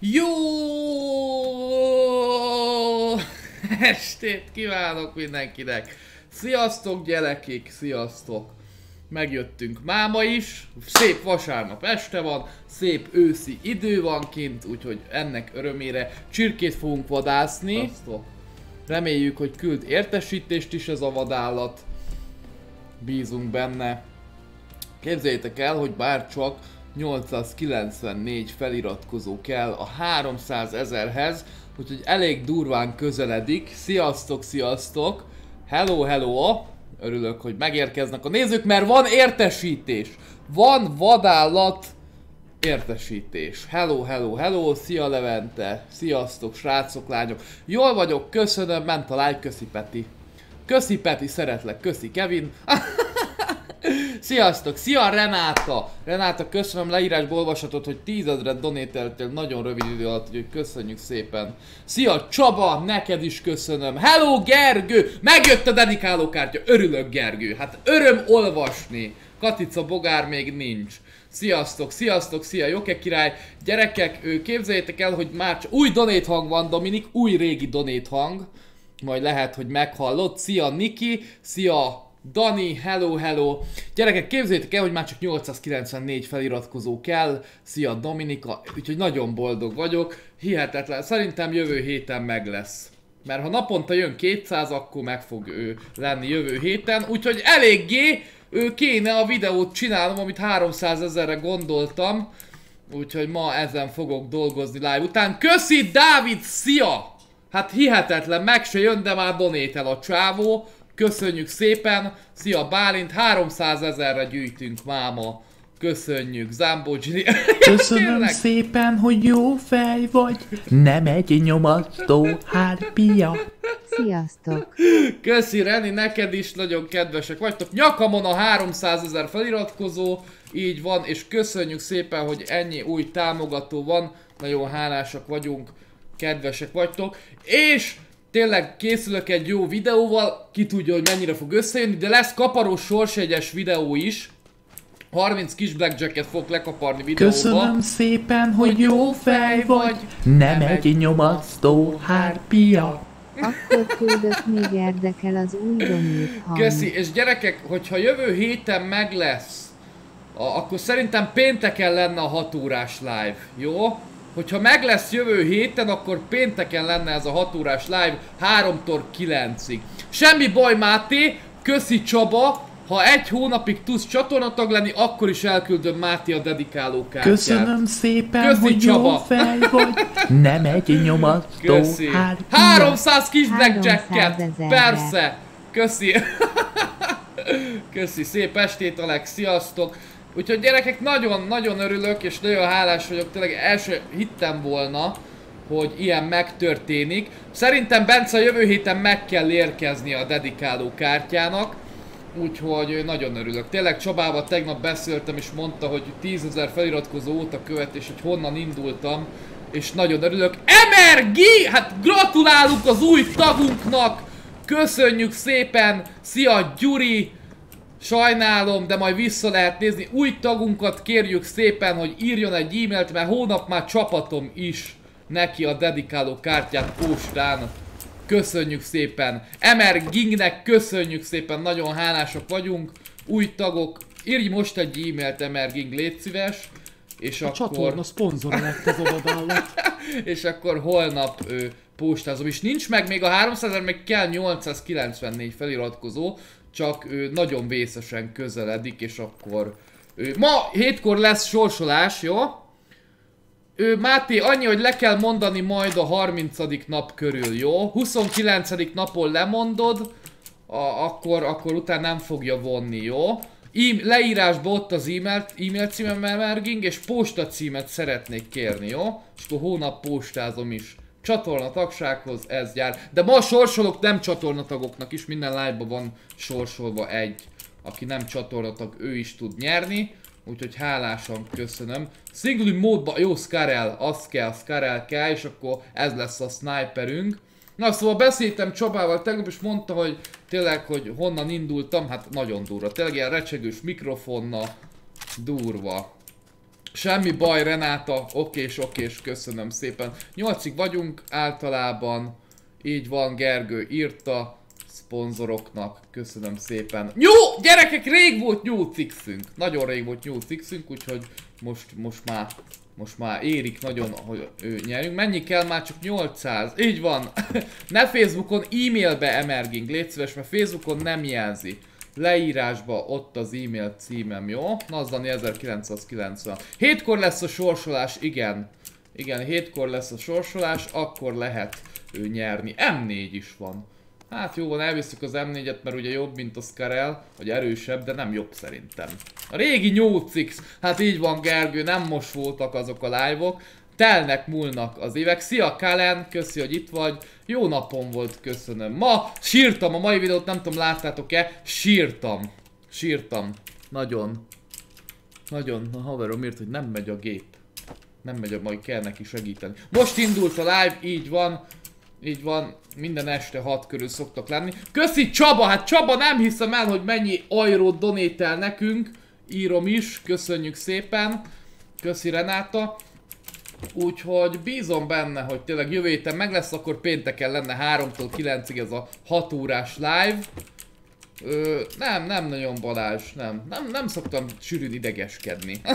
Jó estét kívánok mindenkinek! Sziasztok gyerekek, sziasztok! Megjöttünk máma is, szép vasárnap este van, szép őszi idő van kint, úgyhogy ennek örömére csirkét fogunk vadászni. Sziasztok. Reméljük, hogy küld értesítést is ez a vadállat. Bízunk benne. Képzeljétek el, hogy bár csak 894 feliratkozó kell a 300 ezerhez, úgyhogy elég durván közeledik. Sziasztok, sziasztok! Hello, hello! Örülök, hogy megérkeznek a nézők, mert van értesítés! Van vadállat értesítés. Hello, hello, hello, szia Levente, sziasztok srácok, lányok. Jól vagyok, köszönöm, ment a like, köszi Peti. Köszi Peti, szeretlek, köszi Kevin. Sziasztok! Szia Renáta! Renáta, köszönöm leírásból olvashatod, hogy tízezret donételtél nagyon rövid idő alatt, úgyhogy köszönjük szépen. Szia Csaba, neked is köszönöm. Hello Gergő! Megjött a dedikálókártya, örülök Gergő. Hát öröm olvasni. Katica Bogár még nincs. Sziasztok, sziasztok, szia Joke király. Gyerekek, ő, képzeljétek el, hogy már új donét hang van, Dominik, új régi donét hang. Majd lehet, hogy meghallott. Szia Niki, szia Dani, hello, hello! Gyerekek, képzeljétek el, hogy már csak 894 feliratkozó kell. Szia Dominika, úgyhogy nagyon boldog vagyok. Hihetetlen, szerintem jövő héten meg lesz. Mert ha naponta jön 200, akkor meg fog ő lenni jövő héten. Úgyhogy eléggé ő kéne a videót csinálnom, amit 300 ezerre gondoltam. Úgyhogy ma ezen fogok dolgozni live után. Köszi Dávid, szia! Hát hihetetlen, meg se jön, de már donétel a csávó. Köszönjük szépen! Szia Bálint, 300 ezerre gyűjtünk máma. Köszönjük, Zambó Gini. Köszönöm szépen, hogy jó fej vagy, nem egy nyomasztó hárpia. Sziasztok! Köszi Reni, neked is nagyon kedvesek vagytok. Nyakamon a 300 ezer feliratkozó, így van, és köszönjük szépen, hogy ennyi új támogató van. Nagyon hálásak vagyunk, kedvesek vagytok. És tényleg készülök egy jó videóval, ki tudja, hogy mennyire fog összejönni, de lesz kaparós sorsjegyes videó is. 30 kis blackjacket fog lekaparni videóba. Köszönöm szépen, hogy jó fej vagy, nem egy nyomasztó hárpia. Akkor küldök még érdekel az új hang. Köszi, és gyerekek, hogyha jövő héten meg lesz, akkor szerintem pénteken lenne a 6 órás live, jó? Hogyha meg lesz jövő héten, akkor pénteken lenne ez a 6 órás live 3-tól 9-ig. Semmi baj Máté, köszi Csaba, ha egy hónapig tudsz csatornatag lenni, akkor is elküldöm Máté a dedikáló kártyát. Köszönöm szépen, Köszi, hogy jó Csaba. fej vagy, nem egy nyomasztó Köszi. hárpia. 300 kis 300 blackjacket! Persze! Köszi! Köszi, szép estét Alex, sziasztok! Úgyhogy gyerekek, nagyon-nagyon örülök és nagyon hálás vagyok, tényleg első hittem volna, hogy ilyen megtörténik. Szerintem Bence a jövő héten meg kell érkezni a dedikáló kártyának, úgyhogy nagyon örülök. Tényleg Csabával tegnap beszéltem és mondta, hogy 10.000 feliratkozó óta követ és hogy honnan indultam, és nagyon örülök. MRG! Hát gratulálunk az új tagunknak! Köszönjük szépen! Szia Gyuri! Sajnálom, de majd vissza lehet nézni. Új tagunkat kérjük szépen, hogy írjon egy e-mailt, mert hónap már csapatom is neki a dedikáló kártyát postán. Köszönjük szépen. Emer Gingnek köszönjük szépen, nagyon hálásak vagyunk. Új tagok, írj most egy e-mailt Emer Ging, légy szíves. És A akkor... csatorna szponzora lett az ovadállat. és akkor holnap ö, postázom. És nincs meg még a 300 ezer, meg kell 894 feliratkozó, csak ő nagyon vészesen közeledik, és akkor... Ő, ma hétkor lesz sorsolás, jó? Ő, Máté, annyi, hogy le kell mondani majd a 30. nap körül, jó? 29. napon lemondod, a, akkor, akkor utána nem fogja vonni, jó? E leírásba ott az e-mail, e-mail címem Emerging, és posta címet szeretnék kérni, jó? És akkor hónap postázom is. Csatorna tagsághoz ez jár. De ma sorsolok nem csatornatagoknak is, minden live-ban van sorsolva egy. Aki nem csatornatag, ő is tud nyerni. Úgyhogy hálásan köszönöm. Single módban, jó Skarel, az kell, Skarel kell, és akkor ez lesz a sniperünk. Na szóval beszéltem Csabával tegnap, és mondta, hogy tényleg, hogy honnan indultam, hát nagyon durva. Tényleg ilyen recsegős mikrofonna, durva. Semmi baj, Renáta. Okés, okés, köszönöm szépen. Nyolcig vagyunk általában. Így van, Gergő írta. Szponzoroknak, köszönöm szépen. Jó, gyerekek, rég volt 8 Nagyon rég volt 8 úgyhogy most, most már most már érik nagyon, hogy ő nyerjünk. Mennyi kell már? Csak 800. Így van. ne Facebookon, e-mailbe emerging. Légy szíves, mert Facebookon nem jelzi. Leírásba ott az e-mail címem, jó? Nazdani 1990. Hétkor lesz a sorsolás, igen. Igen, hétkor lesz a sorsolás, akkor lehet ő nyerni. M4 is van. Hát jó van, elviszük az M4-et, mert ugye jobb, mint a Scarel, vagy erősebb, de nem jobb szerintem. A régi 8X, hát így van Gergő, nem most voltak azok a live-ok. Telnek, múlnak az évek. Szia Kalen, köszi, hogy itt vagy. Jó napom volt, köszönöm. Ma sírtam, a mai videót nem tudom láttátok-e, sírtam. Sírtam. Nagyon. Nagyon. A haverom írt, hogy nem megy a gép. Nem megy a majd kell neki segíteni. Most indult a live, így van. Így van, minden este 6 körül szoktak lenni. Köszi Csaba, hát Csaba nem hiszem el, hogy mennyi ajrót donétel nekünk. Írom is, köszönjük szépen. Köszi Renáta. Úgyhogy bízom benne, hogy tényleg jövő héten meg lesz, akkor pénteken lenne 3-tól 9-ig ez a 6 órás live. Ö, nem, nem nagyon Balázs, nem. Nem, nem szoktam sűrűn idegeskedni.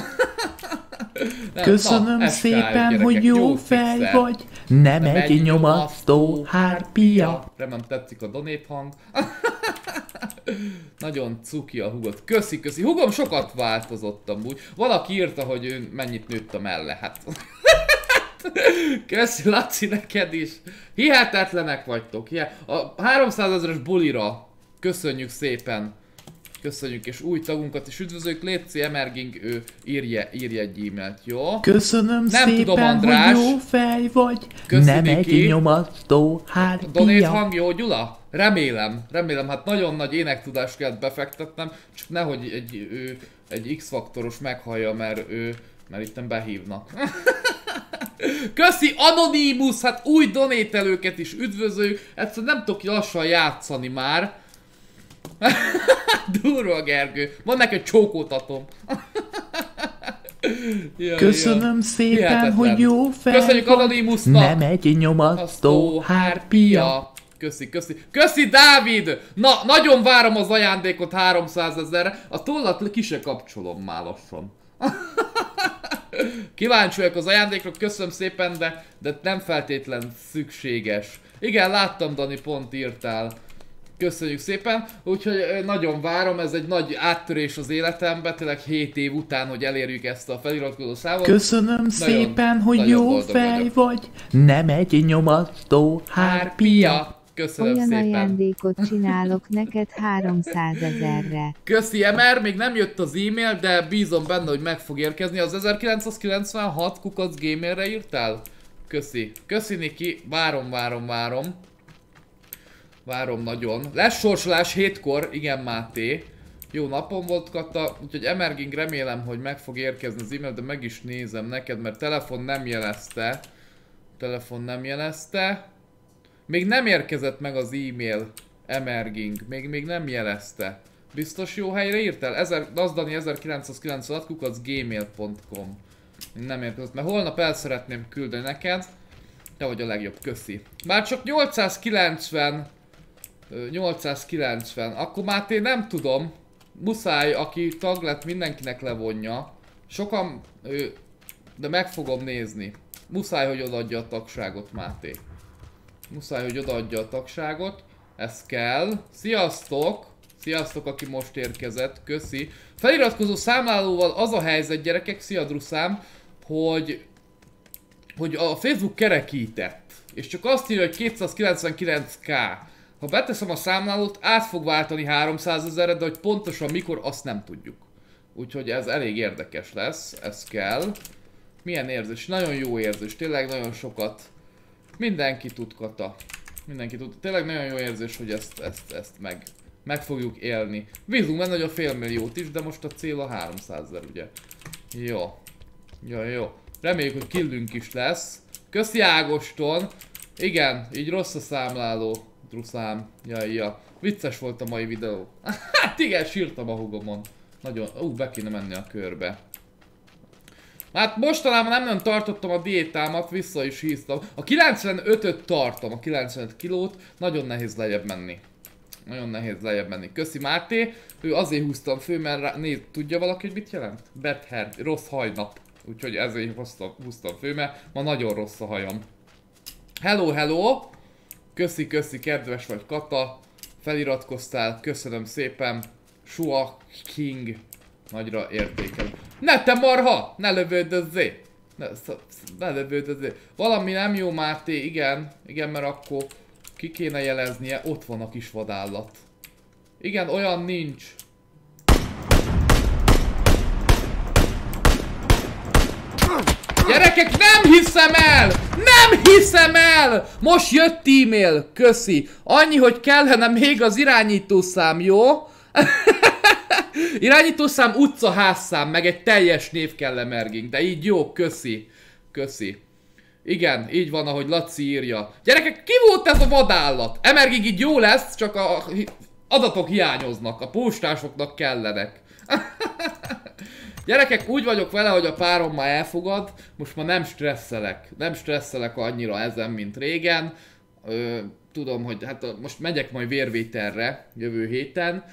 nem, Köszönöm na, szépen, gyerekek, hogy jó, jó fej fixer. vagy, nem, nem egy nyomasztó hárpia. Remélem tetszik a donét hang. Nagyon cuki a hugot. Köszi, köszi. Hugom sokat változott amúgy. Valaki írta, hogy ő mennyit nőtt a melle. Hát... Köszi Laci neked is. Hihetetlenek vagytok. A 300 ezeres bulira Köszönjük szépen. Köszönjük, és új tagunkat is üdvözlők. Léci Emerging, ő írja, írja egy e-mailt, jó? Köszönöm Nem szépen, tudom, András. hogy jó fej vagy. Köszi, Nem egy nyomasztó hárpia. Donét hang jó, Gyula? Remélem, remélem, hát nagyon nagy énektudást kellett befektetnem, csak nehogy egy, ő, egy X-faktoros meghallja, mert ő, mert itt behívnak. Köszi Anonymous, hát új donételőket is üdvözöljük, egyszerűen nem tudok lassan játszani már. Durva Gergő. Van neked csókótatom. ja, Köszönöm ja. szépen, Hihetetlen. hogy jó fel Köszönjük Anonymousnak. Nem egy nyomasztó hárpia. Köszi, köszi. Köszi Dávid! Na, nagyon várom az ajándékot 300 ezerre. A tollat ki se kapcsolom már lassan. Kíváncsi vagyok az ajándékra, köszönöm szépen, de, de nem feltétlen szükséges. Igen, láttam Dani, pont írtál. Köszönjük szépen, úgyhogy nagyon várom, ez egy nagy áttörés az életembe, tényleg 7 év után, hogy elérjük ezt a feliratkozó számot. Köszönöm nagyon, szépen, hogy nagyon jó fej vagyok. vagy, nem egy nyomasztó hárpia. Köszönöm Olyan szépen. ajándékot csinálok neked 300 ezerre. Köszi Emer, még nem jött az e-mail, de bízom benne, hogy meg fog érkezni. Az 1996 kukac gamerre írtál? Köszi. Köszi Niki, várom, várom, várom. Várom nagyon. Lesz sorsolás hétkor, igen Máté. Jó napom volt Kata, úgyhogy Emerging remélem, hogy meg fog érkezni az e-mail, de meg is nézem neked, mert telefon nem jelezte. Telefon nem jelezte. Még nem érkezett meg az e-mail Emerging, még, még nem jelezte. Biztos jó helyre írtál? Ezer, Nazdani 1996 kukac gmail.com Nem érkezett, mert holnap el szeretném küldeni neked. Te vagy a legjobb, köszi. Már csak 890 890. Akkor már én nem tudom. Muszáj, aki tag lett, mindenkinek levonja. Sokan, de meg fogom nézni. Muszáj, hogy odaadja a tagságot, Máté. Muszáj, hogy odaadja a tagságot. Ez kell. Sziasztok! Sziasztok, aki most érkezett. Köszi. Feliratkozó számlálóval az a helyzet, gyerekek, szia Druszám, hogy, hogy a Facebook kerekített. És csak azt írja, hogy 299k. Ha beteszem a számlálót, át fog váltani 300 ezerre, de hogy pontosan mikor, azt nem tudjuk. Úgyhogy ez elég érdekes lesz, ez kell. Milyen érzés? Nagyon jó érzés, tényleg nagyon sokat. Mindenki tud kata. Mindenki tud. Tényleg nagyon jó érzés, hogy ezt, ezt, ezt meg, meg fogjuk élni. Bízunk benne, hogy a félmilliót is, de most a cél a 300 ezer, ugye. Jó. Jó, jó. Reméljük, hogy killünk is lesz. Köszi Ágoston. Igen, így rossz a számláló. Truszám. Ja, ja. Vicces volt a mai videó. hát igen, sírtam a hugomon. Nagyon, ú, be kéne menni a körbe. Hát mostanában nem nagyon tartottam a diétámat, vissza is híztam. A 95-öt tartom, a 95 kilót, nagyon nehéz lejjebb menni. Nagyon nehéz lejjebb menni. Köszi Máté, ő azért húztam fő, mert rá, nézd, tudja valaki, hogy mit jelent? Bad hair, rossz hajnap. Úgyhogy ezért húztam, húztam fő, mert ma nagyon rossz a hajam. Hello, hello! Köszi, köszi, kedves vagy Kata. Feliratkoztál, köszönöm szépen. Sua King. Nagyra értékel. Ne te marha! Ne lövődözzé! Ne, ne lövődözzé. Valami nem jó Máté, igen. Igen, mert akkor ki kéne jeleznie, ott van a kis vadállat. Igen, olyan nincs. Gyerekek, nem hiszem el! Nem hiszem el! Most jött e-mail, köszi. Annyi, hogy kellene még az irányítószám, jó? irányítószám, utca, házszám, meg egy teljes név kell emerging, de így jó, köszi. Köszi. Igen, így van, ahogy Laci írja. Gyerekek, ki volt ez a vadállat? Emerging így jó lesz, csak a adatok hiányoznak, a postásoknak kellenek. Gyerekek, úgy vagyok vele, hogy a párom már elfogad, most már nem stresszelek. Nem stresszelek annyira ezen, mint régen. Ö, tudom, hogy hát most megyek majd vérvételre jövő héten,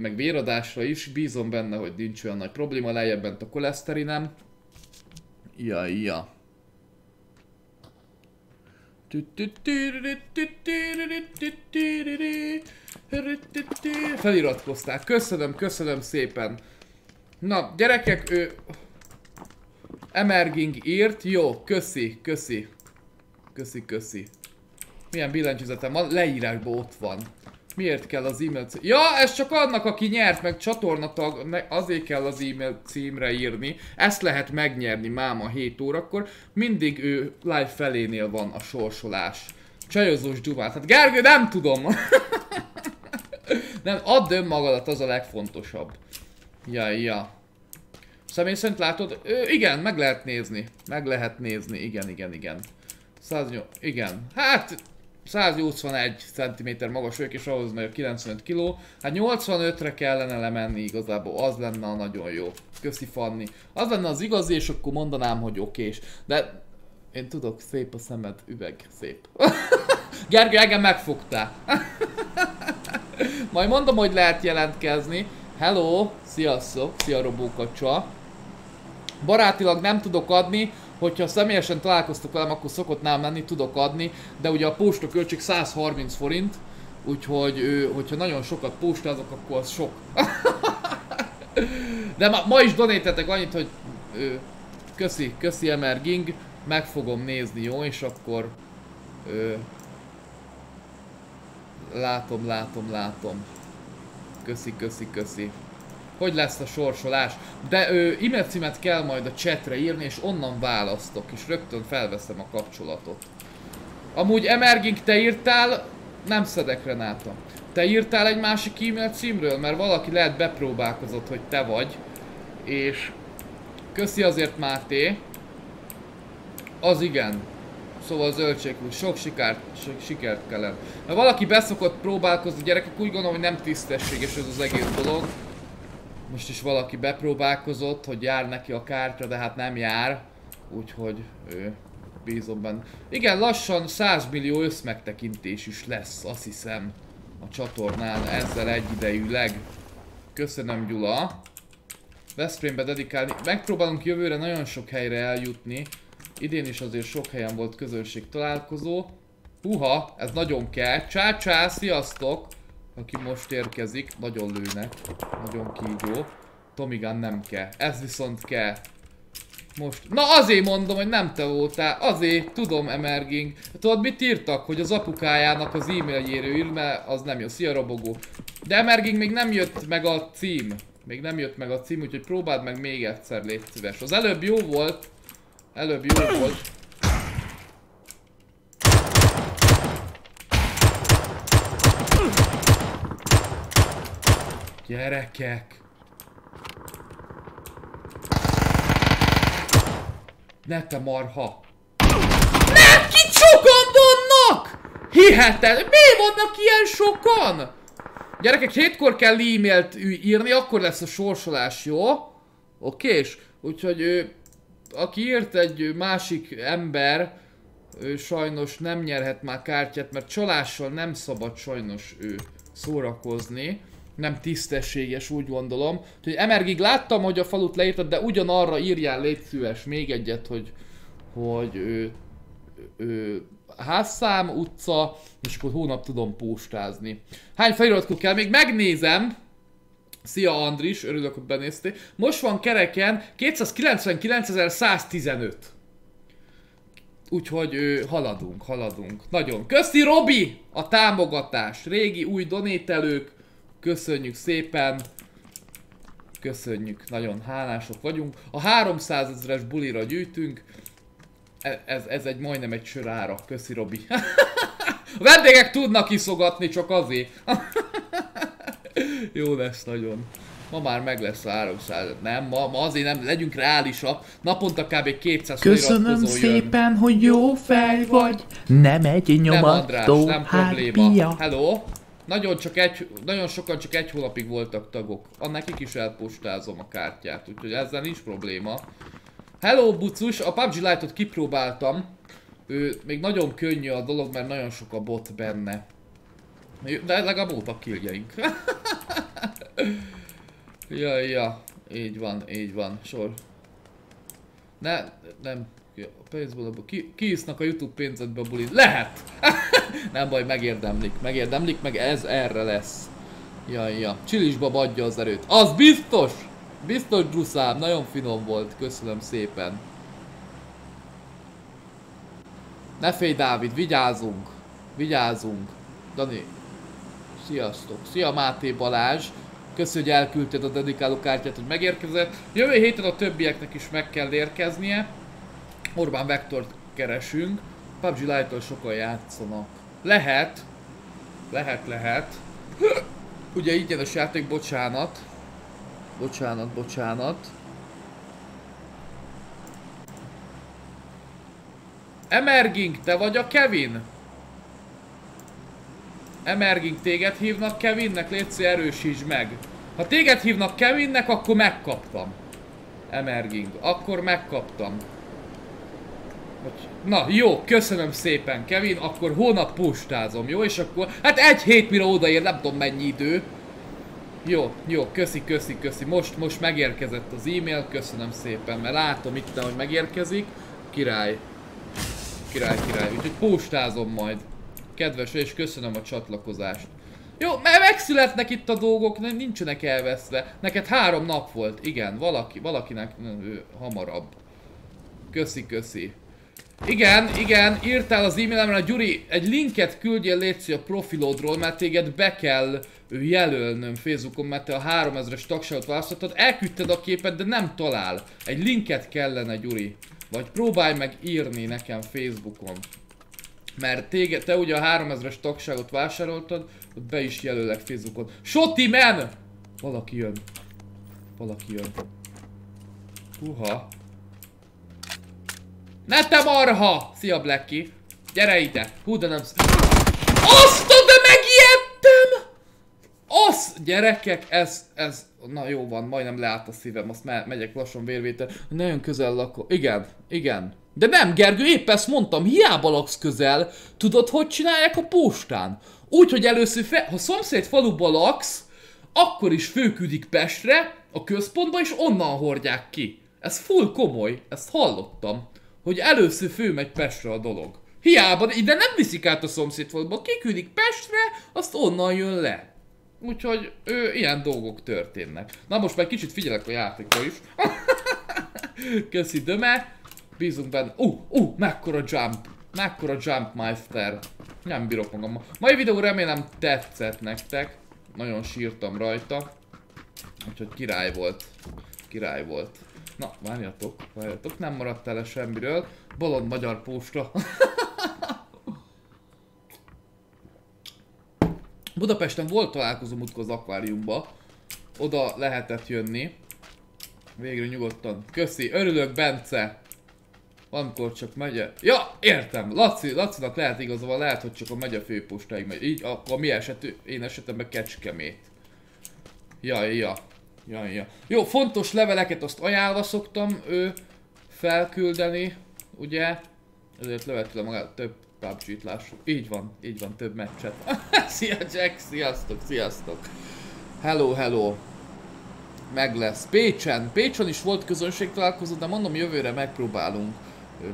meg véradásra is, bízom benne, hogy nincs olyan nagy probléma, lejjebb bent a koleszterinem. Ja, ja. Feliratkozták. Köszönöm, köszönöm szépen. Na, gyerekek, ő... Emerging írt. Jó, köszi, köszi. Köszi, köszi. Milyen billentyűzetem van? Leírásban ott van. Miért kell az e-mail cím? Ja, ez csak annak, aki nyert, meg csatornatag, azért kell az e-mail címre írni. Ezt lehet megnyerni máma 7 órakor. Mindig ő live felénél van a sorsolás. Csajozós Gyuvát. Hát Gergő, nem tudom! nem, add önmagadat, az a legfontosabb. Ja, ja. Személy szerint látod? Ö, igen, meg lehet nézni. Meg lehet nézni, igen, igen, igen. 108, igen. Hát, 181 cm magas vagyok, és ahhoz meg 95 kg. Hát 85-re kellene lemenni igazából, az lenne a nagyon jó. Köszi Fanni. Az lenne az igazi, és akkor mondanám, hogy okés. De én tudok, szép a szemed, üveg, szép. Gergő, engem megfogtál. Majd mondom, hogy lehet jelentkezni. Hello, sziasztok, szia Robókacsa. Barátilag nem tudok adni, hogyha személyesen találkoztok velem, akkor szokott nálam lenni, tudok adni, de ugye a posta költség 130 forint, úgyhogy hogyha nagyon sokat postázok, akkor az sok. de ma, ma is donétetek annyit, hogy ő, köszi, köszi Emerging, meg fogom nézni, jó? És akkor ő, látom, látom, látom. Köszi, köszi, köszi hogy lesz a sorsolás. De ő, e-mail címet kell majd a chatre írni, és onnan választok, és rögtön felveszem a kapcsolatot. Amúgy Emerging, te írtál, nem szedek Renáta. Te írtál egy másik e-mail címről, mert valaki lehet bepróbálkozott, hogy te vagy. És köszi azért Máté. Az igen. Szóval zöldségúr, sok sikert, sikert kellene. Ha valaki beszokott próbálkozni, gyerekek úgy gondolom, hogy nem tisztességes ez az egész dolog. Most is valaki bepróbálkozott, hogy jár neki a kártya, de hát nem jár. Úgyhogy ő bízom benne. Igen, lassan 100 millió összmegtekintés is lesz, azt hiszem, a csatornán ezzel egyidejűleg. Köszönöm Gyula. Veszprémbe dedikálni. Megpróbálunk jövőre nagyon sok helyre eljutni. Idén is azért sok helyen volt közönség találkozó. Huha, ez nagyon kell. Csá, sziasztok! Aki most érkezik, nagyon lőnek, nagyon kígyó. Tomigan nem kell, ez viszont kell. Most, na azért mondom, hogy nem te voltál, azért, tudom Emerging. Tudod mit írtak? Hogy az apukájának az e-mailjéről ír, mert az nem jó, szia robogó. De Emerging még nem jött meg a cím. Még nem jött meg a cím, úgyhogy próbáld meg még egyszer, légy szíves. Az előbb jó volt, előbb jó volt. Gyerekek! Ne te marha! Nem, ki sokan vannak! Hihetet! Mi vannak ilyen sokan? Gyerekek, hétkor kell e-mailt írni, akkor lesz a sorsolás, jó? Oké, és úgyhogy ő... aki írt egy másik ember, ő sajnos nem nyerhet már kártyát, mert csalással nem szabad sajnos ő szórakozni. Nem tisztességes, úgy gondolom. Úgyhogy Emergig láttam, hogy a falut leírtad, de ugyanarra írjál légy szíves még egyet, hogy, hogy ő, ő házszám, utca, és akkor hónap tudom postázni. Hány feliratko kell? Még megnézem! Szia Andris, örülök, hogy benéztél. Most van kereken 299.115. Úgyhogy ő, haladunk, haladunk. Nagyon. Köszi Robi a támogatás. Régi új donételők. Köszönjük szépen. Köszönjük, nagyon hálások vagyunk. A 300 ezeres bulira gyűjtünk. Ez, ez, ez egy majdnem egy sörára. Köszi Robi. a vendégek tudnak iszogatni, csak azért. Jó lesz nagyon. Ma már meg lesz a 300, nem? Ma, ma azért nem, legyünk reálisak. Naponta kb. 200 Köszönöm szépen, jön. hogy jó fej vagy. Nem egy nyomattó nem, András, nem probléma. Hello? Nagyon, csak egy, nagyon sokan csak egy hónapig voltak tagok. A nekik is elpostázom a kártyát, úgyhogy ezzel nincs probléma. Hello Bucus, a PUBG Lite-ot kipróbáltam. Ő, még nagyon könnyű a dolog, mert nagyon sok a bot benne. De legalább voltak killjeink. ja, ja, így van, így van, sor. Ne, nem, a pénzből, ki, ki isznak a Youtube pénzedbe a bulin? Lehet! nem baj, megérdemlik, megérdemlik, meg ez erre lesz. Ja, ja, csilisba adja az erőt. Az biztos! Biztos druszám, nagyon finom volt, köszönöm szépen. Ne félj Dávid, vigyázunk! Vigyázunk! Dani, Sziasztok! Szia Máté Balázs! Köszönjük, hogy elküldted a dedikáló kártyát, hogy megérkezett. Jövő héten a többieknek is meg kell érkeznie. Orbán Vektort keresünk. PUBG Lite-tól sokan játszanak. Lehet. Lehet, lehet. Ugye ingyenes játék, bocsánat. Bocsánat, bocsánat. Emerging, te vagy a Kevin? Emerging, téged hívnak Kevinnek? Légy erősítsd meg. Ha téged hívnak Kevinnek, akkor megkaptam. Emerging. Akkor megkaptam. Na, jó, köszönöm szépen, Kevin, akkor hónap postázom, jó? És akkor, hát egy hét mire odaér, nem tudom mennyi idő. Jó, jó, köszi, köszi, köszi. Most, most megérkezett az e-mail, köszönöm szépen, mert látom itt, hogy megérkezik. Király. Király, király. Úgyhogy postázom majd kedves, és köszönöm a csatlakozást. Jó, mert megszületnek itt a dolgok, nincsenek elveszve. Neked három nap volt, igen, valaki, valakinek ő, hamarabb. Köszi, köszi. Igen, igen, írtál az e-mailemre, Gyuri, egy linket küldjél Léci a profilodról, mert téged be kell jelölnöm Facebookon, mert te a 3000-es tagságot választottad. Elküldted a képet, de nem talál. Egy linket kellene, Gyuri. Vagy próbálj meg írni nekem Facebookon. Mert tége, te ugye a 3000-es tagságot vásároltad, be is jelölek Facebookon. Shotty man! Valaki jön. Valaki jön. Uha. Ne te marha! Szia Blacky! Gyere ide! Hú, de nem... Azt de megijedtem! Az! Gyerekek, ez, ez... Na jó van, majdnem leállt a szívem, azt me megyek lassan vérvétel. Nagyon közel lakok. Igen, igen. De nem, Gergő, épp ezt mondtam, hiába laksz közel. Tudod, hogy csinálják a postán? Úgy, hogy először, fe, ha szomszéd faluba laksz, akkor is főküldik Pestre, a központba, és onnan hordják ki. Ez full komoly, ezt hallottam. Hogy először főmegy Pestre a dolog. Hiába, ide nem viszik át a szomszéd faluba, kiküldik Pestre, azt onnan jön le. Úgyhogy ő, ilyen dolgok történnek. Na most már kicsit figyelek a játékra is. Köszi Döme. Bízunk benne. Uh, uh, mekkora jump. Mekkora jump master. Nem bírok magam. Mai videó remélem tetszett nektek. Nagyon sírtam rajta. Úgyhogy király volt. Király volt. Na, várjatok, várjatok, nem maradt el semmiről. Bolond magyar posta. Budapesten volt találkozó múltkor az akváriumba. Oda lehetett jönni. Végre nyugodtan. Köszi, örülök Bence. Valamikor csak megye... Ja, értem! Laci, Lacinak lehet igaza van, lehet, hogy csak a megye főpostáig megy. Így, akkor mi esetű, én esetemben Kecskemét. Ja, ja. Ja, ja. Jó, fontos leveleket azt ajánlva szoktam ő, felküldeni, ugye? Ezért le magát több PUBG-t lássuk. Így van, így van, több meccset. Szia Jack, sziasztok, sziasztok. Hello, hello. Meg lesz. Pécsen, Pécsen is volt közönség találkozó, de mondom jövőre megpróbálunk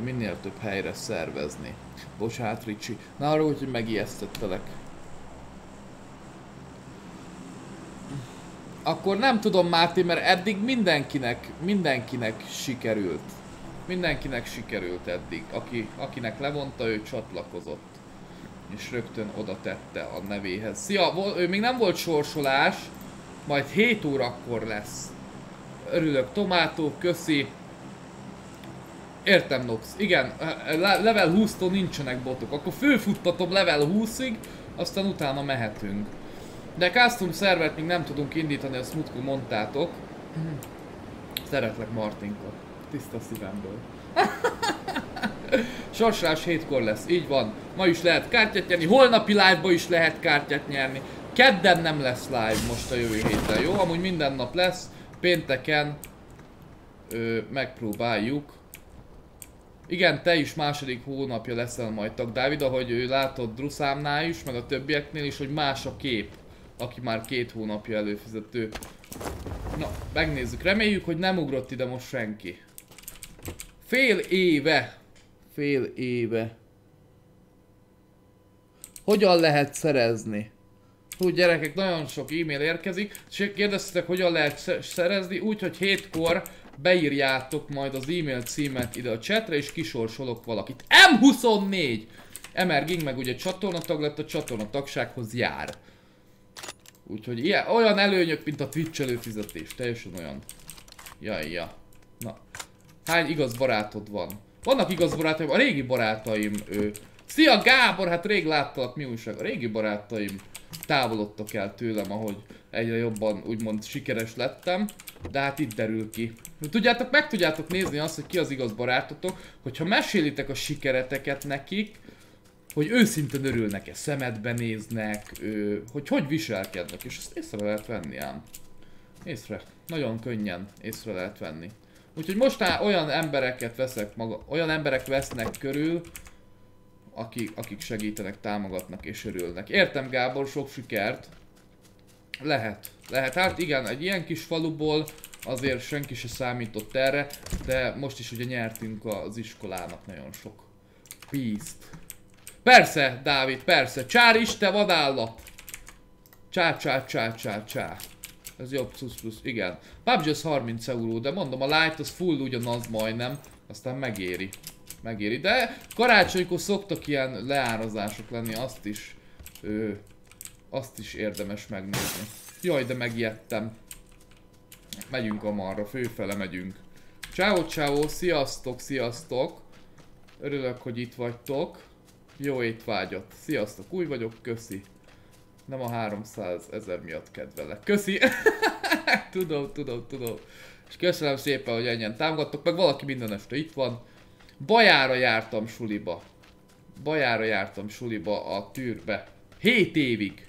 minél több helyre szervezni. Bocsát, Ricsi. Na arról, hogy megijesztettelek. Akkor nem tudom Máté, mert eddig mindenkinek, mindenkinek sikerült. Mindenkinek sikerült eddig. Aki, akinek levonta, ő csatlakozott. És rögtön oda tette a nevéhez. Szia, ő még nem volt sorsolás. Majd 7 órakor lesz. Örülök, Tomátó, köszi. Értem, Nox. Igen, level 20-tól nincsenek botok. Akkor főfuttatom level 20-ig, aztán utána mehetünk. De custom szervert még nem tudunk indítani, azt múltkor mondtátok. Szeretlek Martinka. Tiszta szívemből. Sorsolás hétkor lesz, így van. Ma is lehet kártyát nyerni, holnapi live is lehet kártyát nyerni. Kedden nem lesz live most a jövő héten, jó? Amúgy minden nap lesz. Pénteken ö, megpróbáljuk. Igen, te is második hónapja leszel majd tag, Dávid, ahogy ő látod Druszámnál is, meg a többieknél is, hogy más a kép aki már két hónapja előfizető. Na, megnézzük. Reméljük, hogy nem ugrott ide most senki. Fél éve. Fél éve. Hogyan lehet szerezni? Hú, gyerekek, nagyon sok e-mail érkezik, és kérdeztetek, hogyan lehet szerezni, úgyhogy hétkor beírjátok majd az e-mail címet ide a chatre, és kisorsolok valakit. M24! Emerging meg ugye csatornatag lett, a csatornatagsághoz jár. Úgyhogy ilyen, olyan előnyök, mint a Twitch előfizetés. Teljesen olyan. Jaj, ja. Na. Hány igaz barátod van? Vannak igaz barátaim, a régi barátaim ő. Szia Gábor, hát rég láttalak, mi újság? A régi barátaim távolodtak el tőlem, ahogy egyre jobban úgymond sikeres lettem. De hát itt derül ki. Tudjátok, meg tudjátok nézni azt, hogy ki az igaz barátotok, hogyha mesélitek a sikereteket nekik, hogy őszintén örülnek-e, szemedbe néznek, ő, hogy hogy viselkednek, és ezt észre lehet venni ám. Észre. Nagyon könnyen észre lehet venni. Úgyhogy most olyan embereket veszek maga, olyan emberek vesznek körül, akik, akik segítenek, támogatnak és örülnek. Értem Gábor, sok sikert. Lehet, lehet. Hát igen, egy ilyen kis faluból azért senki se számított erre, de most is ugye nyertünk az iskolának nagyon sok pízt. Persze, Dávid, persze. Csár is, te vadállat. Csá, csá, csá, csá, csá. Ez jobb, plusz, plusz, igen. PUBG az 30 euró, de mondom, a light az full ugyanaz majdnem. Aztán megéri. Megéri, de karácsonykor szoktak ilyen leárazások lenni, azt is... Ö, azt is érdemes megnézni. Jaj, de megijedtem. Megyünk a marra, főfele megyünk. Ciao, ciao, sziasztok, sziasztok. Örülök, hogy itt vagytok. Jó étvágyat. Sziasztok, új vagyok, köszi. Nem a 300 ezer miatt kedvelek. Köszi! tudom, tudom, tudom. És köszönöm szépen, hogy ennyien támogattok, meg valaki minden este itt van. Bajára jártam suliba. Bajára jártam suliba a tűrbe. 7 évig.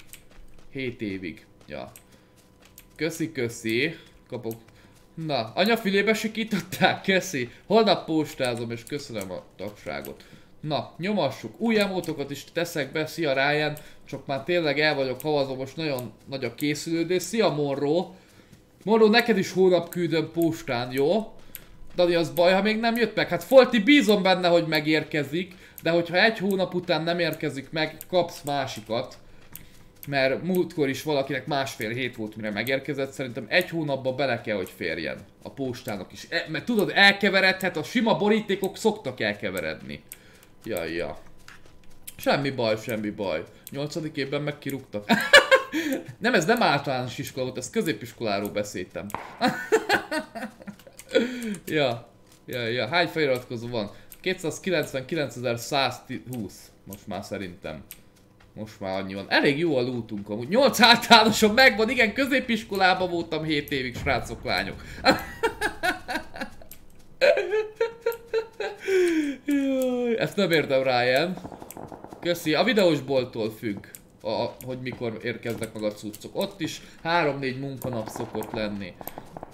7 évig. Ja. Köszi, köszi. Kapok. Na, anyafilébe sikították? Köszi. Holnap postázom, és köszönöm a tagságot. Na, nyomassuk. Új emótokat is teszek be, szia Ryan. Csak már tényleg el vagyok havazva, most nagyon nagy a készülődés. Szia Monro. Monro, neked is hónap küldöm postán, jó? Dani, az baj, ha még nem jött meg. Hát Folti, bízom benne, hogy megérkezik. De hogyha egy hónap után nem érkezik meg, kapsz másikat. Mert múltkor is valakinek másfél hét volt, mire megérkezett. Szerintem egy hónapba bele kell, hogy férjen. A postának is. E, mert tudod, elkeveredhet, a sima borítékok szoktak elkeveredni. Jaj, ja. Semmi baj, semmi baj. Nyolcadik évben meg kirúgtak. nem, ez nem általános iskola volt, ez középiskoláról beszéltem. ja. Ja, ja. Hány feliratkozó van? 299.120 most már szerintem. Most már annyi van. Elég jó a lootunk amúgy. 8 általánosan megvan, igen, középiskolában voltam 7 évig, srácok, lányok. Jaj, ezt nem értem Ryan. Köszi, a videós bolttól függ. a, hogy mikor érkeznek meg a cuccok. Ott is 3-4 munkanap szokott lenni.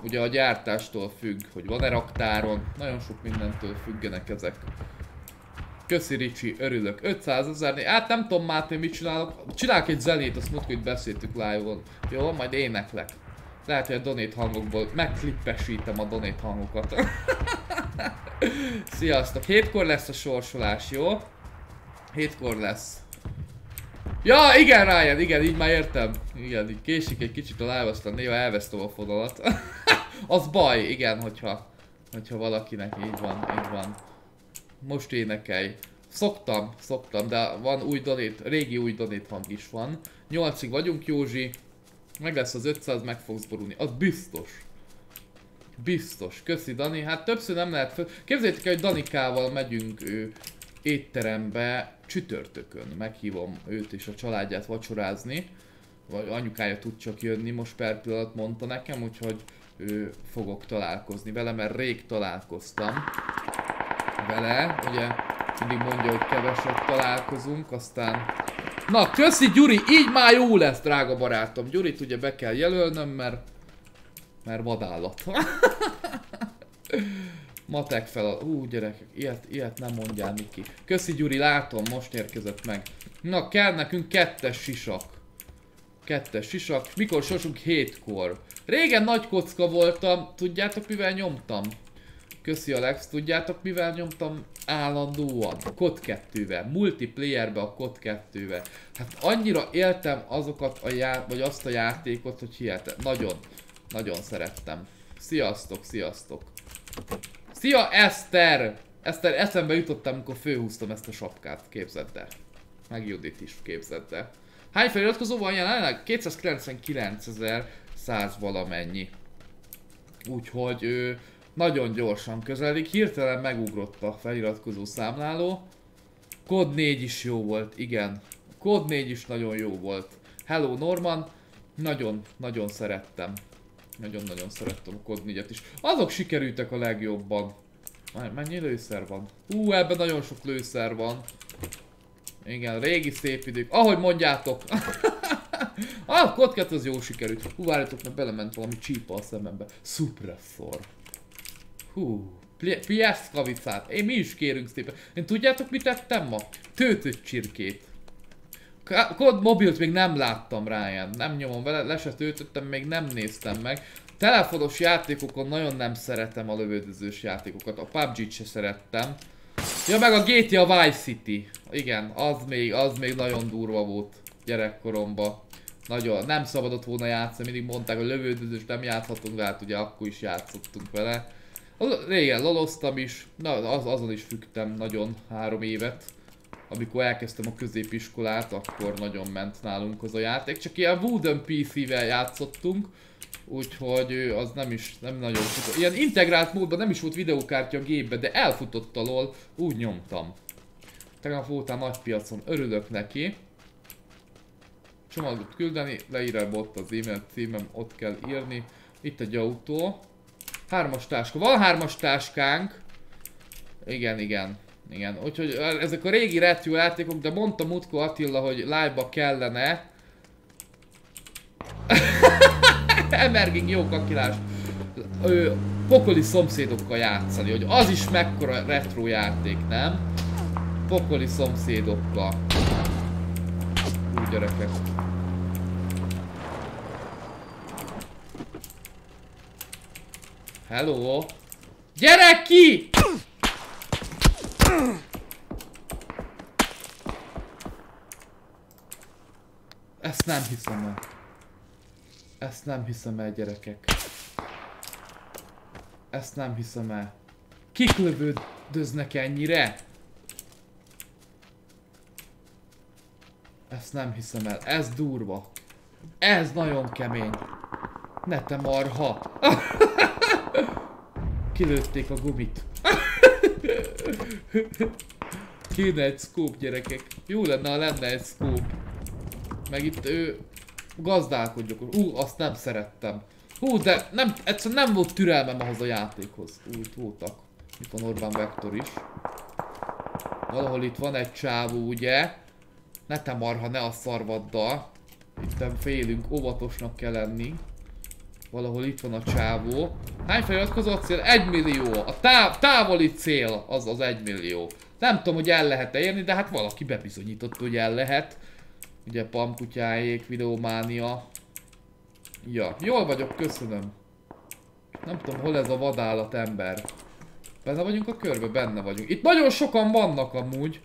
Ugye a gyártástól függ, hogy van-e raktáron, nagyon sok mindentől függenek ezek. Köszi Ricsi, örülök. 500 ezernél, hát nem tudom Máté mit csinálok. Csinálok egy zenét, azt múltkor itt beszéltük live-on. Jó, majd éneklek. Lehet, hogy a donate hangokból megklippesítem a donate hangokat. Sziasztok, hétkor lesz a sorsolás, jó? Hétkor lesz. Ja, igen, Ryan, igen, így már értem. Igen, így késik egy kicsit a live, aztán néha elvesztem a fonalat. az baj, igen, hogyha, hogyha valakinek így van, így van. Most énekelj. Szoktam, szoktam, de van új donét, régi új donét hang is van. 8-ig vagyunk, Józsi. Meg lesz az 500, meg fogsz borulni. Az biztos. Biztos. Köszi, Dani. Hát többször nem lehet föl... Képzeljétek el, hogy Danikával megyünk ő, étterembe csütörtökön. Meghívom őt és a családját vacsorázni. Vagy anyukája tud csak jönni, most per pillanat mondta nekem, úgyhogy ő fogok találkozni vele, mert rég találkoztam vele. Ugye mindig mondja, hogy keveset találkozunk, aztán... Na, köszi Gyuri, így már jó lesz, drága barátom. Gyurit ugye be kell jelölnöm, mert... Mert vadállat. Matek fel a... Ú, gyerekek, ilyet, ilyet nem mondjál, Miki. Köszi Gyuri, látom, most érkezett meg. Na, kell nekünk kettes sisak. Kettes sisak. Mikor sosunk? Hétkor. Régen nagy kocka voltam. Tudjátok mivel nyomtam? Köszi Alex, tudjátok mivel nyomtam állandóan? Kod 2-vel, multiplayerbe a Kod 2-vel. Hát annyira éltem azokat a já vagy azt a játékot, hogy hihetem. Nagyon, nagyon szerettem. Sziasztok, sziasztok. Szia Eszter! Eszter, eszembe jutottam, amikor főhúztam ezt a sapkát, képzeld el. Meg Judit is képzeld el. Hány feliratkozó van jelenleg? 299.100 valamennyi. Úgyhogy ő nagyon gyorsan közeledik, hirtelen megugrott a feliratkozó számláló. Kod 4 is jó volt, igen. Kod 4 is nagyon jó volt. Hello Norman, nagyon, nagyon szerettem. Nagyon-nagyon szerettem a 4-et is. Azok sikerültek a legjobban. Mennyi lőszer van? Hú, ebben nagyon sok lőszer van. Igen, régi szép idők. Ahogy mondjátok. ah, Kod 2 az jó sikerült. Hú, várjatok, mert belement valami csípa a szemembe. Suppressor. Hú, PS kavicát. Én mi is kérünk szépen. Én tudjátok mit tettem ma? Töltött csirkét. Kod mobilt még nem láttam Ryan. Nem nyomom vele, le se még nem néztem meg. Telefonos játékokon nagyon nem szeretem a lövöldözős játékokat. A PUBG-t se szerettem. Ja, meg a GTA Vice City. Igen, az még, az még nagyon durva volt gyerekkoromban. Nagyon, nem szabadott volna játszani, mindig mondták, hogy lövöldözős nem játszhatunk, de hát ugye akkor is játszottunk vele. Régen loloztam is, na az, azon is fügtem nagyon három évet. Amikor elkezdtem a középiskolát, akkor nagyon ment nálunk az a játék. Csak ilyen Wooden PC-vel játszottunk, úgyhogy az nem is, nem nagyon futott. Ilyen integrált módban nem is volt videókártya a gépbe, de elfutott alól, úgy nyomtam. Tegnap voltál nagy piacon, örülök neki. Csomagot küldeni, leírva ott az e-mail címem, ott kell írni. Itt egy autó. Hármas táska. Van hármas táskánk. Igen, igen. Igen, úgyhogy ezek a régi retro játékok, de mondta Mutko Attila, hogy live-ba kellene. Emerging jó kakilás. Ő, pokoli szomszédokkal játszani, hogy az is mekkora retro játék, nem? Pokoli szomszédokkal. Úgy gyerekek. Hello! Gyere ki! Ezt nem hiszem el. Ezt nem hiszem el, gyerekek. Ezt nem hiszem el. Kik lövődöznek ennyire? Ezt nem hiszem el. Ez durva. Ez nagyon kemény. Ne te marha. Kilőtték a gumit. Kéne egy scope gyerekek. Jó lenne, ha lenne egy scope. Meg itt ő gazdálkodjak. Ú, azt nem szerettem. Hú, de nem, egyszerűen nem volt türelmem ahhoz a játékhoz. Ú, itt voltak. Itt van Orbán Vector is. Valahol itt van egy csávó, ugye? Ne te marha, ne a szarvaddal. Itten félünk, óvatosnak kell lenni. Valahol itt van a csávó. Hány feliratkozott cél? Egy millió. A táv távoli cél az az egy millió. Nem tudom, hogy el lehet -e érni, de hát valaki bebizonyított, hogy el lehet. Ugye pamkutyáék, videománia. Ja, jól vagyok, köszönöm. Nem tudom, hol ez a vadállat ember. Benne vagyunk a körbe? Benne vagyunk. Itt nagyon sokan vannak amúgy.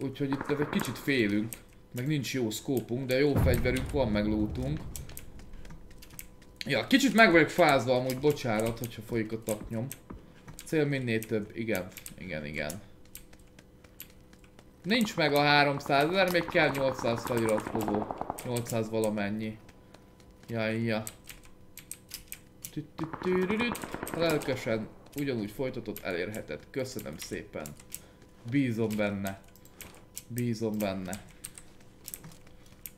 Úgyhogy itt egy kicsit félünk. Meg nincs jó szkópunk, de jó fegyverünk van, meg lootunk. Ja, kicsit meg vagyok fázva amúgy, bocsánat, hogyha folyik a taknyom. Cél minél több, igen, igen, igen. Nincs meg a 300 ezer, még kell 800 feliratkozó. 800 valamennyi. Jaj, ja. Lelkesen ugyanúgy folytatott elérheted. Köszönöm szépen. Bízom benne. Bízom benne.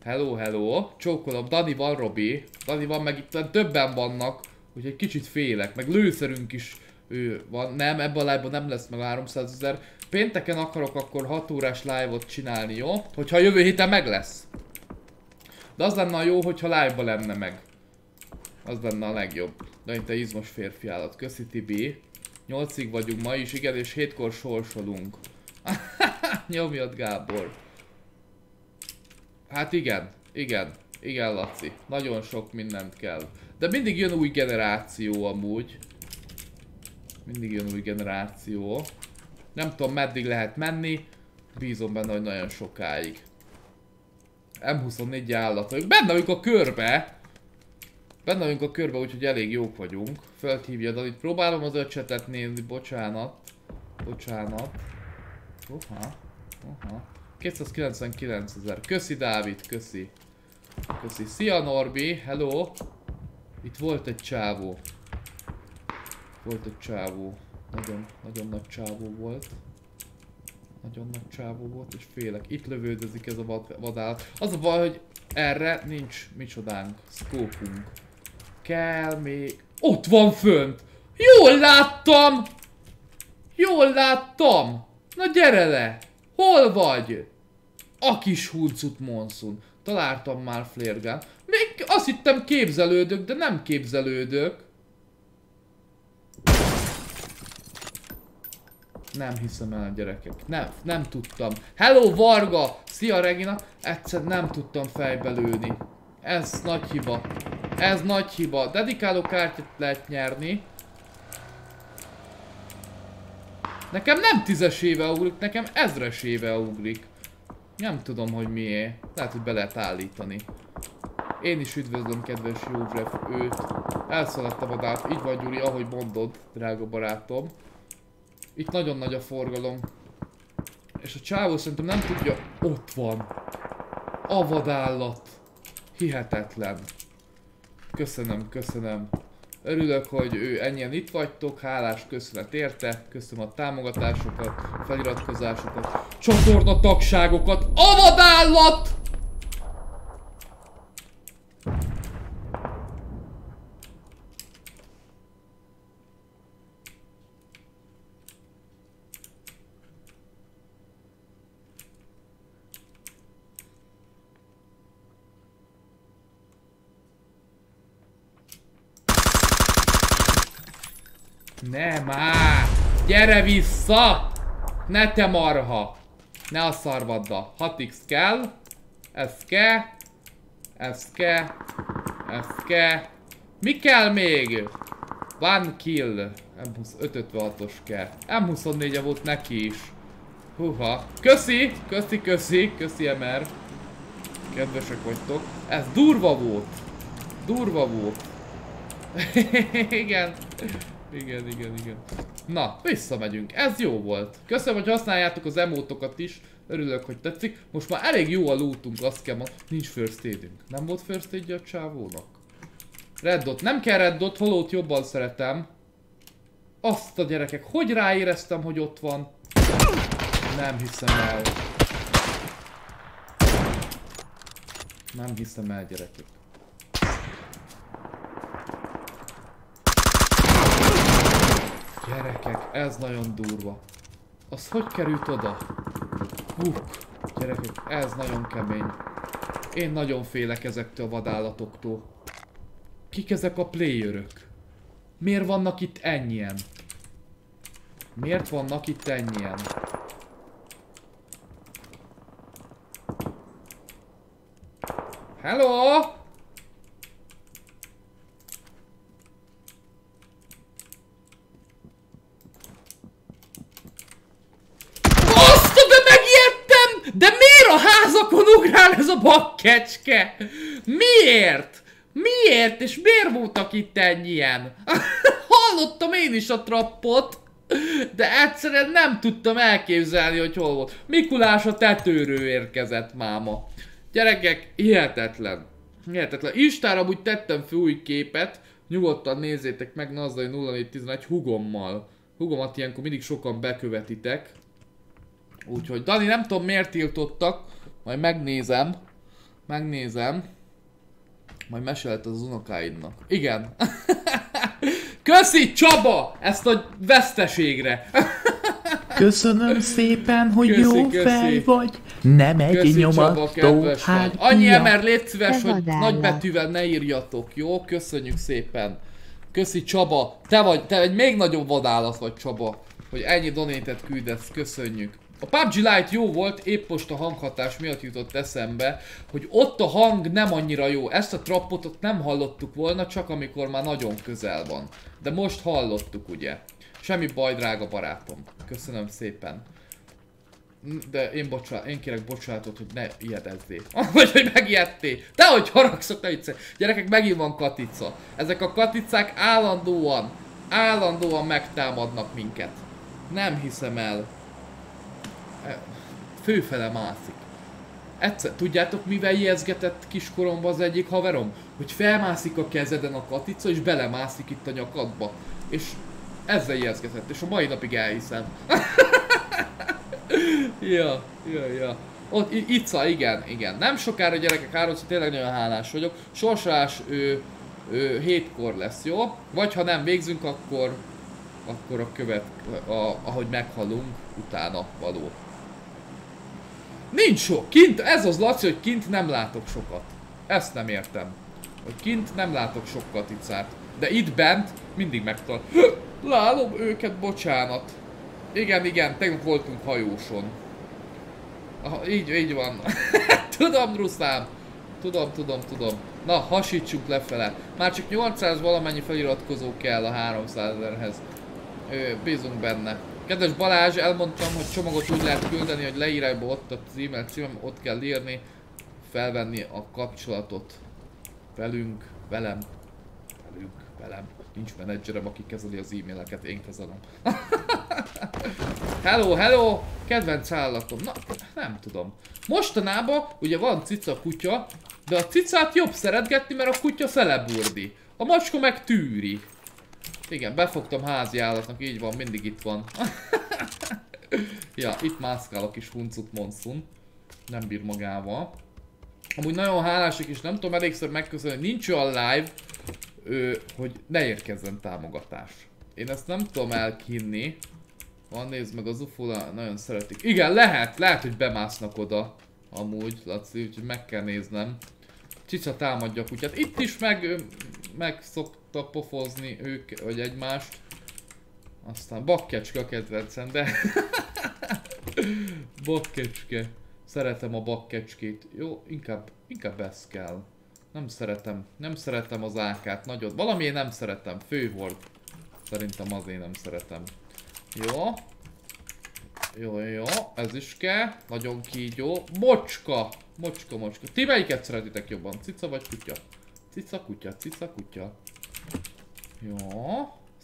Hello, hello. Csókolom. Dani van, Robi. Dani van, meg itt többen vannak. Úgyhogy kicsit félek. Meg lőszerünk is ő van. Nem, ebben a live nem lesz meg 300 ezer. Pénteken akarok akkor 6 órás live-ot csinálni, jó? Hogyha jövő héten meg lesz. De az lenne a jó, hogyha live-ba lenne meg. Az lenne a legjobb. De itt a izmos férfi állat. Köszi Tibi. 8-ig vagyunk ma is, igen, és 7-kor sorsolunk. Nyomjad Gábor. Hát igen, igen, igen Laci. Nagyon sok mindent kell. De mindig jön új generáció amúgy. Mindig jön új generáció. Nem tudom meddig lehet menni. Bízom benne, hogy nagyon sokáig. M24 állatok. Benne vagyunk a körbe! Benne vagyunk a körbe, úgyhogy elég jók vagyunk. Fölthívja Dalit. Próbálom az öcsetet nézni, bocsánat. Bocsánat. Oha. Oha. 299 ezer. Köszi Dávid, köszi. Köszi. Szia Norbi, hello. Itt volt egy csávó. Volt egy csávó. Nagyon, nagyon nagy csávó volt. Nagyon nagy csávó volt, és félek. Itt lövődözik ez a vad, vadállat. Az a baj, hogy erre nincs micsodánk, szkópunk. Kell még... Ott van fönt! Jól láttam! Jól láttam! Na gyere le! Hol vagy? A kis huncut monszun. Találtam már flérgán. Még azt hittem képzelődök, de nem képzelődök. Nem hiszem el a gyerekek. Nem, nem tudtam. Hello Varga! Szia Regina! Egyszer nem tudtam fejbe. Ez nagy hiba. Ez nagy hiba. Dedikáló kártyát lehet nyerni. Nekem nem tízesével ugrik, nekem ezresével ugrik. Nem tudom, hogy miért. Lehet, hogy be lehet állítani. Én is üdvözlöm, kedves József, őt. Elszaladtam a dát. Így vagy, Gyuri, ahogy mondod, drága barátom. Itt nagyon nagy a forgalom. És a csávó szerintem nem tudja... Ott van. A vadállat. Hihetetlen. Köszönöm, köszönöm. Örülök, hogy ő ennyien itt vagytok, hálás köszönet érte, köszönöm a támogatásokat, feliratkozásokat, csatorna tagságokat, a Ne már! Gyere vissza! Ne te marha! Ne a szarvadda. 6x kell. Ez kell. Ez kell. Ez kell. Mi kell még? One kill. M556-os kell. M24-e volt neki is. Huha. Köszi! Köszi, köszi! Köszi, Emer. Kedvesek vagytok. Ez durva volt. Durva volt. Igen. Igen, igen, igen. Na, visszamegyünk. Ez jó volt. Köszönöm, hogy használjátok az emótokat is. Örülök, hogy tetszik. Most már elég jó a lootunk, azt kell mondani. Nincs first aidünk. Nem volt first aid a csávónak? Red dot. Nem kell red dot, holót jobban szeretem. Azt a gyerekek, hogy ráéreztem, hogy ott van? Nem hiszem el. Nem hiszem el, gyerekek. Gyerekek, ez nagyon durva. Az hogy került oda? Hú, Gyerekek, ez nagyon kemény. Én nagyon félek ezektől a vadállatoktól. Kik ezek a playerök? Miért vannak itt ennyien? Miért vannak itt ennyien? Hello! Azt, de megijedtem! De miért a házakon ugrál ez a bakkecske? Miért? Miért? És miért voltak itt ennyien? Hallottam én is a trappot. De egyszerűen nem tudtam elképzelni, hogy hol volt. Mikulás a tetőről érkezett máma. Gyerekek, hihetetlen. Hihetetlen. Instára amúgy tettem fel új képet. Nyugodtan nézzétek meg Nazdai 0411 hugommal. Hugomat ilyenkor mindig sokan bekövetitek. Úgyhogy Dani nem tudom miért tiltottak. Majd megnézem. Megnézem. Majd mesélt az unokáidnak. Igen. Köszi Csaba! Ezt a veszteségre! Köszönöm szépen, hogy köszi, jó köszi. fej vagy. Nem egy köszi, nyomattó hát Annyi ember, légy szíves, hogy nagybetűvel ne írjatok, jó? Köszönjük szépen. Köszi Csaba, te vagy, te egy még nagyobb vadállat vagy Csaba, hogy ennyi donétet küldesz, köszönjük. A PUBG Lite jó volt, épp most a hanghatás miatt jutott eszembe, hogy ott a hang nem annyira jó. Ezt a trappot ott nem hallottuk volna, csak amikor már nagyon közel van. De most hallottuk, ugye. Semmi baj, drága barátom. Köszönöm szépen. De én, bocsánat, én kérek bocsánatot, hogy ne ijedezzél. Vagy hogy megijedtél. De hogy haragszok, ne vicce. Gyerekek, megint van katica. Ezek a katicák állandóan, állandóan megtámadnak minket. Nem hiszem el. Főfele mászik. Egyszer, tudjátok mivel ijeszgetett kiskoromban az egyik haverom? Hogy felmászik a kezeden a katica és belemászik itt a nyakadba. És ezzel ijeszgetett, és a mai napig elhiszem. ja, ja, ja. Ott, Ica, igen, igen. Nem sokára gyerekek, háromszor tényleg nagyon hálás vagyok. Sorsolás ő, ő hétkor lesz, jó? Vagy ha nem végzünk, akkor akkor a követ, a, ahogy meghalunk, utána való. Nincs sok. Kint, ez az Laci, hogy kint nem látok sokat. Ezt nem értem. Hogy kint nem látok sok katicát. De itt bent mindig megtal. Lálom őket, bocsánat. Igen, igen, tegnap voltunk hajóson. Aha, így, így van. tudom, Ruszám. Tudom, tudom, tudom. Na, hasítsuk lefele. Már csak 800 valamennyi feliratkozó kell a 300 ezerhez. Bízunk benne. Kedves Balázs, elmondtam, hogy csomagot úgy lehet küldeni, hogy leírásba ott az e-mail címem, ott kell írni, felvenni a kapcsolatot velünk, velem, velünk, velem. Nincs menedzserem, aki kezeli az e-maileket, én kezelem. hello, hello! Kedvenc állatom. Na, nem tudom. Mostanában ugye van cica kutya, de a cicát jobb szeretgetni, mert a kutya feleburdi. A macska meg tűri. Igen, befogtam házi állatnak, így van, mindig itt van. ja, itt mászkál a kis huncut monszun. Nem bír magával. Amúgy nagyon hálásik is, nem tudom elégszer megköszönni, nincs olyan live, ő, hogy ne érkezzen támogatás. Én ezt nem tudom elkinni. Van, nézd meg az ufo nagyon szeretik. Igen, lehet, lehet, hogy bemásznak oda. Amúgy, Laci, úgyhogy meg kell néznem. Csicsa támadja a kutyát. Itt is meg, meg szokta pofozni ők, vagy egymást. Aztán bakkecske a kedvencem, de... bakkecske. Szeretem a bakkecskét. Jó, inkább, inkább ez kell. Nem szeretem, nem szeretem az ákát nagyon. Valami nem szeretem, főhord. Szerintem azért nem szeretem. Jó. Jó, jó, ez is kell. Nagyon kígyó. Mocska! Mocska, mocska. Ti melyiket szeretitek jobban? Cica vagy kutya? Cica, kutya, cica, kutya. Jó.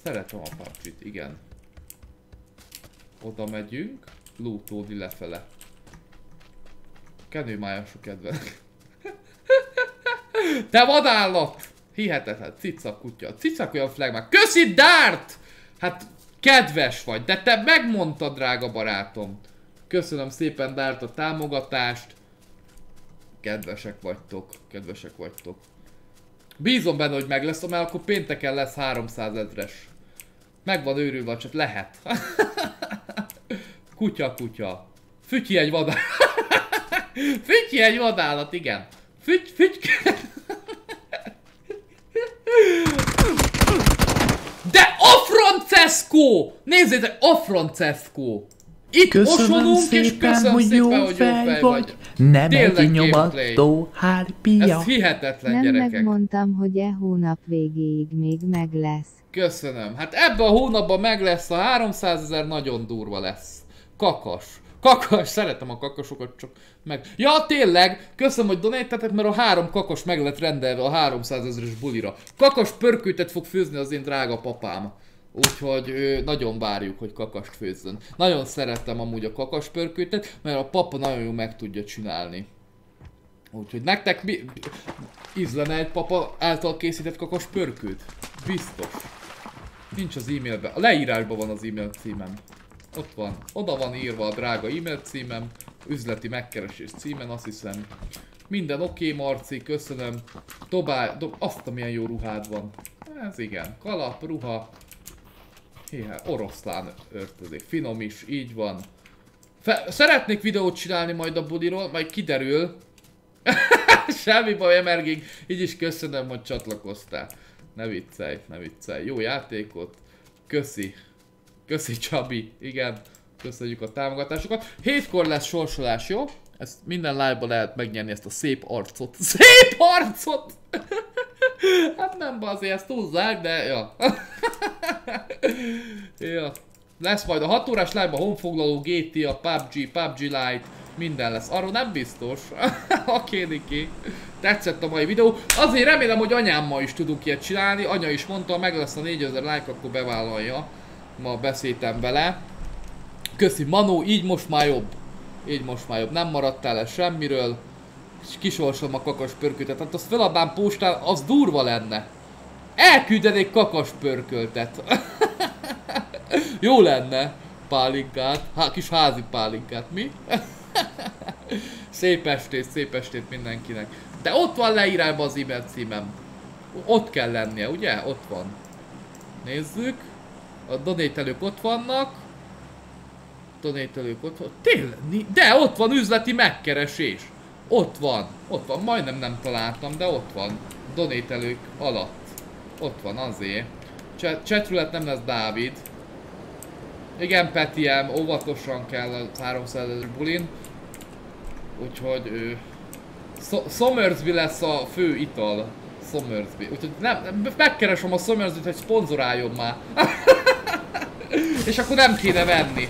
Szeretem a papcsit, igen. Oda megyünk. Lootódni lefele. Kenőmájasú kedve. Te vadállat! Hihetetlen, cica kutya. Cica olyan flagmák. Köszi, Dart! Hát, kedves vagy, de te megmondtad, drága barátom. Köszönöm szépen, Dart, a támogatást. Kedvesek vagytok, kedvesek vagytok. Bízom benne, hogy meg lesz, mert akkor pénteken lesz 300 ezres. Meg van őrülve, csak lehet. kutya, kutya. Fütyi egy vadállat. Fütyi egy vadállat, igen. Füty, füty. De a Francesco! Nézzétek, a Francesco! Itt köszönöm osonunk, szépen, és köszönöm hogy szépen, jó hogy jó fej fej vagy. vagy. Nem Tényleg egy nyomató hárpia. Ez hihetetlen, Nem gyerekek. megmondtam, hogy e hónap végéig még meg lesz. Köszönöm. Hát ebben a hónapban meg lesz a 300 ezer, nagyon durva lesz. Kakas. Kakas, szeretem a kakasokat, csak meg... Ja, tényleg, köszönöm, hogy donétetek, mert a három kakas meg lett rendelve a 300 ezeres bulira. Kakas pörkültet fog főzni az én drága papám. Úgyhogy ő, nagyon várjuk, hogy kakast főzzön. Nagyon szeretem amúgy a kakas pörkültet, mert a papa nagyon jól meg tudja csinálni. Úgyhogy nektek mi... ízlene egy papa által készített kakas pörkült? Biztos. Nincs az e-mailben. A leírásban van az e-mail címem. Ott van. Oda van írva a drága e-mail címem. Üzleti megkeresés címen, azt hiszem. Minden oké, okay, Marci, köszönöm. Dobál, dob, azt a jó ruhád van. Ez igen. Kalap, ruha. Hiha, oroszlán öltözik. Finom is, így van. Fe szeretnék videót csinálni majd a buliról, majd kiderül. Semmi baj, Emerging. Így is köszönöm, hogy csatlakoztál. Ne viccelj, ne viccelj. Jó játékot. Köszi. Köszi Csabi. Igen. Köszönjük a támogatásokat. Hétkor lesz sorsolás, jó? Ezt minden live-ban lehet megnyerni ezt a szép arcot. Szép arcot! hát nem azért ezt túlzák, de ja. ja. Lesz majd a 6 órás live a honfoglaló, GTA, PUBG, PUBG Lite, minden lesz. Arról nem biztos. Oké, Niki. Tetszett a mai videó. Azért remélem, hogy anyámmal is tudunk ilyet csinálni. Anya is mondta, meg lesz a 4000 like, akkor bevállalja. Ma beszéltem vele. Köszi Manu, így most már jobb. Így most már jobb. Nem maradtál el semmiről. És kisorsolom a kakas pörköltet. Hát azt feladnám postán, az durva lenne. Elküldenék kakas pörköltet. Jó lenne pálinkát, há, kis házi pálinkát, mi? szép estét, szép estét mindenkinek. De ott van leírásban az e-mail címem. Ott kell lennie, ugye? Ott van. Nézzük. A donételők ott vannak. Donételők ott van. Tényleg, de ott van üzleti megkeresés. Ott van, ott van, majdnem nem találtam, de ott van. Donételők alatt. Ott van azért. Chatroulette nem lesz Dávid. Igen, Petiem, óvatosan kell a 300 ezer bulin. Úgyhogy ő... Somersby lesz a fő ital. Somersby. Úgyhogy nem megkeresem a Somersby-t, hogy szponzoráljon már. És akkor nem kéne venni.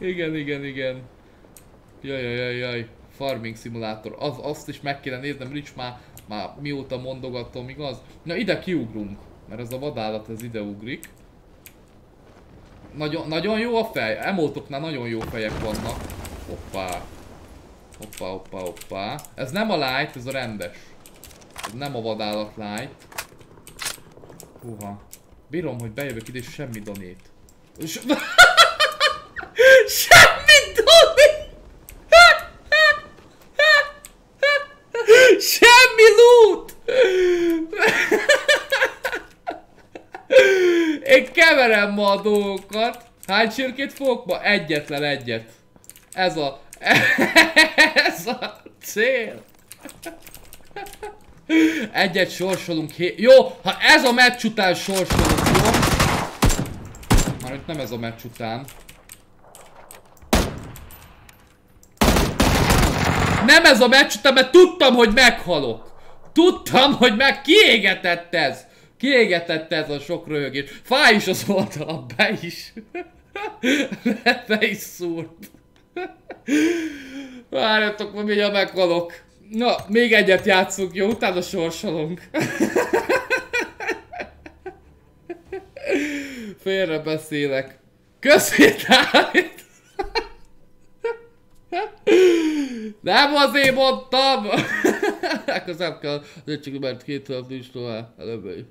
Igen, igen, igen. Jaj, jaj, jaj, jaj. Farming Simulator. Az, azt is meg kéne néznem, Rich már, már mióta mondogatom, igaz? Na ide kiugrunk. Mert ez a vadállat, ez ide ugrik. Nagyon, nagyon jó a fej. Emótoknál nagyon jó fejek vannak. Hoppá. Hoppá, hoppá, hoppá. Ez nem a light, ez a rendes. Ez nem a vadállat light. Húha. Bírom, hogy bejövök ide és semmi donét. S semmi donét! semmi loot! Én keverem ma a dolgokat. Hány csirkét fogok ma? Egyetlen egyet. Ez a... Ez a cél. Egyet sorsolunk. Jó, ha ez a meccs után sorsolunk, jó? Már itt nem ez a meccs után. Nem ez a meccs mert tudtam, hogy meghalok. Tudtam, hogy meg kiégetett ez. Kiégetett ez a sok röhögés. Fáj is az oldalam, be is. be is szúrt. Várjatok, ma mindjárt meghalok. Na, még egyet játszunk, jó? Utána sorsolunk. Félre beszélek. Dávid! Nem azért mondtam! Akkor nem kell, azért csak mert két hónap nincs tovább, előbb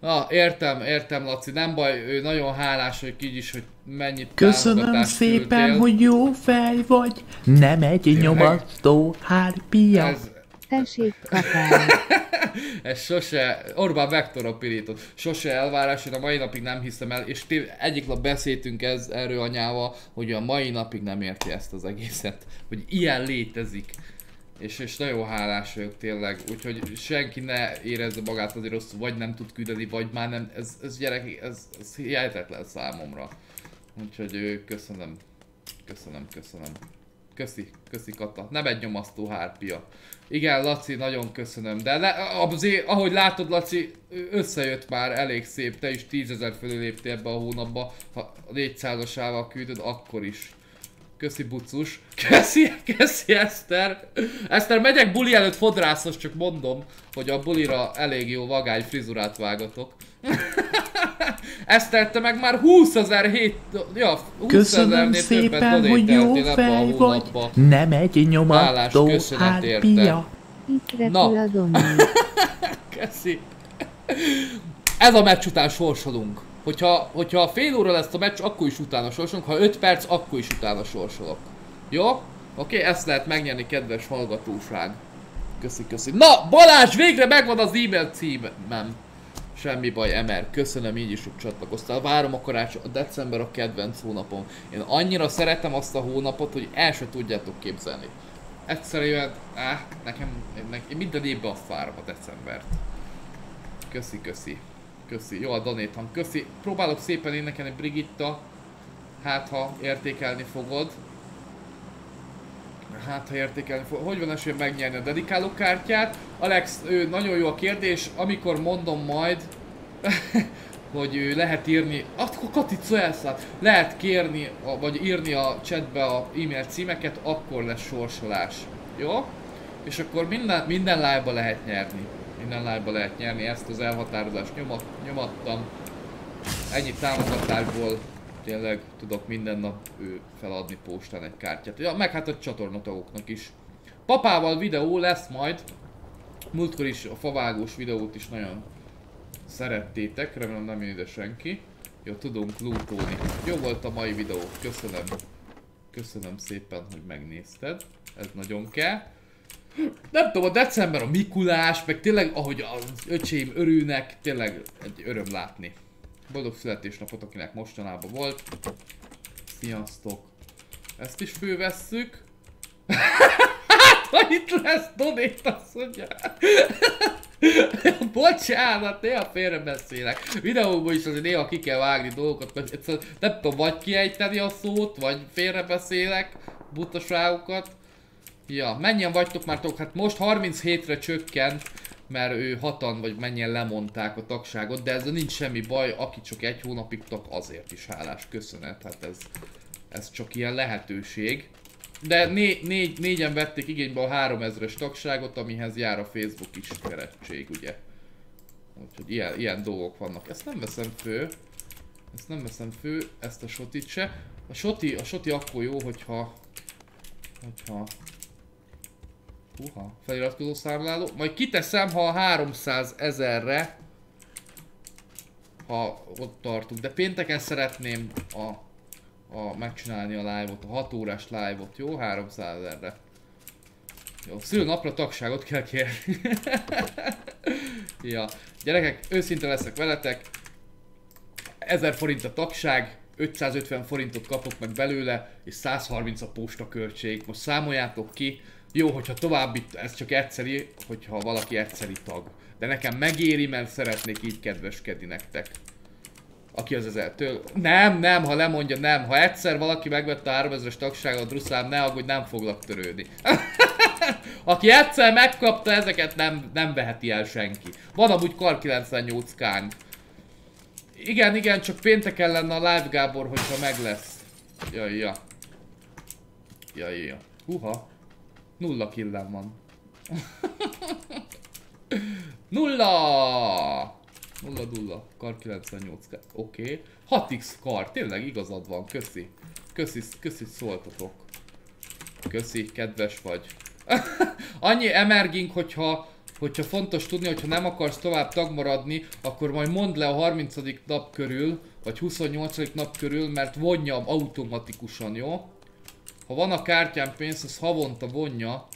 Na, értem, értem, Laci, nem baj, ő nagyon hálás, hogy így is, hogy mennyit Köszönöm szépen, küldtél. hogy jó fej vagy, nem egy Tényleg? nyomasztó hárpia. Ez, Kapál. Ez sose, Orbán Vektorra pirított, sose elvárás, én a mai napig nem hiszem el, és tév, egyik nap beszéltünk ez erről anyával, hogy a mai napig nem érti ezt az egészet, hogy ilyen létezik. És, és nagyon hálás vagyok tényleg, úgyhogy senki ne érezze magát azért rosszul, vagy nem tud küldeni, vagy már nem, ez, ez gyerek, ez, ez hihetetlen számomra. Úgyhogy köszönöm, köszönöm, köszönöm. Köszi, köszi Kata. Nem egy nyomasztó hárpia. Igen, Laci, nagyon köszönöm. De le, azért, ahogy látod, Laci, összejött már elég szép. Te is tízezer fölé léptél ebbe a hónapba. Ha 400-asával küldöd, akkor is. Köszi Bucus. Köszi, köszi Eszter. Eszter, megyek buli előtt fodrászos, csak mondom, hogy a bulira elég jó vagány frizurát vágatok. Eszter, te meg már 20 ezer hét... Ja, 20 Köszönöm szépen, hogy jó fej vagy. Nem egy nyomattó hárpia. Itt Na. Köszi. Ez a meccs után sorsolunk. Hogyha, hogyha fél óra lesz a meccs, akkor is utána sorsolunk, ha 5 perc, akkor is utána sorsolok. Jó? Oké, okay, ezt lehet megnyerni, kedves hallgatóság. Köszi, köszi. Na, Balázs, végre megvan az e-mail címem. Semmi baj, Emer, köszönöm így is, csatlakoztál. Várom a karácsony, a december a kedvenc hónapom. Én annyira szeretem azt a hónapot, hogy el se tudjátok képzelni. Egyszerűen, áh, nekem, nekem minden évben azt várom a decembert. Köszi, köszi. Köszi. Jó a donétam. Köszi. Próbálok szépen énekelni Brigitta. Hát ha értékelni fogod. Hát ha értékelni fogod. Hogy van esély megnyerni a dedikáló kártyát? Alex, ő, nagyon jó a kérdés. Amikor mondom majd, hogy ő lehet írni, akkor Katic elszállt, lehet kérni, vagy írni a chatbe a e-mail címeket, akkor lesz sorsolás. Jó? És akkor minden, minden live-ba lehet nyerni minden live lehet nyerni, ezt az elhatározást nyomat, nyomattam. Ennyi támogatásból tényleg tudok minden nap ő feladni postán egy kártyát. Ja, meg hát a csatornatagoknak is. Papával videó lesz majd. Múltkor is a favágós videót is nagyon szerettétek, remélem nem jön ide senki. Jó, tudunk lootolni. Jó volt a mai videó, köszönöm. Köszönöm szépen, hogy megnézted. Ez nagyon kell nem tudom, a december, a Mikulás, meg tényleg, ahogy az öcsém örülnek, tényleg egy öröm látni. Boldog születésnapot, akinek mostanában volt. Sziasztok. Ezt is fővesszük. hát, ha itt lesz donét, azt mondja. Bocsánat, néha félrebeszélek. Videóban is azért néha ki kell vágni dolgokat, mert egyszerűen nem tudom, vagy kiejteni a szót, vagy félrebeszélek butaságokat. Ja, mennyien vagytok már tok? Hát most 37-re csökkent, mert ő hatan vagy mennyien lemondták a tagságot, de ezzel nincs semmi baj, aki csak egy hónapig tag, azért is hálás köszönet, hát ez, ez csak ilyen lehetőség. De né négy, négyen vették igénybe a 3000-es tagságot, amihez jár a Facebook is kerettség, ugye. Úgyhogy ilyen, ilyen dolgok vannak. Ezt nem veszem fő. Ezt nem veszem fő, ezt a sotit se. A soti, a soti akkor jó, hogyha... Hogyha Uha, feliratkozó számláló. Majd kiteszem, ha a 300 ezerre ha ott tartunk. De pénteken szeretném a, a megcsinálni a live-ot, a 6 órás live-ot, jó? 300 ezerre. Jó, szülőnapra tagságot kell kérni. ja, gyerekek, őszinte leszek veletek. 1000 forint a tagság, 550 forintot kapok meg belőle, és 130 a posta. Most számoljátok ki, jó, hogyha további, ez csak egyszeri, hogyha valaki egyszeri tag. De nekem megéri, mert szeretnék így kedveskedni nektek. Aki az ezertől. Nem, nem, ha lemondja, nem. Ha egyszer valaki megvette a 3000-es tagságot, Druszám, ne aggódj, nem foglak törődni. Aki egyszer megkapta ezeket, nem, nem veheti el senki. Van amúgy kar 98 kánk. Igen, igen, csak pénteken lenne a live Gábor, hogyha meg lesz. Jaj, ja. Jaj, ja. Huha. Nulla killem van. nulla! Nulla nulla. Kar 98. Oké. Okay. 6x kar. Tényleg igazad van. Köszi. Köszi, köszi szóltatok. Köszi, kedves vagy. Annyi emerging, hogyha hogyha fontos tudni, hogyha nem akarsz tovább tag maradni, akkor majd mondd le a 30. nap körül, vagy 28. nap körül, mert vonja automatikusan, jó? Ha van a kártyán pénz, az havonta vonja,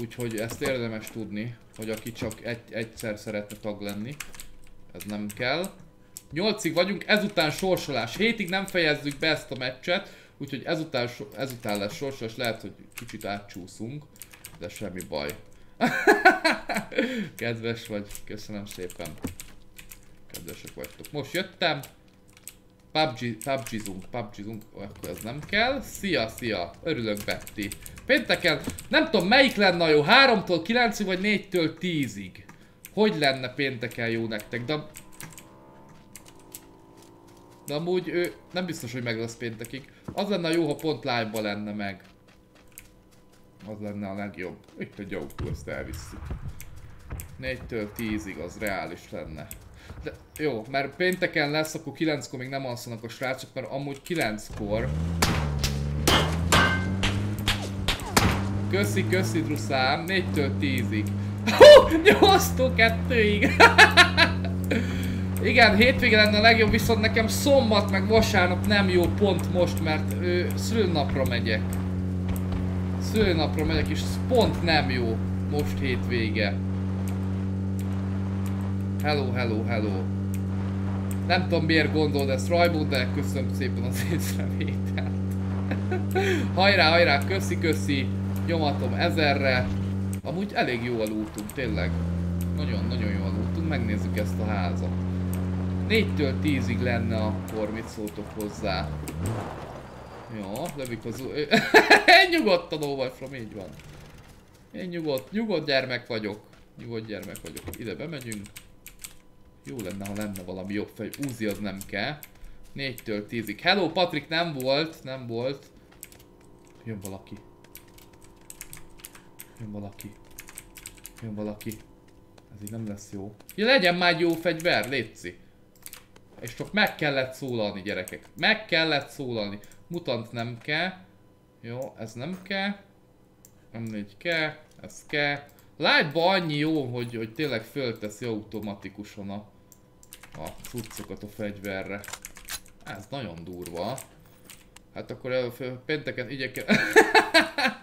Úgyhogy ezt érdemes tudni, hogy aki csak egy, egyszer szeretne tag lenni, ez nem kell. Nyolcig vagyunk, ezután sorsolás. Hétig nem fejezzük be ezt a meccset, úgyhogy ezután, ezután lesz sorsolás, lehet, hogy kicsit átcsúszunk, de semmi baj. Kedves vagy, köszönöm szépen. Kedvesek vagytok. Most jöttem. PUBG, PUBG-zunk, PUBG-zunk, akkor ez nem kell. Szia, szia, örülök Betty. Pénteken, nem tudom melyik lenne jó, 3-tól 9 vagy 4-től 10-ig. Hogy lenne pénteken jó nektek, de... De amúgy ő nem biztos, hogy meg lesz péntekig. Az lenne jó, ha pont live-ba lenne meg. Az lenne a legjobb. Itt egy autó, ezt elvisszük. 4-től 10-ig az reális lenne. De, jó, mert pénteken lesz, akkor 9-kor még nem alszanak a srácok, mert amúgy 9-kor... Köszi, köszi Druszám, 4-től 10-ig. 8-től 2-ig! Igen, hétvége lenne a legjobb, viszont nekem szombat meg vasárnap nem jó pont most, mert ő, szülőnapra megyek. Szülőnapra megyek, és pont nem jó most hétvége. Hello, hello, hello. Nem tudom miért gondolod ezt Rajbó, de köszönöm szépen az észrevételt. hajrá, hajrá, köszi, köszi. Nyomatom ezerre. Amúgy elég jó lootunk, tényleg. Nagyon-nagyon jó lootunk, megnézzük ezt a házat. 4-től 10-ig lenne akkor, mit szóltok hozzá? Jó, lövik az... Nyugodtan olvasom, így van. Én nyugodt, nyugodt gyermek vagyok. Nyugodt gyermek vagyok. Ide bemegyünk. Jó lenne, ha lenne valami jobb fej. Úzi az nem kell. 4-től 10-ig. Hello, Patrik, nem volt, nem volt. Jön valaki. Jön valaki. Jön valaki. Ez így nem lesz jó. Ja, legyen már jó fegyver, létszi. És csak meg kellett szólalni, gyerekek. Meg kellett szólalni. Mutant nem kell. Jó, ez nem kell. Nem négy kell. Ez kell. Lightba annyi jó, hogy, hogy tényleg fölteszi automatikusan a, a cuccokat a fegyverre. Ez nagyon durva. Hát akkor pénteken igyeke...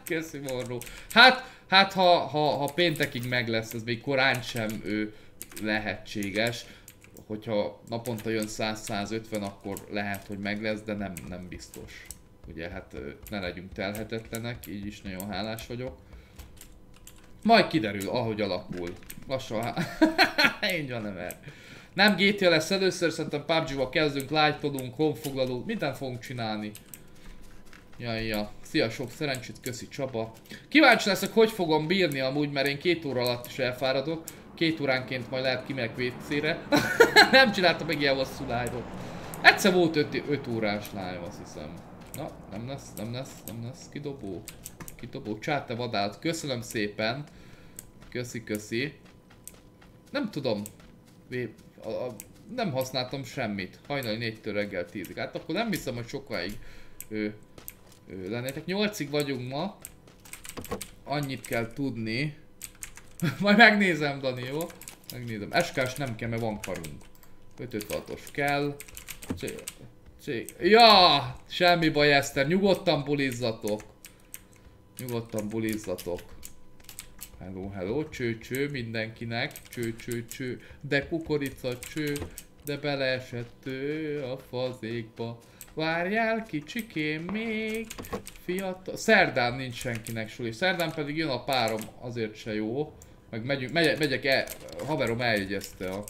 Köszi Morró. Hát, hát ha, ha, ha péntekig meg lesz, ez még korán sem ő lehetséges. Hogyha naponta jön 100-150, akkor lehet, hogy meg lesz, de nem, nem biztos. Ugye hát ne legyünk telhetetlenek, így is nagyon hálás vagyok. Majd kiderül, ahogy alakul. Lassan, így van, nem Nem GTA lesz először, szerintem PUBG-val kezdünk, live-odunk, honfoglaló, mindent fogunk csinálni. Jaj, ja. Szia, sok szerencsét, köszi Csaba. Kíváncsi leszek, hogy fogom bírni amúgy, mert én két óra alatt is elfáradok. Két óránként majd lehet kimegyek WC-re. nem csináltam meg ilyen hosszú live-ot. Egyszer volt 5 órás live, azt hiszem. Na, nem lesz, nem lesz, nem lesz. Kidobó. Kidobó. Csáte vadát. Köszönöm szépen. Köszi, köszi. Nem tudom. A, a, nem használtam semmit. Hajnali 4-től reggel 10-ig. Hát akkor nem hiszem, hogy sokáig ő, ő lennétek. 8-ig vagyunk ma. Annyit kell tudni. Majd megnézem, Dani, jó? Megnézem. Eskás nem kell, mert van karunk. 5-5-6-os kell. Ja, semmi baj Eszter, nyugodtan bulizzatok. Nyugodtan bulizzatok. Hello, hello, cső, cső mindenkinek. Cső, cső, cső. De kukorica, cső. De beleesett ő a fazékba. Várjál kicsikém még. Fiatal. Szerdán nincs senkinek suli. Szerdán pedig jön a párom, azért se jó. Meg megyünk, megy, megyek el, haverom eljegyezte a,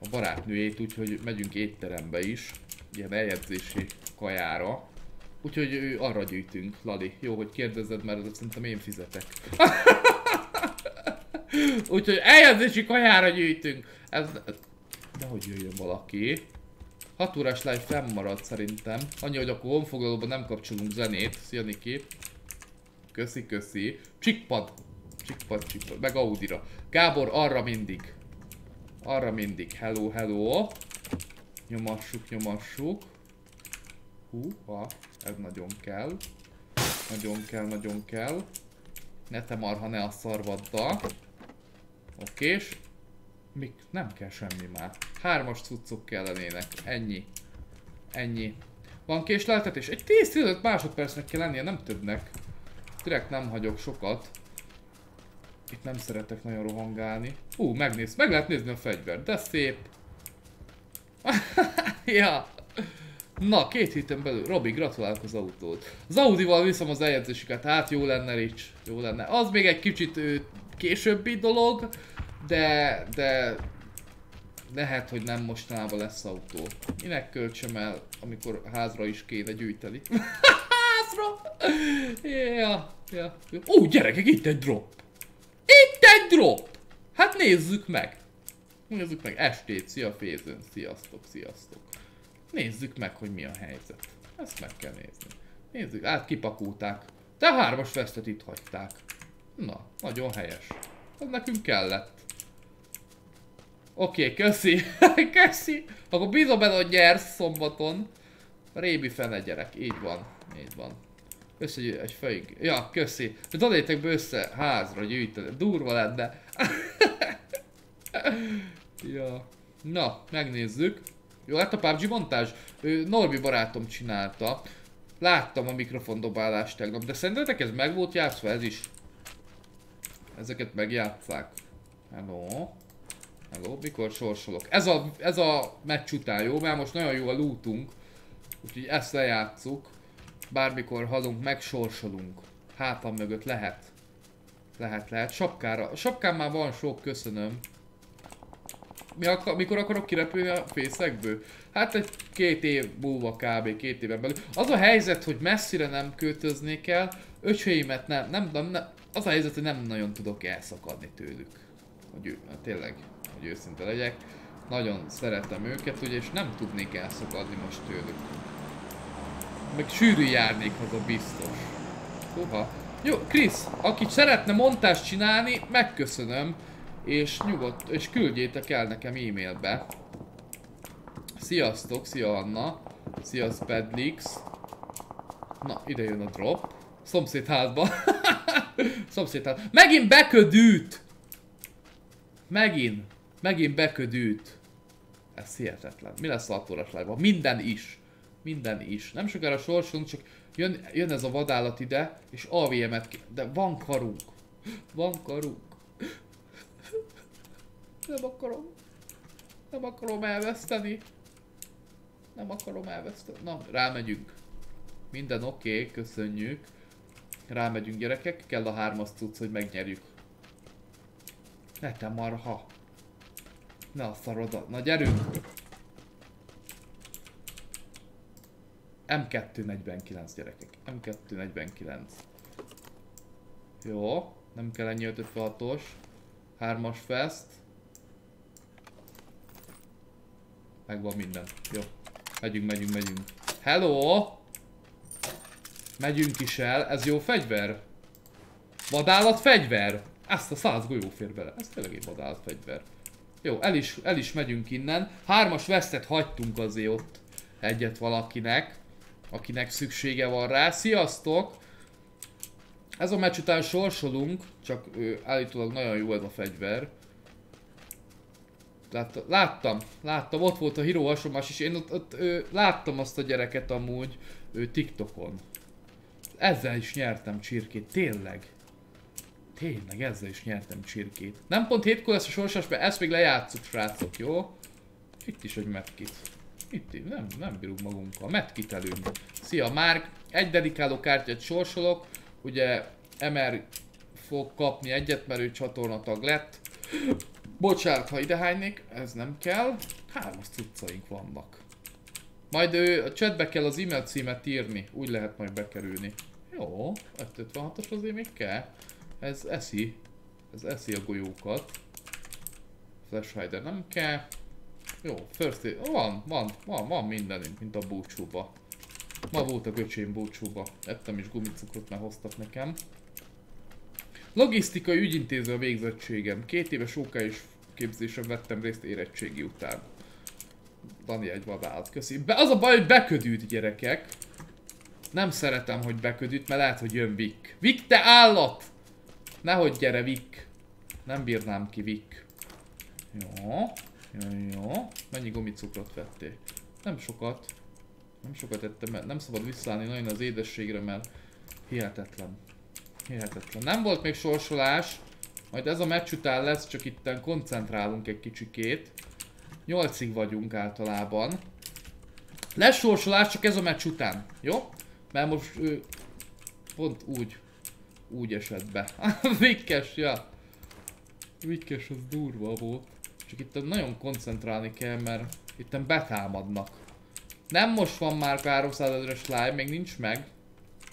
a barátnőjét, úgyhogy megyünk étterembe is ilyen eljegyzési kajára. Úgyhogy arra gyűjtünk, Lali. Jó, hogy kérdezed, mert szerintem én fizetek. Úgyhogy eljegyzési kajára gyűjtünk. Ez, de hogy jöjjön valaki. 6 órás live fennmarad szerintem. Annyi, hogy akkor honfoglalóban nem kapcsolunk zenét. Szia Niki. Köszi, köszi. Csikpad. Csikpad, csikpad. Meg Audira. Gábor, arra mindig. Arra mindig. Hello, hello. Nyomassuk, nyomassuk. Hú, ha, ez nagyon kell. Nagyon kell, nagyon kell. Ne te marha, ne a szarvadda. Okés. Mik? Nem kell semmi már. Hármas cuccok kellenének. Ennyi. Ennyi. Van késleltetés? Egy 10-15 másodpercnek kell lennie, nem többnek. Direkt nem hagyok sokat. Itt nem szeretek nagyon rohangálni. Ú, megnéz, meg lehet nézni a fegyvert, de szép. ja. Na, két héten belül. Robi, gratulálok az autót. Az Audival viszem az eljegyzésüket, hát jó lenne Rich, jó lenne. Az még egy kicsit ő, későbbi dolog, de, de lehet, hogy nem mostanában lesz autó. Minek költsem el, amikor házra is kéne gyűjteni. házra! Ja, ja. Ó, gyerekek, itt egy drop! Itt egy drop! Hát nézzük meg! Nézzük meg, estét, szia Fézön, sziasztok, sziasztok. Nézzük meg, hogy mi a helyzet. Ezt meg kell nézni. Nézzük, át kipakulták. De hármas vesztet itt hagyták. Na, nagyon helyes. Ez nekünk kellett. Oké, okay, köszi. köszi. Akkor bízom benne, hogy nyersz szombaton. Rébi fene gyerek, így van. Így van. Köszi, egy fejig. Ja, köszi. Donétek be össze házra gyűjteni. Durva lenne. ja. Na, megnézzük. Jó, hát a PUBG montázs. Ő, Norbi barátom csinálta. Láttam a mikrofondobálást tegnap, de szerintetek ez meg volt játszva ez is? Ezeket megjátszák. Hello. Hello, mikor sorsolok? Ez a, ez a meccs után, jó? Mert most nagyon jó a lootunk. Úgyhogy ezt lejátszuk. Bármikor halunk, megsorsolunk. Hátam mögött lehet. Lehet, lehet. Sapkára. A sapkám már van sok, köszönöm. Mi akar, mikor akarok kirepülni a fészekből? Hát egy két év múlva kb. két éven belül. Az a helyzet, hogy messzire nem költöznék el, öcseimet nem, nem, nem, nem, az a helyzet, hogy nem nagyon tudok elszakadni tőlük. Hogy ő, hát tényleg, hogy őszinte legyek. Nagyon szeretem őket, ugye, és nem tudnék elszakadni most tőlük. Meg sűrű járnék haza biztos. Uha. Jó, Krisz, aki szeretne montást csinálni, megköszönöm. És nyugodt, és küldjétek el nekem e-mailbe. Sziasztok, szia Anna. Szia Spadlix. Na, ide jön a drop. Szomszédházba. Szomszédház. Megint beködült! Megint. Megint beködült. Ez hihetetlen. Mi lesz a live Minden is. Minden is. Nem sokára sorsunk, csak jön, jön ez a vadállat ide, és AVM-et. De van karunk. Van karunk. Nem akarom. Nem akarom elveszteni. Nem akarom elveszteni. Na, rámegyünk. Minden oké, okay, köszönjük. Rámegyünk gyerekek, kell a hármas cucc, hogy megnyerjük. Ne te marha. Ne a szarodat. Na gyerünk! M249 gyerekek. M249. Jó, nem kell ennyi 56-os. Hármas fest. Megvan minden. Jó. Megyünk, megyünk, megyünk. Hello! Megyünk is el. Ez jó fegyver? Vadállat fegyver? Ezt a száz golyó fér bele. Ez tényleg egy vadállat fegyver. Jó, el is, el is megyünk innen. Hármas vesztet hagytunk azért ott egyet valakinek, akinek szüksége van rá. Sziasztok! Ez a meccs után sorsolunk, csak ő, állítólag nagyon jó ez a fegyver. Láttam, láttam, láttam, ott volt a Hiro hasonlás, és én ott, ott ő, láttam azt a gyereket amúgy ő, TikTokon. Ezzel is nyertem csirkét, tényleg. Tényleg, ezzel is nyertem csirkét. Nem pont hétkor lesz a sorsás, mert ezt még lejátszuk, srácok, jó? Itt is egy medkit. Itt, nem, nem bírunk magunkkal. Medkit előbb. Szia, Márk. Egy dedikáló kártyát sorsolok. Ugye, Emer fog kapni egyet, mert ő csatornatag lett. Bocsánat, ha idehánynék, ez nem kell. Hármas cuccaink vannak. Majd ő, a chatbe kell az e-mail címet írni, úgy lehet majd bekerülni. Jó, 556-os azért még kell. Ez eszi. Ez eszi a golyókat. Flash Hider nem kell. Jó, first aid. Van, van, van, van mindenünk, mint a búcsúba. Ma volt a göcsém búcsúba. Ettem is gumicukrot, mert hoztak nekem. Logisztikai ügyintéző a végzettségem. Két éves OK és képzésen vettem részt érettségi után. Dani egy vadállat, köszi. Be, az a baj, hogy beködült gyerekek. Nem szeretem, hogy beködült, mert lehet, hogy jön Vik. Vik, te állat! Nehogy gyere, Vik. Nem bírnám ki, Vik. Jó. Jó, jó. Mennyi gumicukrot vettél? Nem sokat. Nem sokat ettem, mert nem szabad visszaállni nagyon az édességre, mert hihetetlen. Hihetetlen. Nem volt még sorsolás. Majd ez a meccs után lesz, csak itten koncentrálunk egy kicsikét. 8-ig vagyunk általában. Lesz sorsolás, csak ez a meccs után, jó? Mert most ő, pont úgy, úgy esett be. Vikkes, ja. Vikkes az durva volt. Csak itt nagyon koncentrálni kell, mert itt betámadnak. Nem most van már 300 ezeres live, még nincs meg.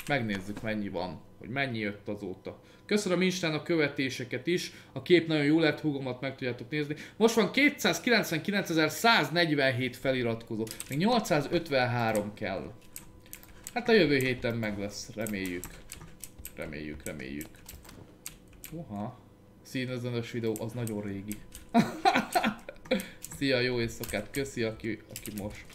Megnézzük mennyi van, hogy mennyi jött azóta. Köszönöm Instán a követéseket is, a kép nagyon jó lett, hugomat meg tudjátok nézni. Most van 299.147 feliratkozó, még 853 kell. Hát a jövő héten meg lesz, reméljük. Reméljük, reméljük. Uha. Színezőnös videó, az nagyon régi. Szia, jó éjszakát, köszi, aki, aki most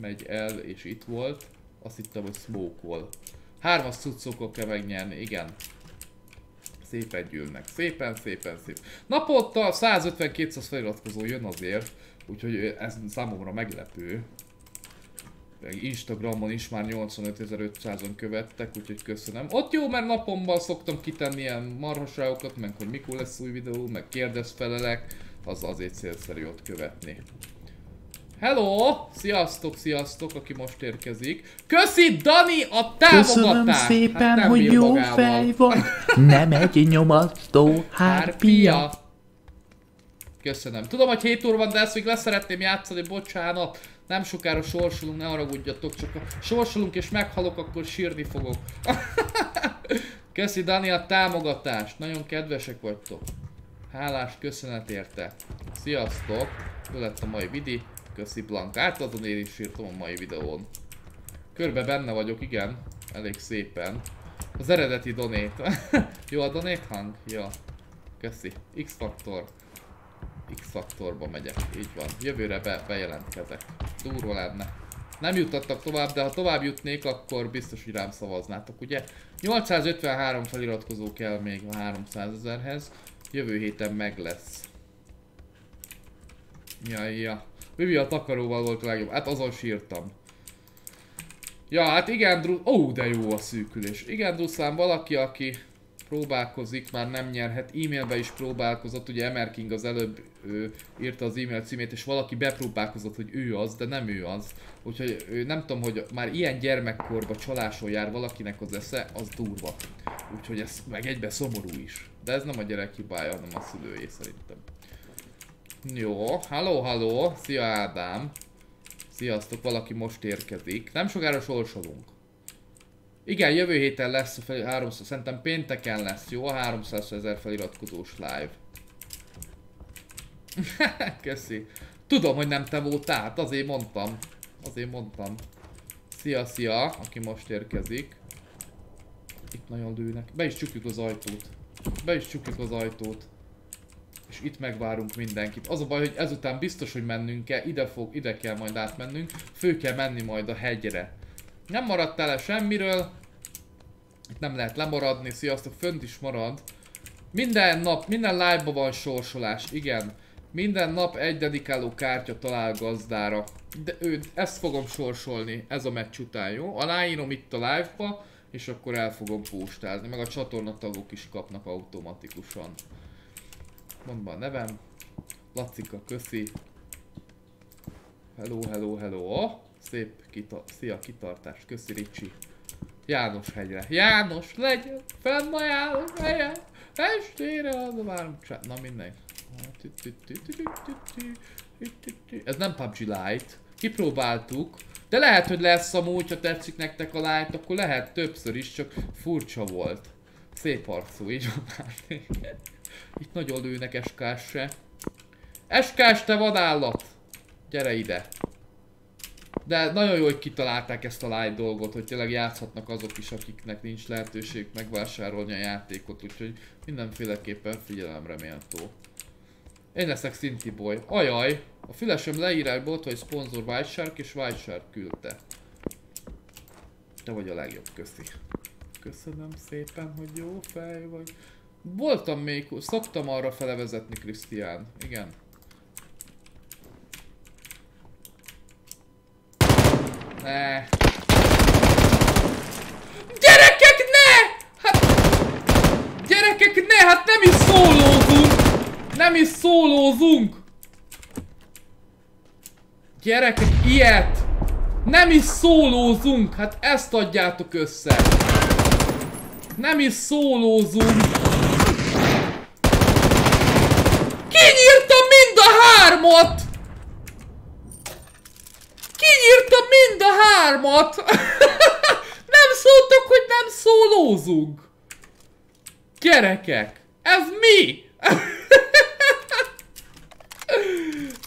megy el és itt volt. Azt hittem, hogy smoke volt. Hármas cuccokkal kell megnyerni, igen. Szépen gyűlnek, szépen, szépen, szép. Naponta 150-200 feliratkozó jön azért, úgyhogy ez számomra meglepő. Instagramon is már 85.500-on követtek, úgyhogy köszönöm. Ott jó, mert napomban szoktam kitenni ilyen marhaságokat, meg hogy mikor lesz új videó, meg kérdez felelek, az azért célszerű ott követni. Hello! Sziasztok, sziasztok, aki most érkezik. Köszi, Dani, a támogatást! Köszönöm szépen, hát hogy jó magával. fej vagy. Nem egy nyomasztó hárpia. Köszönöm. Tudom, hogy 7 óra van, de ezt még leszeretném játszani, bocsánat. Nem sokára sorsolunk, ne haragudjatok, csak ha sorsolunk és meghalok, akkor sírni fogok. Köszi Dani a támogatást, nagyon kedvesek vagytok. Hálás köszönet érte. Sziasztok, jó lett a mai vidi. Köszi Blankát, azon én is írtam a mai videón. Körbe benne vagyok, igen. Elég szépen. Az eredeti donét. Jó a donét hang? Jó. Köszi. X-faktor. X-faktorba megyek, így van. Jövőre be, bejelentkezek. Durva lenne. Nem jutottak tovább, de ha tovább jutnék, akkor biztos, hogy rám szavaznátok, ugye? 853 feliratkozó kell még a 300 ezerhez. Jövő héten meg lesz. Ja, ja. Vivi a takaróval volt a legjobb. Hát azon sírtam. Ja, hát igen. Ó, oh, de jó a szűkülés. Igen, Druszán valaki, aki próbálkozik, már nem nyerhet. E-mailbe is próbálkozott, ugye Emerking az előbb ő, írta az e-mail címét, és valaki bepróbálkozott, hogy ő az, de nem ő az. Úgyhogy ő, nem tudom, hogy már ilyen gyermekkorba csaláson jár valakinek az esze, az durva. Úgyhogy ez meg egybe szomorú is. De ez nem a gyerek hibája, hanem a szülőjé szerintem. Jó, halló, halló, szia Ádám. Sziasztok, valaki most érkezik. Nem sokára sorsolunk. Igen, jövő héten lesz a fel, 300, szerintem pénteken lesz, jó? A 300 ezer feliratkozós live. Köszi. Tudom, hogy nem te voltál, hát azért mondtam. Azért mondtam. Szia, szia, aki most érkezik. Itt nagyon lőnek. Be is csukjuk az ajtót. Be is csukjuk az ajtót és itt megvárunk mindenkit. Az a baj, hogy ezután biztos, hogy mennünk kell, ide, fog, ide kell majd átmennünk, fő kell menni majd a hegyre. Nem maradt le semmiről, itt nem lehet lemaradni, sziasztok, fönt is marad. Minden nap, minden live-ban van sorsolás, igen. Minden nap egy dedikáló kártya talál gazdára. De ő, ezt fogom sorsolni, ez a meccs után, jó? Aláírom itt a live-ba, és akkor el fogom postázni, meg a csatornatagok is kapnak automatikusan. Mondd be a nevem. Lacika, köszi. Hello, hello, hello. Szép kita szia kitartás. Köszi Ricsi. János hegyre. János, legyen fenn a János helye. Estére az a várom Na mindegy. Ez nem PUBG Lite. Kipróbáltuk. De lehet, hogy lesz amúgy, ha tetszik nektek a Lite, akkor lehet többször is, csak furcsa volt. Szép arcú, így van Itt nagyon lőnek SK-s se. SK-s, te vadállat! Gyere ide! De nagyon jó, hogy kitalálták ezt a live dolgot, hogy tényleg játszhatnak azok is, akiknek nincs lehetőség megvásárolni a játékot, úgyhogy mindenféleképpen figyelemre méltó. Én leszek Szinti Boy. Ajaj! A fülesem leírásból, hogy szponzor White Shark és White Shark küldte. Te vagy a legjobb, köszi. Köszönöm szépen, hogy jó fej vagy. Voltam még, szoktam arra felevezetni, Krisztián. Igen. Ne. Gyerekek, ne! Hát... Gyerekek, ne! Hát nem is szól Nem is szólózunk! Gyerekek, ilyet! Nem is szólózunk! Hát ezt adjátok össze! Nem is szólózunk! Kinyírta mind a hármat! Kinyírta mind a hármat! nem szóltok, hogy nem szólózunk! Gyerekek! Ez mi?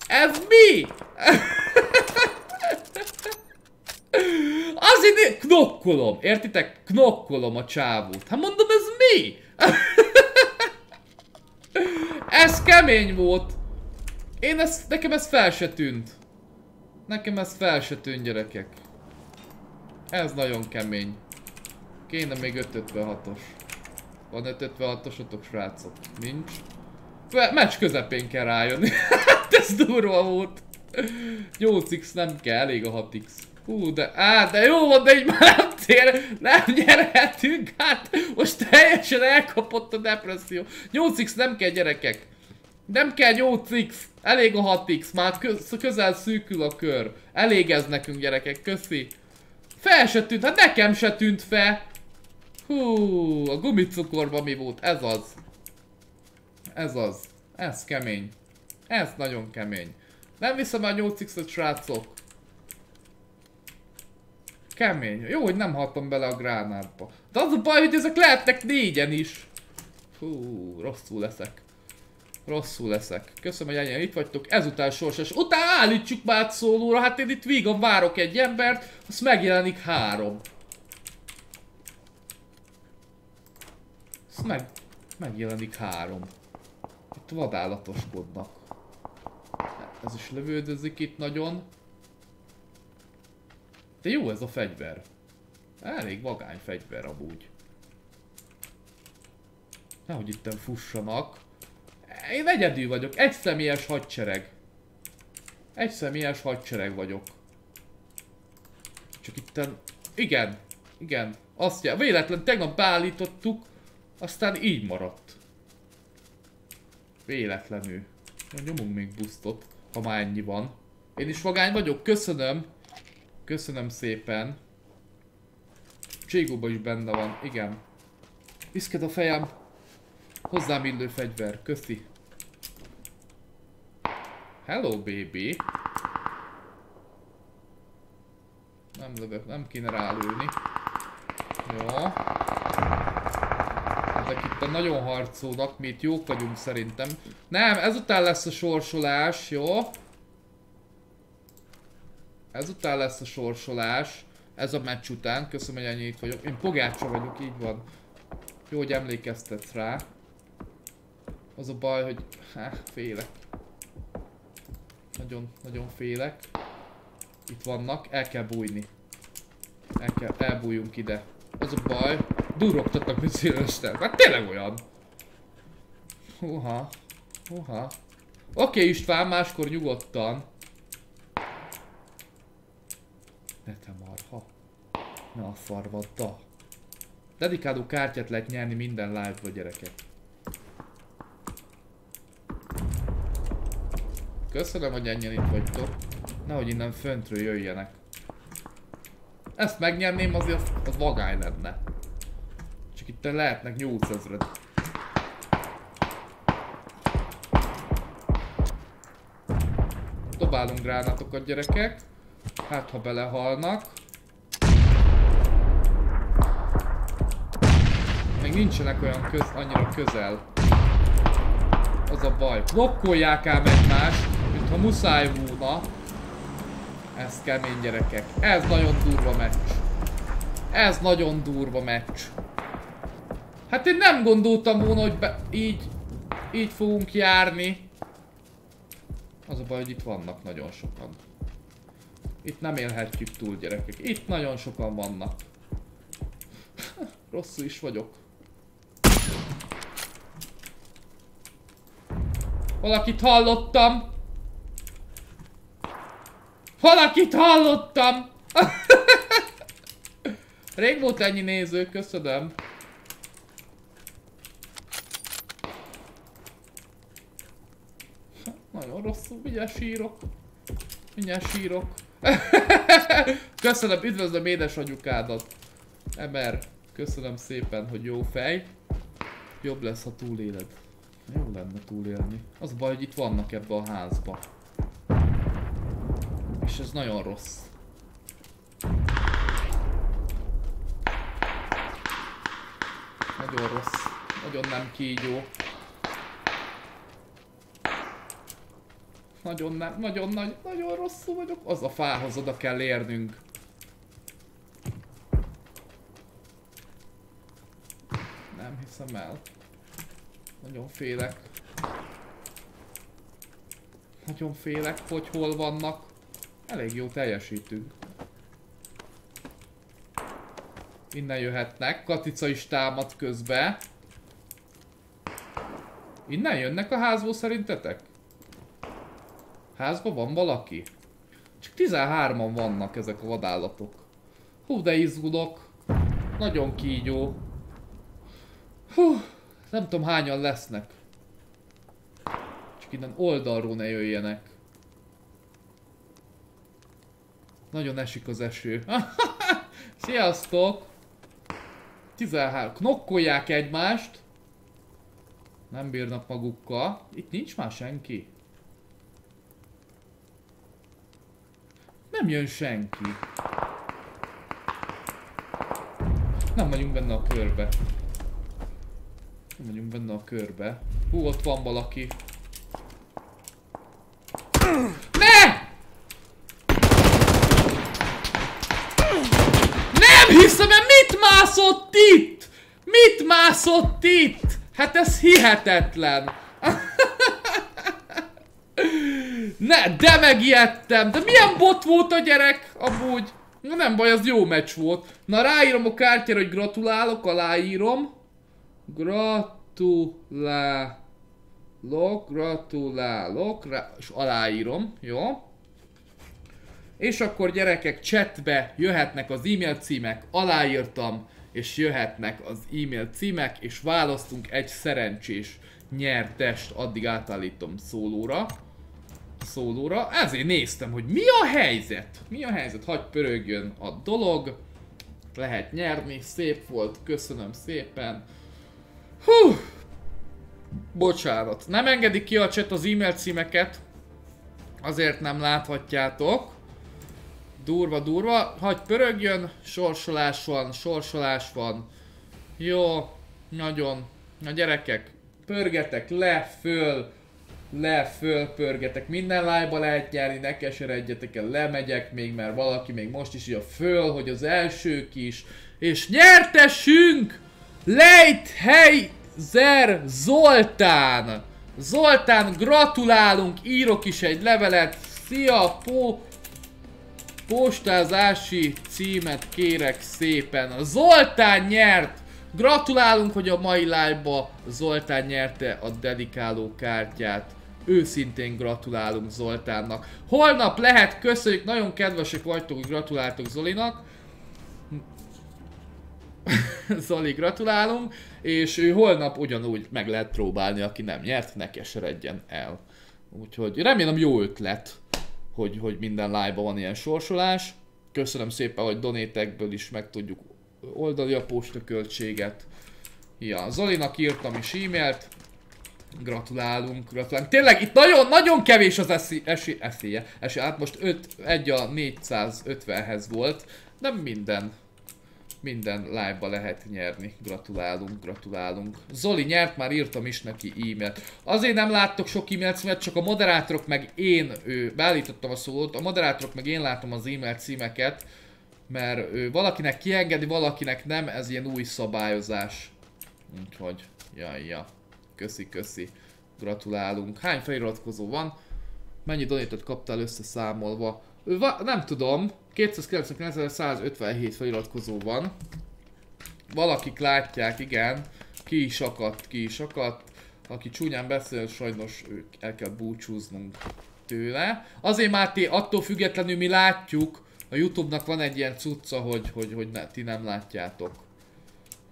Ez mi? Azért knokkolom, értitek? Knokkolom a csávót. Hát mondom, ez mi? ez kemény volt. Én ezt, nekem ez fel se tűnt. Nekem ez fel se tűnt, gyerekek. Ez nagyon kemény. Kéne még 556-os. Van 556-osotok, srácok? Nincs. Meccs közepén kell rájönni. hát ez durva volt. 8x nem kell, elég a 6x. Hú, de, á, de jó van, de így már nem tér, nem nyerhetünk, hát most teljesen elkapott a depresszió. 8x nem kell gyerekek. Nem kell 8x, elég a 6x, már közel szűkül a kör. Elég ez nekünk gyerekek, köszi. Fel se tűnt, hát nekem se tűnt fel. Hú, a gumicukorban mi volt? Ez az. Ez az. Ez kemény. Ez nagyon kemény. Nem viszem a 8x-ot, srácok. Kemény. Jó, hogy nem hattam bele a gránátba. De az a baj, hogy ezek lehetnek négyen is. Hú, rosszul leszek. Rosszul leszek. Köszönöm, hogy ennyien itt vagytok. Ezután sorsos. Utána állítsuk már szólóra. Hát én itt vígan várok egy embert, azt megjelenik három. Azt meg, megjelenik három. Itt vadállatoskodnak. Ez is lövődözik itt nagyon. De jó ez a fegyver. Elég vagány fegyver amúgy. Nehogy itten fussanak. Én egyedül vagyok, egy személyes hadsereg. Egy személyes hadsereg vagyok. Csak itten... Igen, igen. Azt jel... Véletlen tegnap beállítottuk, aztán így maradt. Véletlenül. Nyomunk még busztot, ha már ennyi van. Én is vagány vagyok, köszönöm. Köszönöm szépen. Cségóba is benne van, igen. Viszked a fejem. Hozzám illő fegyver, köszi. Hello baby. Nem lövök, nem kéne rálőni. Jó. Ezek itt nagyon harcolnak, mi itt jók vagyunk szerintem. Nem, ezután lesz a sorsolás, jó? Ezután lesz a sorsolás. Ez a meccs után. Köszönöm, hogy ennyi itt vagyok. Én pogácsa vagyok, így van. Jó, hogy emlékeztetsz rá. Az a baj, hogy... Há, félek. Nagyon, nagyon félek. Itt vannak, el kell bújni. El kell, elbújjunk ide. Az a baj, durogtatnak, mint szélestel. Hát tényleg olyan. Húha. Húha. Oké okay, István, máskor nyugodtan. Ne te marha. Ne a farvadda. Dedikáló kártyát lehet nyerni minden live-ba gyerekek. Köszönöm, hogy ennyien itt vagytok. Nehogy innen föntről jöjjenek. Ezt megnyerném, azért az, az vagány lenne. Csak itt lehetnek 8000 Dobálunk gránátokat gyerekek. Hát ha belehalnak. Még nincsenek olyan köz, annyira közel. Az a baj. Blokkolják ám egymást, mintha muszáj volna. Ez kemény gyerekek. Ez nagyon durva meccs. Ez nagyon durva meccs. Hát én nem gondoltam volna, hogy be, így, így fogunk járni. Az a baj, hogy itt vannak nagyon sokan. Itt nem élhetjük túl, gyerekek. Itt nagyon sokan vannak. Rosszul is vagyok. Valakit hallottam! Valakit hallottam! Rég volt ennyi néző, köszönöm. Nagyon rosszul, mindjárt sírok. Mindjárt sírok. köszönöm, üdvözlöm édesanyukádat. Emer, köszönöm szépen, hogy jó fej. Jobb lesz, ha túléled. Jó lenne túlélni. Az a baj, hogy itt vannak ebbe a házba. És ez nagyon rossz. Nagyon rossz. Nagyon nem kígyó. Nagyon nem, nagyon nagy, nagyon rosszul vagyok. Az a fához oda kell érnünk. Nem hiszem el. Nagyon félek. Nagyon félek, hogy hol vannak. Elég jó teljesítünk. Innen jöhetnek. Katica is támad közbe. Innen jönnek a házból szerintetek? Házban van valaki? Csak 13-an vannak ezek a vadállatok. Hú, de izgulok. Nagyon kígyó. Hú, nem tudom hányan lesznek. Csak innen oldalról ne jöjjenek. Nagyon esik az eső. Sziasztok! 13. Knokkolják egymást. Nem bírnak magukkal. Itt nincs már senki. Nem jön senki. Nem vagyunk benne a körbe. Nem vagyunk benne a körbe. Hú, ott van valaki. Ne! Nem hiszem, mert mit mászott itt? Mit mászott itt? Hát ez hihetetlen. Ne, de megijedtem! De milyen bot volt a gyerek, amúgy? Na nem baj, az jó meccs volt. Na ráírom a kártyára, hogy gratulálok, aláírom. Gratulálok, gratulálok, rá, és aláírom, jó? És akkor gyerekek, chatbe jöhetnek az e-mail címek, aláírtam, és jöhetnek az e-mail címek, és választunk egy szerencsés nyertest, addig átállítom szólóra szólóra. Ezért néztem, hogy mi a helyzet. Mi a helyzet? Hagy pörögjön a dolog. Lehet nyerni. Szép volt. Köszönöm szépen. Hú. Bocsánat. Nem engedik ki a chat az e-mail címeket. Azért nem láthatjátok. Durva, durva. Hagy pörögjön. Sorsolás van, sorsolás van. Jó. Nagyon. Na gyerekek. Pörgetek le, föl le, fölpörgetek, minden live lehet nyerni, ne keseredjetek el, lemegyek még, mert valaki még most is írja föl, hogy az elsők is, és nyertesünk! Lejt Heizer Zoltán! Zoltán, gratulálunk, írok is egy levelet, szia, po postázási címet kérek szépen. Zoltán nyert! Gratulálunk, hogy a mai live-ba Zoltán nyerte a dedikáló kártyát. Őszintén gratulálunk Zoltánnak. Holnap lehet, köszönjük, nagyon kedvesek vagytok, hogy gratuláltok Zolinak. Zoli, gratulálunk, és ő holnap ugyanúgy meg lehet próbálni, aki nem nyert, ne keseredjen el. Úgyhogy remélem jó ötlet, hogy, hogy minden live van ilyen sorsolás. Köszönöm szépen, hogy donétekből is meg tudjuk oldani a postaköltséget. Ja, Zolinak írtam is e-mailt, Gratulálunk, gratulálunk. Tényleg itt nagyon, nagyon kevés az eszi, esi, eszélye. Esi, hát most 5, 1 a 450-hez volt. Nem minden, minden live-ba lehet nyerni. Gratulálunk, gratulálunk. Zoli nyert, már írtam is neki e-mailt. Azért nem láttok sok e-mail címet, csak a moderátorok meg én, ő, beállítottam a szót, a moderátorok meg én látom az e-mail címeket, mert ő, valakinek kiengedi, valakinek nem, ez ilyen új szabályozás. Úgyhogy, jaj, ja. Köszi, köszi. Gratulálunk. Hány feliratkozó van? Mennyi donétot kaptál összeszámolva? Va nem tudom. 299.157 feliratkozó van. Valakik látják, igen. Ki is akadt, ki is akadt. Aki csúnyán beszél, sajnos el kell búcsúznunk tőle. Azért Máté, attól függetlenül mi látjuk, a Youtube-nak van egy ilyen cucca, hogy, hogy, hogy ne, ti nem látjátok.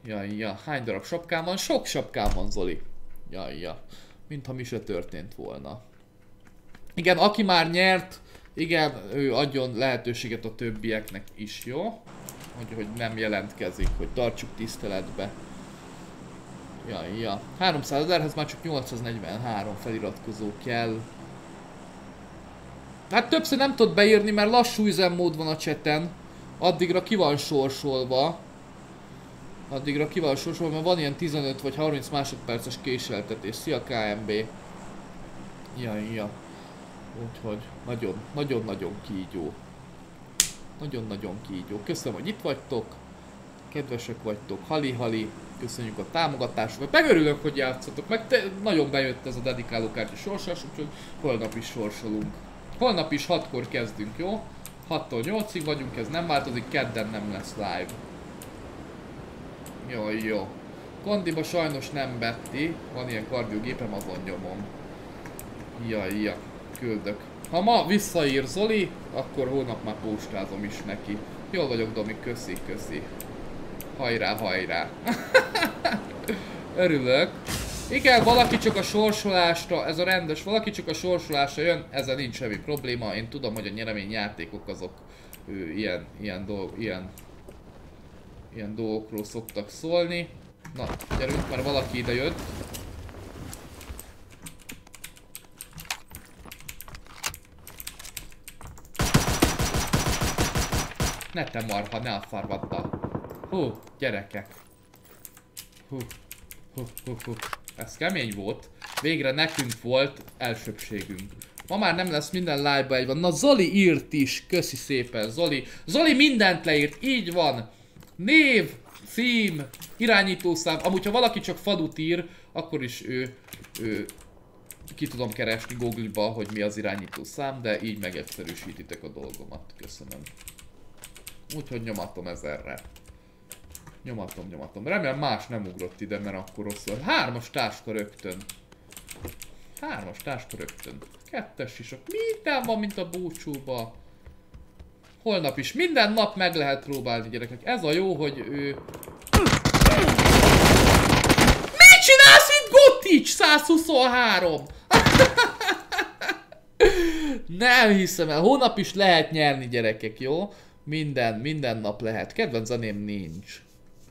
Ja, ja, hány darab sapkám van? Sok sapkám van, Zoli. Ja, ja. Mintha mi se történt volna. Igen, aki már nyert, igen, ő adjon lehetőséget a többieknek is, jó? Hogy, hogy nem jelentkezik, hogy tartsuk tiszteletbe. Ja, ja. 300 ezerhez már csak 843 feliratkozó kell. Hát többször nem tudod beírni, mert lassú üzemmód van a cseten. Addigra ki van sorsolva. Addigra ki van sorsolva, mert van ilyen 15 vagy 30 másodperces késeltetés. Szia KMB. Ja, ja. Úgyhogy nagyon, nagyon-nagyon kígyó. Nagyon-nagyon kígyó. Köszönöm, hogy itt vagytok. Kedvesek vagytok. Hali-hali. Köszönjük a támogatást. Megörülök, hogy játszatok. Meg te, nagyon bejött ez a dedikáló kártya sorsás, úgyhogy holnap is sorsolunk. Holnap is 6-kor kezdünk, jó? 6-tól 8-ig vagyunk, ez nem változik, kedden nem lesz live. Jó, jó. Kondiba sajnos nem Betty, van ilyen kardiogépem, azon nyomom. Jaj, ja, küldök. Ha ma visszaír Zoli, akkor hónap már postázom is neki. Jól vagyok, Domi, köszi, köszi. Hajrá, hajrá. Örülök. Igen, valaki csak a sorsolásra, ez a rendes, valaki csak a sorsolásra jön, ezzel nincs semmi probléma. Én tudom, hogy a nyereményjátékok azok ő, ilyen, ilyen, dolg, ilyen, ilyen dolgokról szoktak szólni. Na, gyerünk, már valaki ide jött. Ne te marha, ne a farvadda. Hú, gyerekek. Hú, hú, hú, hú. Ez kemény volt. Végre nekünk volt elsőbségünk. Ma már nem lesz minden live-ba egy van. Na Zoli írt is. Köszi szépen Zoli. Zoli mindent leírt. Így van. Név, cím, irányítószám. Amúgy ha valaki csak fadut ír, akkor is ő, ő ki tudom keresni Google-ba, hogy mi az irányítószám, de így megegyszerűsítitek a dolgomat. Köszönöm. Úgyhogy nyomatom ezerre. Nyomatom, nyomatom. Remélem más nem ugrott ide, mert akkor rosszul. Hármas táska rögtön. Hármas táska rögtön. Kettes is. Minden van, mint a búcsúba. Holnap is. Minden nap meg lehet próbálni, gyerekek. Ez a jó, hogy ő... Mit csinálsz itt, Gotics? 123! Nem hiszem el. Hónap is lehet nyerni, gyerekek, jó? Minden, minden nap lehet. Kedvenc zeném nincs.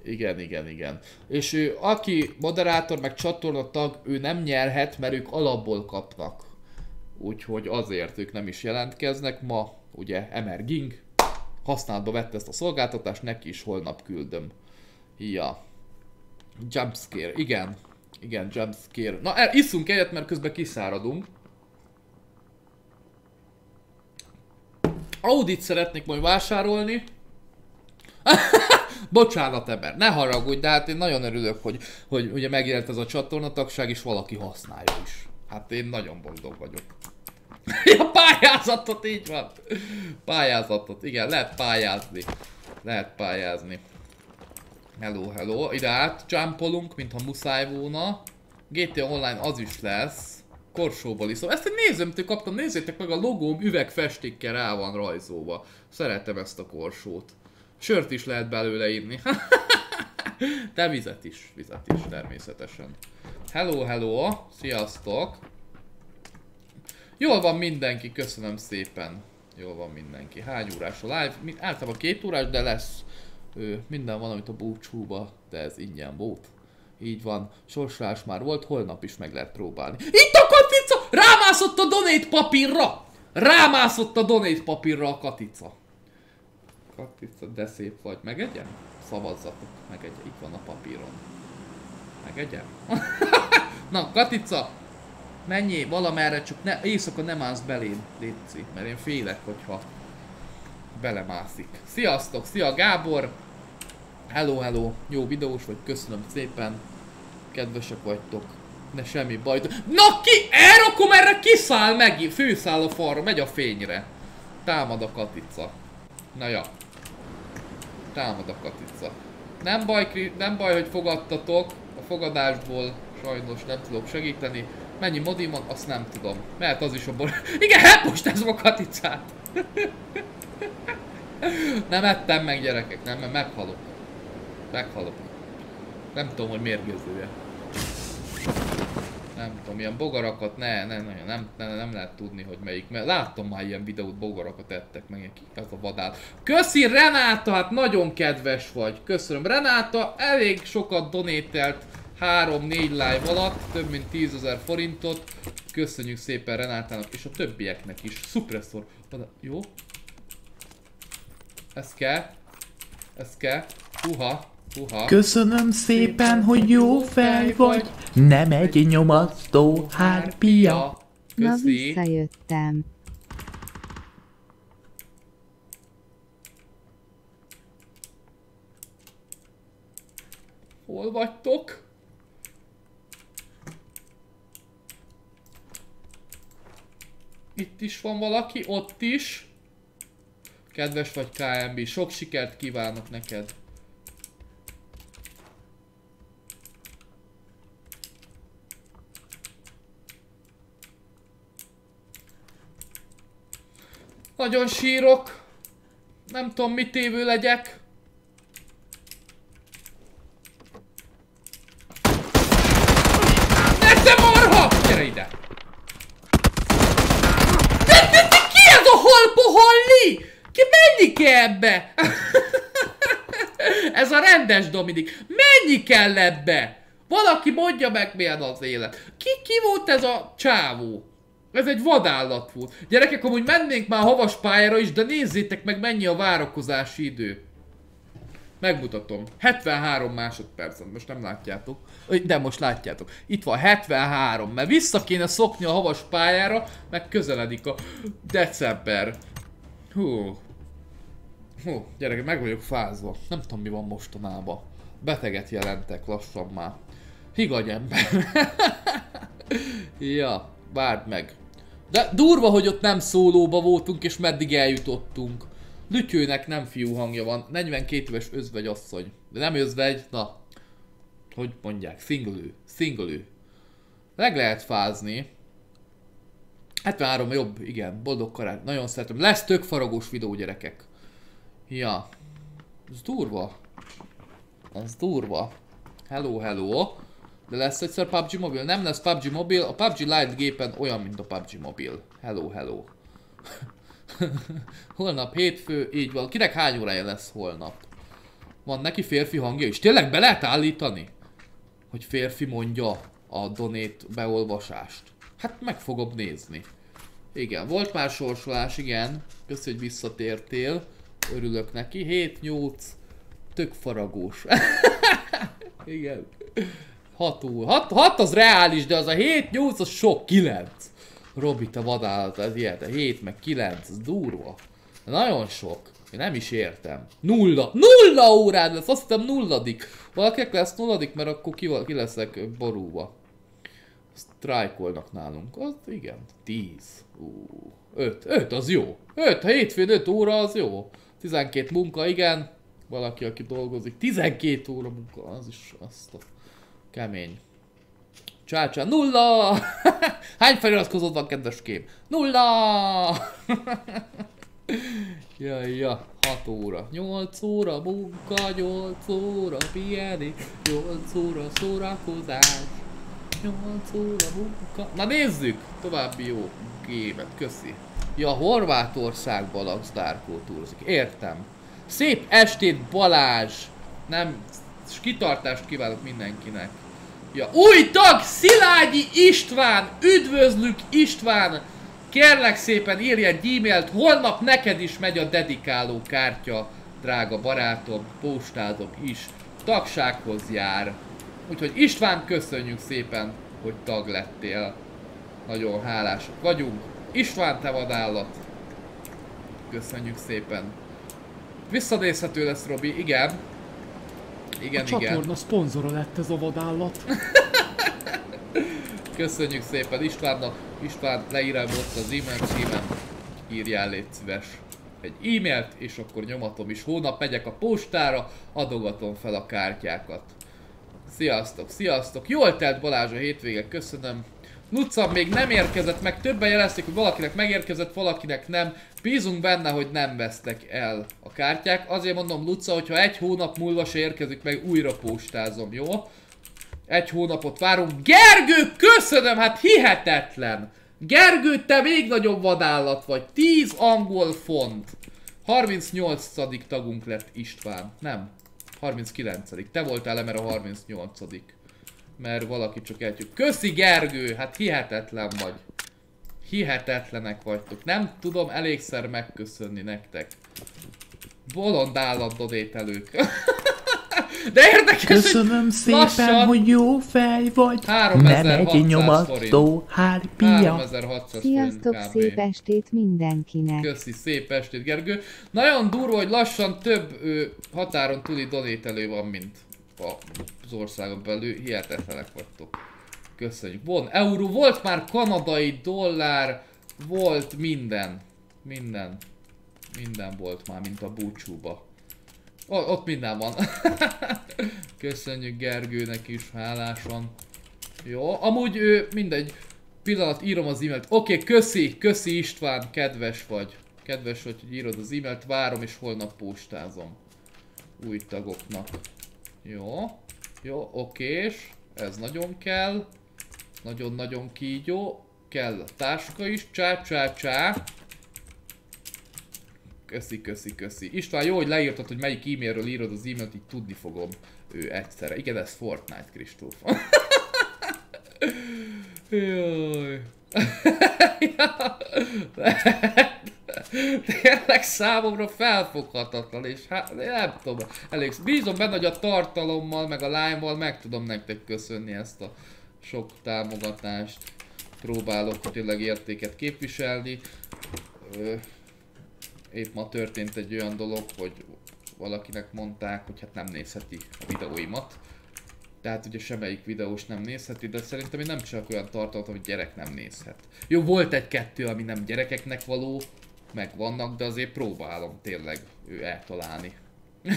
Igen, igen, igen. És ő, aki moderátor, meg csatorna tag, ő nem nyerhet, mert ők alapból kapnak. Úgyhogy azért ők nem is jelentkeznek. Ma, ugye, Emer Ging használatba vette ezt a szolgáltatást, neki is holnap küldöm. Ja. Jumpscare, igen. Igen, jumpscare. Na, el, iszunk egyet, mert közben kiszáradunk. Audit szeretnék majd vásárolni. Bocsánat, ember, ne haragudj, de hát én nagyon örülök, hogy, hogy ugye megjelent ez a csatornatagság, és valaki használja is. Hát én nagyon boldog vagyok. ja, pályázatot, így van. Pályázatot, igen, lehet pályázni. Lehet pályázni. Hello, hello. Ide át jumpolunk, mintha muszáj volna. GTA Online az is lesz. Korsóból iszom. Ezt egy nézőmtől kaptam, nézzétek meg, a logóm üvegfestékkel rá van rajzolva. Szeretem ezt a korsót. Sört is lehet belőle inni. De vizet is, vizet is természetesen. Hello, hello, sziasztok! Jól van mindenki, köszönöm szépen. Jól van mindenki. Hány órás a live? Általában két órás, de lesz ö, minden van, amit a búcsúba, de ez ingyen volt. Így van, sorsolás már volt, holnap is meg lehet próbálni. Itt a katica! Rámászott a donate papírra! Rámászott a donate papírra a katica. Katica, de szép vagy. Megegyem? Szavazzatok, megegyem. Itt van a papíron. Megegyem? Na, Katica! Menjél valamerre, csak ne, éjszaka nem állsz belém, Léci, mert én félek, hogyha belemászik. Sziasztok, szia Gábor! Hello, hello, jó videós vagy, köszönöm szépen. Kedvesek vagytok. Ne semmi baj. Na ki? Elrakom erre kiszáll meg, főszáll a falra, megy a fényre. Támad a katica. Na ja. Támad a katica. Nem baj, nem baj, hogy fogadtatok. A fogadásból sajnos nem tudok segíteni. Mennyi modim van, azt nem tudom. Mert az is a bor... Igen, elpostázom a katicát! nem ettem meg gyerekek, nem, mert meghalok. Meghalok. Nem tudom, hogy mérgezője. Nem tudom, ilyen bogarakat ne, ne, ne, nem, ne, nem lehet tudni, hogy melyik, mert láttam már ilyen videót, bogarakat ettek meg, ki az a vadál. Köszi Renáta, hát nagyon kedves vagy, köszönöm. Renáta elég sokat donételt 3-4 live alatt, több mint 10 ezer forintot. Köszönjük szépen Renátának és a többieknek is. Szupresszor. Jó? Ez kell. Ez kell. Uha. Uha. Köszönöm szépen, hogy jó fej vagy. Nem egy nyomasztó hárpia. Na visszajöttem. Hol vagytok? Itt is van valaki, ott is. Kedves vagy KMB, sok sikert kívánok neked. Nagyon sírok. Nem tudom mit évő legyek. Ne te marha! Gyere ide! De, de, de ki ez a halpohalli? Ki mennyi kell ebbe? ez a rendes Dominik. Mennyi kell ebbe? Valaki mondja meg milyen az élet. Ki, ki volt ez a csávó? Ez egy vadállat volt. Gyerekek, amúgy mennénk már havas pályára is, de nézzétek meg mennyi a várakozási idő. Megmutatom. 73 másodpercen, most nem látjátok. De most látjátok. Itt van 73, mert vissza kéne szokni a havas pályára, meg közeledik a december. Hú. Hú, gyerekek, meg vagyok fázva. Nem tudom mi van mostanában. Beteget jelentek lassan már. Higagy ember. ja, várd meg. De durva, hogy ott nem szólóba voltunk, és meddig eljutottunk. Lütyőnek nem fiú hangja van, 42 éves özvegy asszony. De nem özvegy, na. Hogy mondják, szingölő, szingölő. Meg lehet fázni. 73 jobb, igen, boldog karácsony, nagyon szeretem. Lesz tök faragós videó, gyerekek. Ja. Ez durva. Az durva. Hello, hello. De lesz egyszer PUBG Mobile? Nem lesz PUBG Mobile, a PUBG Lite gépen olyan, mint a PUBG Mobile. Hello, hello. holnap hétfő, így van. Kinek hány órája lesz holnap? Van neki férfi hangja is. Tényleg be lehet állítani? Hogy férfi mondja a donét beolvasást. Hát meg fogom nézni. Igen, volt már sorsolás, igen. Köszi, hogy visszatértél. Örülök neki. 7-8. Tök faragós. igen. 6 óra. 6, 6 az reális, de az a 7, 8 az sok, 9. Robi, te vadállat, ez ilyen, 7 meg 9, az durva. De nagyon sok. Én nem is értem. Nulla. Nulla órád lesz, azt hiszem nulladik. Valakinek lesz nulladik, mert akkor ki, ki leszek borúva. Sztrájkolnak nálunk. Az igen. 10. 5. 5 az jó. 5. Ha hétfőn 5 óra az jó. 12 munka, igen. Valaki, aki dolgozik. 12 óra munka, az is azt a... Kemény. Csácsá, nulla! Hány feliratkozód van, kedves kép? Nulla! ja, ja, 6 óra. 8 óra munka, 8 óra pihenés, 8 óra szórakozás. 8 óra munka. Na nézzük! További jó gémet, köszi. Ja, Horvátországban laksz Darko túlzik. Értem. Szép estét Balázs! Nem és kitartást kívánok mindenkinek. Ja, új tag! Szilágyi István! Üdvözlük István! Kérlek szépen írj egy e-mailt, holnap neked is megy a dedikáló kártya, drága barátom, postázok is. Tagsághoz jár. Úgyhogy István, köszönjük szépen, hogy tag lettél. Nagyon hálásak vagyunk. István, te vadállat. Köszönjük szépen. Visszanézhető lesz, Robi, igen. Igen, a igen. csatorna szponzora lett ez a vadállat. Köszönjük szépen Istvánnak. István leírám ott az e-mail címem. Írjál légy szíves egy e-mailt, és akkor nyomatom is. Hónap megyek a postára, adogatom fel a kártyákat. Sziasztok, sziasztok! Jól telt Balázs a hétvége, köszönöm. Luca még nem érkezett meg, többen jelezték, hogy valakinek megérkezett, valakinek nem. Bízunk benne, hogy nem vesztek el a kártyák. Azért mondom Luca, hogyha egy hónap múlva se érkezik meg, újra postázom, jó? Egy hónapot várunk. Gergő, köszönöm, hát hihetetlen. Gergő, te még nagyobb vadállat vagy. 10 angol font. 38. tagunk lett István. Nem. 39. Te voltál le, mert a 38. Mert valaki csak eltjük. Köszi Gergő! Hát hihetetlen vagy. Hihetetlenek vagytok. Nem tudom elégszer megköszönni nektek. Bolond állatdodételők. De érdekes, Köszönöm szépen, lassan... hogy jó fej vagy. Nem egy nyomattó hárpia. 3600 Sziasztok, forint szép estét mindenkinek. Köszi, szép estét Gergő. Nagyon durva, hogy lassan több ö, határon túli donételő van, mint az országon belül. Hihetetlenek vagytok. Köszönjük. Bon, euró, volt már kanadai dollár, volt minden. Minden. Minden volt már, mint a búcsúba. O ott minden van. Köszönjük Gergőnek is, hálásan. Jó, amúgy ő mindegy. Pillanat, írom az e-mailt. Oké, okay, köszi, köszi István, kedves vagy. Kedves vagy, hogy írod az e-mailt, várom és holnap postázom. Új tagoknak. Jó, jó, okés. Ez nagyon kell. Nagyon-nagyon kígyó. Kell táska is. Csá, csá, csá. Köszi, köszi, köszi. István, jó, hogy leírtad, hogy melyik e-mailről írod az e-mailt, így tudni fogom ő egyszerre. Igen, ez Fortnite, Kristóf. Jaj. Tényleg számomra felfoghatatlan, és hát nem tudom, elég bízom benne, hogy a tartalommal, meg a lányval meg tudom nektek köszönni ezt a sok támogatást. Próbálok tényleg értéket képviselni épp ma történt egy olyan dolog, hogy valakinek mondták, hogy hát nem nézheti a videóimat. Tehát ugye semmelyik videós nem nézheti, de szerintem én nem csak olyan tartalmat, hogy gyerek nem nézhet. Jó, volt egy-kettő, ami nem gyerekeknek való, meg vannak, de azért próbálom tényleg ő eltalálni.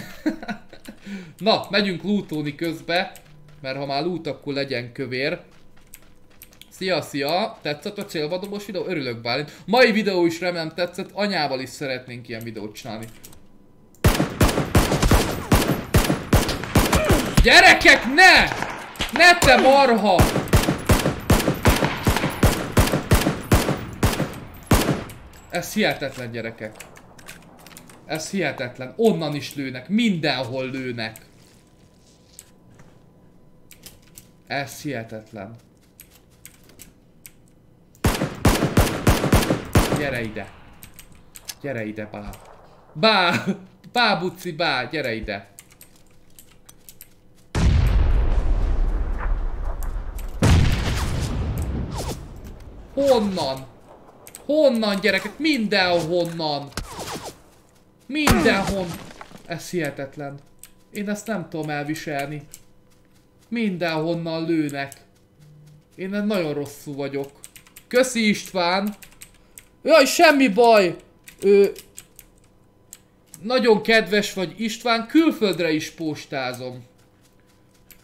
Na, megyünk lootolni közbe, mert ha már loot, akkor legyen kövér. Szia, szia! Tetszett a célvadobos videó? Örülök Bálint. Mai videó is remélem tetszett, anyával is szeretnénk ilyen videót csinálni. Gyerekek, ne! Ne te marha! Ez hihetetlen gyerekek. Ez hihetetlen. Onnan is lőnek. Mindenhol lőnek. Ez hihetetlen. Gyere ide. Gyere ide, bá. Bá! Bá, buci, bá, gyere ide. Honnan? Honnan, gyerekek? Mindenhonnan. Mindenhon. Ez hihetetlen. Én ezt nem tudom elviselni. Mindenhonnan lőnek. Én nagyon rosszul vagyok. Köszi István! Jaj, semmi baj! Ő... Nagyon kedves vagy István, külföldre is postázom.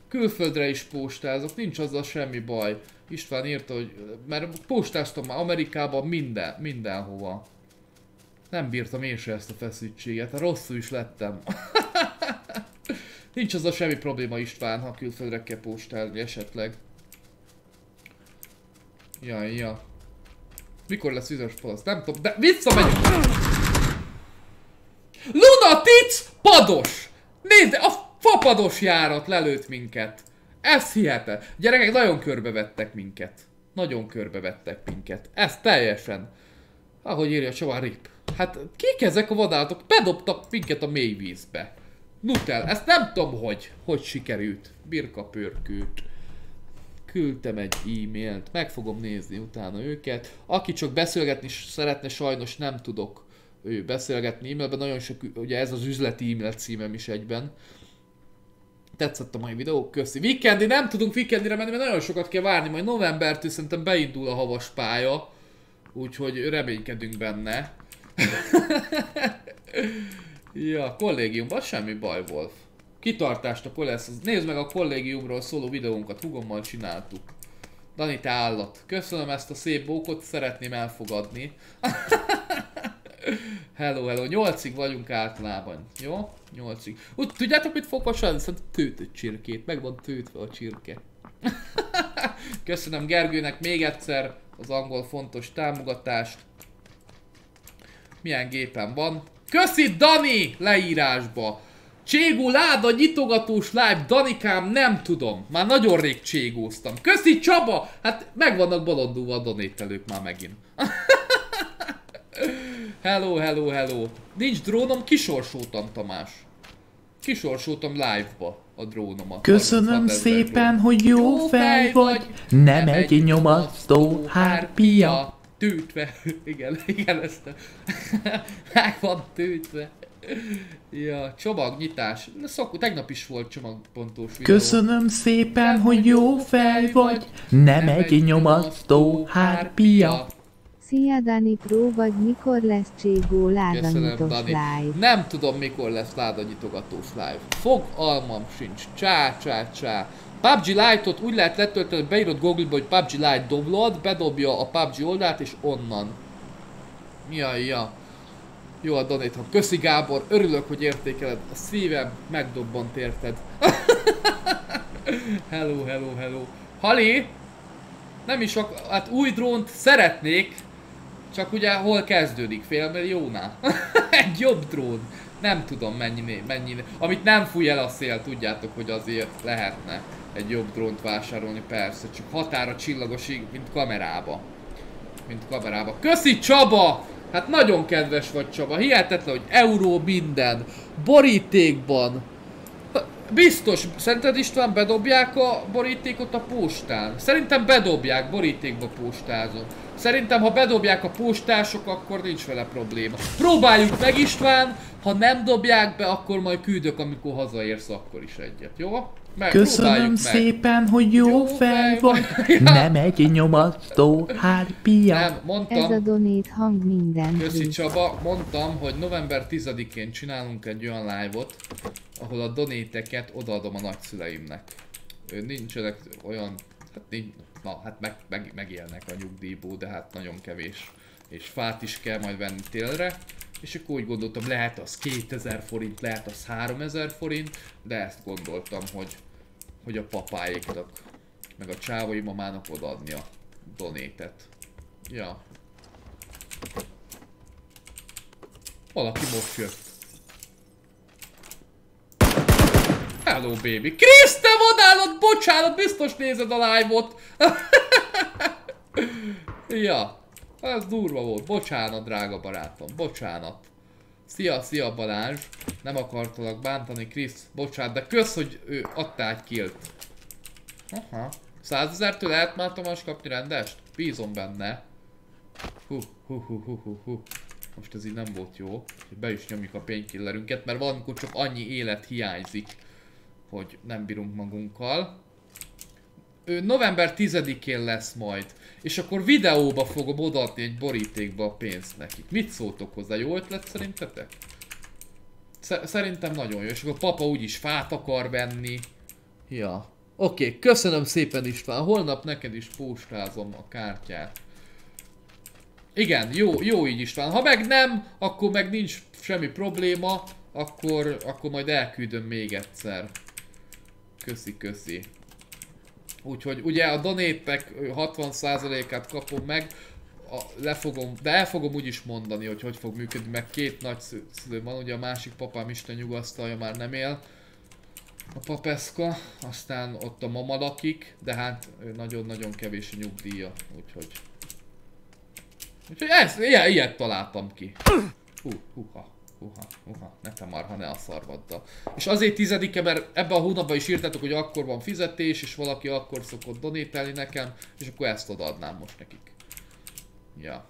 Külföldre is postázok, nincs azzal semmi baj. István írta, hogy... Mert postáztam már Amerikában minden, mindenhova. Nem bírtam én se ezt a feszültséget, rosszul is lettem. nincs azzal semmi probléma István, ha külföldre kell postálni esetleg. Ja, ja. Mikor lesz vizes palasz? Nem tudom, de visszamegyünk! Lunatic pados! Nézd, a fapados járat lelőtt minket. Ez hihetetlen. Gyerekek nagyon körbevettek minket. Nagyon körbevettek minket. Ez teljesen. Ahogy írja Csaba, rip. Hát kik ezek a vadállatok? Bedobtak minket a mély vízbe. Nutel, ezt nem tudom hogy, hogy sikerült. Birka pörkült küldtem egy e-mailt, meg fogom nézni utána őket. Aki csak beszélgetni szeretne, sajnos nem tudok ő beszélgetni e-mailben, nagyon sok, ugye ez az üzleti e-mail címem is egyben. Tetszett a mai videó, köszi. Weekendi, nem tudunk weekendire menni, mert nagyon sokat kell várni, majd novembertől szerintem beindul a havas pálya. Úgyhogy reménykedünk benne. ja, kollégiumban semmi baj, Wolf kitartást akkor lesz. Nézd meg a kollégiumról szóló videónkat, hugommal csináltuk. Dani, te állat. Köszönöm ezt a szép bókot, szeretném elfogadni. hello, hello. Nyolcig vagyunk általában. Jó? Nyolcig. Úgy, tudjátok mit fog vasalni? Szerintem tőtött csirkét. Meg van tőtve a csirke. Köszönöm Gergőnek még egyszer az angol fontos támogatást. Milyen gépen van? Köszi Dani leírásba! Cségó láda nyitogatós live, Danikám, nem tudom. Már nagyon rég cségóztam. Köszi Csaba! Hát meg vannak bolondulva a donételők már megint. hello, hello, hello. Nincs drónom, kisorsoltam Tamás. Kisorsoltam live-ba a drónomat. Köszönöm szépen, hogy jó, jó fej vagy, nem egy nyomasztó hárpia. Tűtve. Igen, igen, ezt meg van tűtve. Ja, csomagnyitás. Szok, tegnap is volt csomagpontós videó. Köszönöm szépen, nem hogy jó fej vagy, nem egy nyomasztó hárpia. Szia Dani Pro, vagy mikor lesz Cségó ládanyitos live? Nem tudom mikor lesz ládannyitogatós live. Fog almam sincs. Csá, csá, csá. PUBG Lite-ot úgy lehet letölteni, hogy beírod Google-ba, hogy PUBG Lite download, bedobja a PUBG oldalt, és onnan. Ja, ja. Jó a donate -ha. Köszi Gábor, örülök, hogy értékeled. A szívem megdobbant érted. hello, hello, hello. Hali! Nem is ak hát új drónt szeretnék, csak ugye hol kezdődik? Fél milliónál? Egy jobb drón. Nem tudom mennyi, mennyi, amit nem fúj el a szél, tudjátok, hogy azért lehetne egy jobb drónt vásárolni, persze, csak határa csillagosig, mint kamerába. Mint kamerába. Köszi Csaba! Hát nagyon kedves vagy Csaba, hihetetlen, hogy euró minden, borítékban. Biztos, szerinted István bedobják a borítékot a postán? Szerintem bedobják, borítékba postázom. Szerintem, ha bedobják a postások, akkor nincs vele probléma. Próbáljuk meg István, ha nem dobják be, akkor majd küldök, amikor hazaérsz, akkor is egyet, jó? Meg, Köszönöm szépen, hogy jó, jó fej vagy, nem egy nyomasztó hárpia. Nem, mondtam. Ez a donét hang minden. Köszi Csaba, mondtam, hogy november 10-én csinálunk egy olyan live-ot, ahol a donéteket odaadom a nagyszüleimnek. Ő nincsenek olyan, hát nincs, na, hát meg, meg, megélnek a nyugdíjból, de hát nagyon kevés. És fát is kell majd venni télre. És akkor úgy gondoltam, lehet az 2000 forint, lehet az 3000 forint, de ezt gondoltam, hogy, hogy a papáéknak, meg a csávai mamának odaadni a donétet. Ja. Valaki most jött. Hello baby. Krisz, te vadállat, bocsánat, biztos nézed a live-ot. ja. Ez durva volt. Bocsánat, drága barátom. Bocsánat. Szia, szia Balázs. Nem akartalak bántani, Krisz. Bocsánat, de kösz, hogy ő adta egy kilt. Aha. Százezertől lehet már Tomás kapni rendest? Bízom benne. Hú, hú, hú, hú, hú, hú. Most ez így nem volt jó. Be is nyomjuk a painkillerünket, mert valamikor csak annyi élet hiányzik, hogy nem bírunk magunkkal. Ő november 10-én lesz majd. És akkor videóba fogom odaadni egy borítékba a pénzt nekik. Mit szóltok hozzá? Jó ötlet szerintetek? Szerintem nagyon jó. És akkor papa úgyis fát akar venni. Ja. Oké, okay, köszönöm szépen István. Holnap neked is postázom a kártyát. Igen, jó, jó így István. Ha meg nem, akkor meg nincs semmi probléma, akkor, akkor majd elküldöm még egyszer. Köszi, köszi. Úgyhogy ugye a donétek 60%-át kapom meg, a, lefogom, de el fogom úgy is mondani, hogy hogy fog működni, meg két nagy szülő van, ugye a másik papám Isten nyugasztalja már nem él, a papeszka, aztán ott a mama lakik, de hát nagyon-nagyon kevés a nyugdíja, úgyhogy... Úgyhogy ezt, ilyen, ilyet találtam ki. Hú, húha. Uha, uha, ne te marha, ne a szarvadda. És azért tizedike, mert ebben a hónapban is írtátok, hogy akkor van fizetés, és valaki akkor szokott donételni nekem, és akkor ezt odaadnám most nekik. Ja.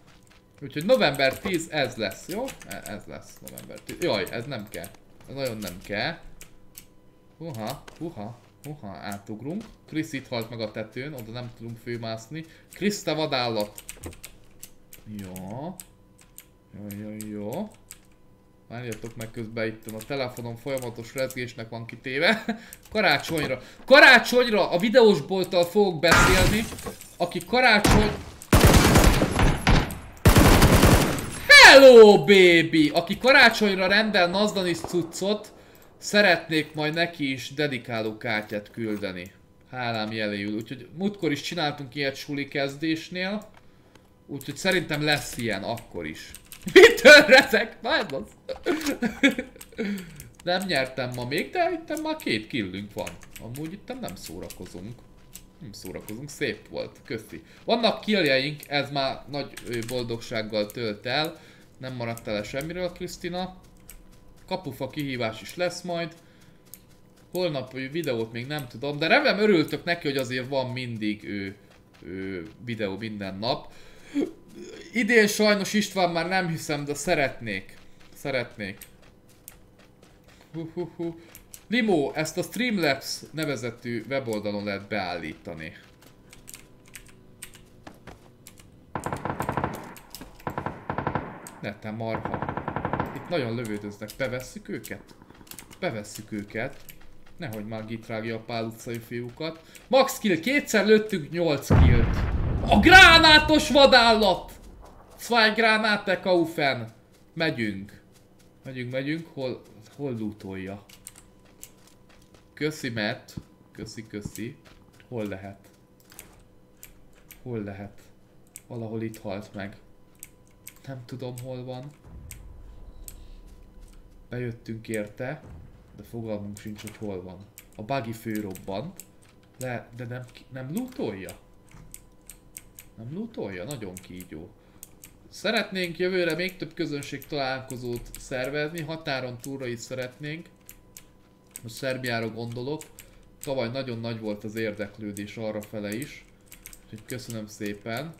Úgyhogy november 10 ez lesz, jó? E, ez lesz november 10. Jaj, ez nem kell. Ez nagyon nem kell. Uha, uha, uha, átugrunk. Krisz itt halt meg a tetőn, oda nem tudunk főmászni. Krisz, te vadállat! Jó. Jó, jó, jó. Várjatok meg közben itt a telefonom folyamatos rezgésnek van kitéve. Karácsonyra. Karácsonyra a videós bolttal fogok beszélni. Aki karácsony... Hello baby! Aki karácsonyra rendel Nazdanis cuccot, szeretnék majd neki is dedikáló kártyát küldeni. Hálám jeléül. Úgyhogy múltkor is csináltunk ilyet suli kezdésnél. Úgyhogy szerintem lesz ilyen akkor is. Mitől rezek? Az. nem nyertem ma még, de itt már két killünk van. Amúgy itt nem szórakozunk. Nem szórakozunk, szép volt, köszi. Vannak killjeink, ez már nagy boldogsággal tölt el. Nem maradt el semmiről, Krisztina. Kapufa kihívás is lesz majd. Holnap videót még nem tudom, de remélem örültök neki, hogy azért van mindig ő, ő videó minden nap. Idén sajnos István már nem hiszem, de szeretnék. Szeretnék. Hu, hu, hu. Limo, ezt a Streamlabs nevezetű weboldalon lehet beállítani. Ne, te marha. Itt nagyon lövődöznek. Bevesszük őket? Bevesszük őket. Nehogy már gitrágja a pál utcai fiúkat. Max kill, kétszer lőttünk 8 killt. A gránátos vadállat! Zwei Granate kaufen. Megyünk. Megyünk, megyünk. Hol, hol lootolja? Köszi, Matt. Köszi, köszi. Hol lehet? Hol lehet? Valahol itt halt meg. Nem tudom, hol van. Bejöttünk érte, de fogalmunk sincs, hogy hol van. A buggy főrobbant, de, de nem, nem lootolja. Nem lootolja? Nagyon kígyó. Szeretnénk jövőre még több közönség találkozót szervezni, határon túlra is szeretnénk. Most Szerbiára gondolok. Tavaly nagyon nagy volt az érdeklődés arra fele is. Úgyhogy köszönöm szépen.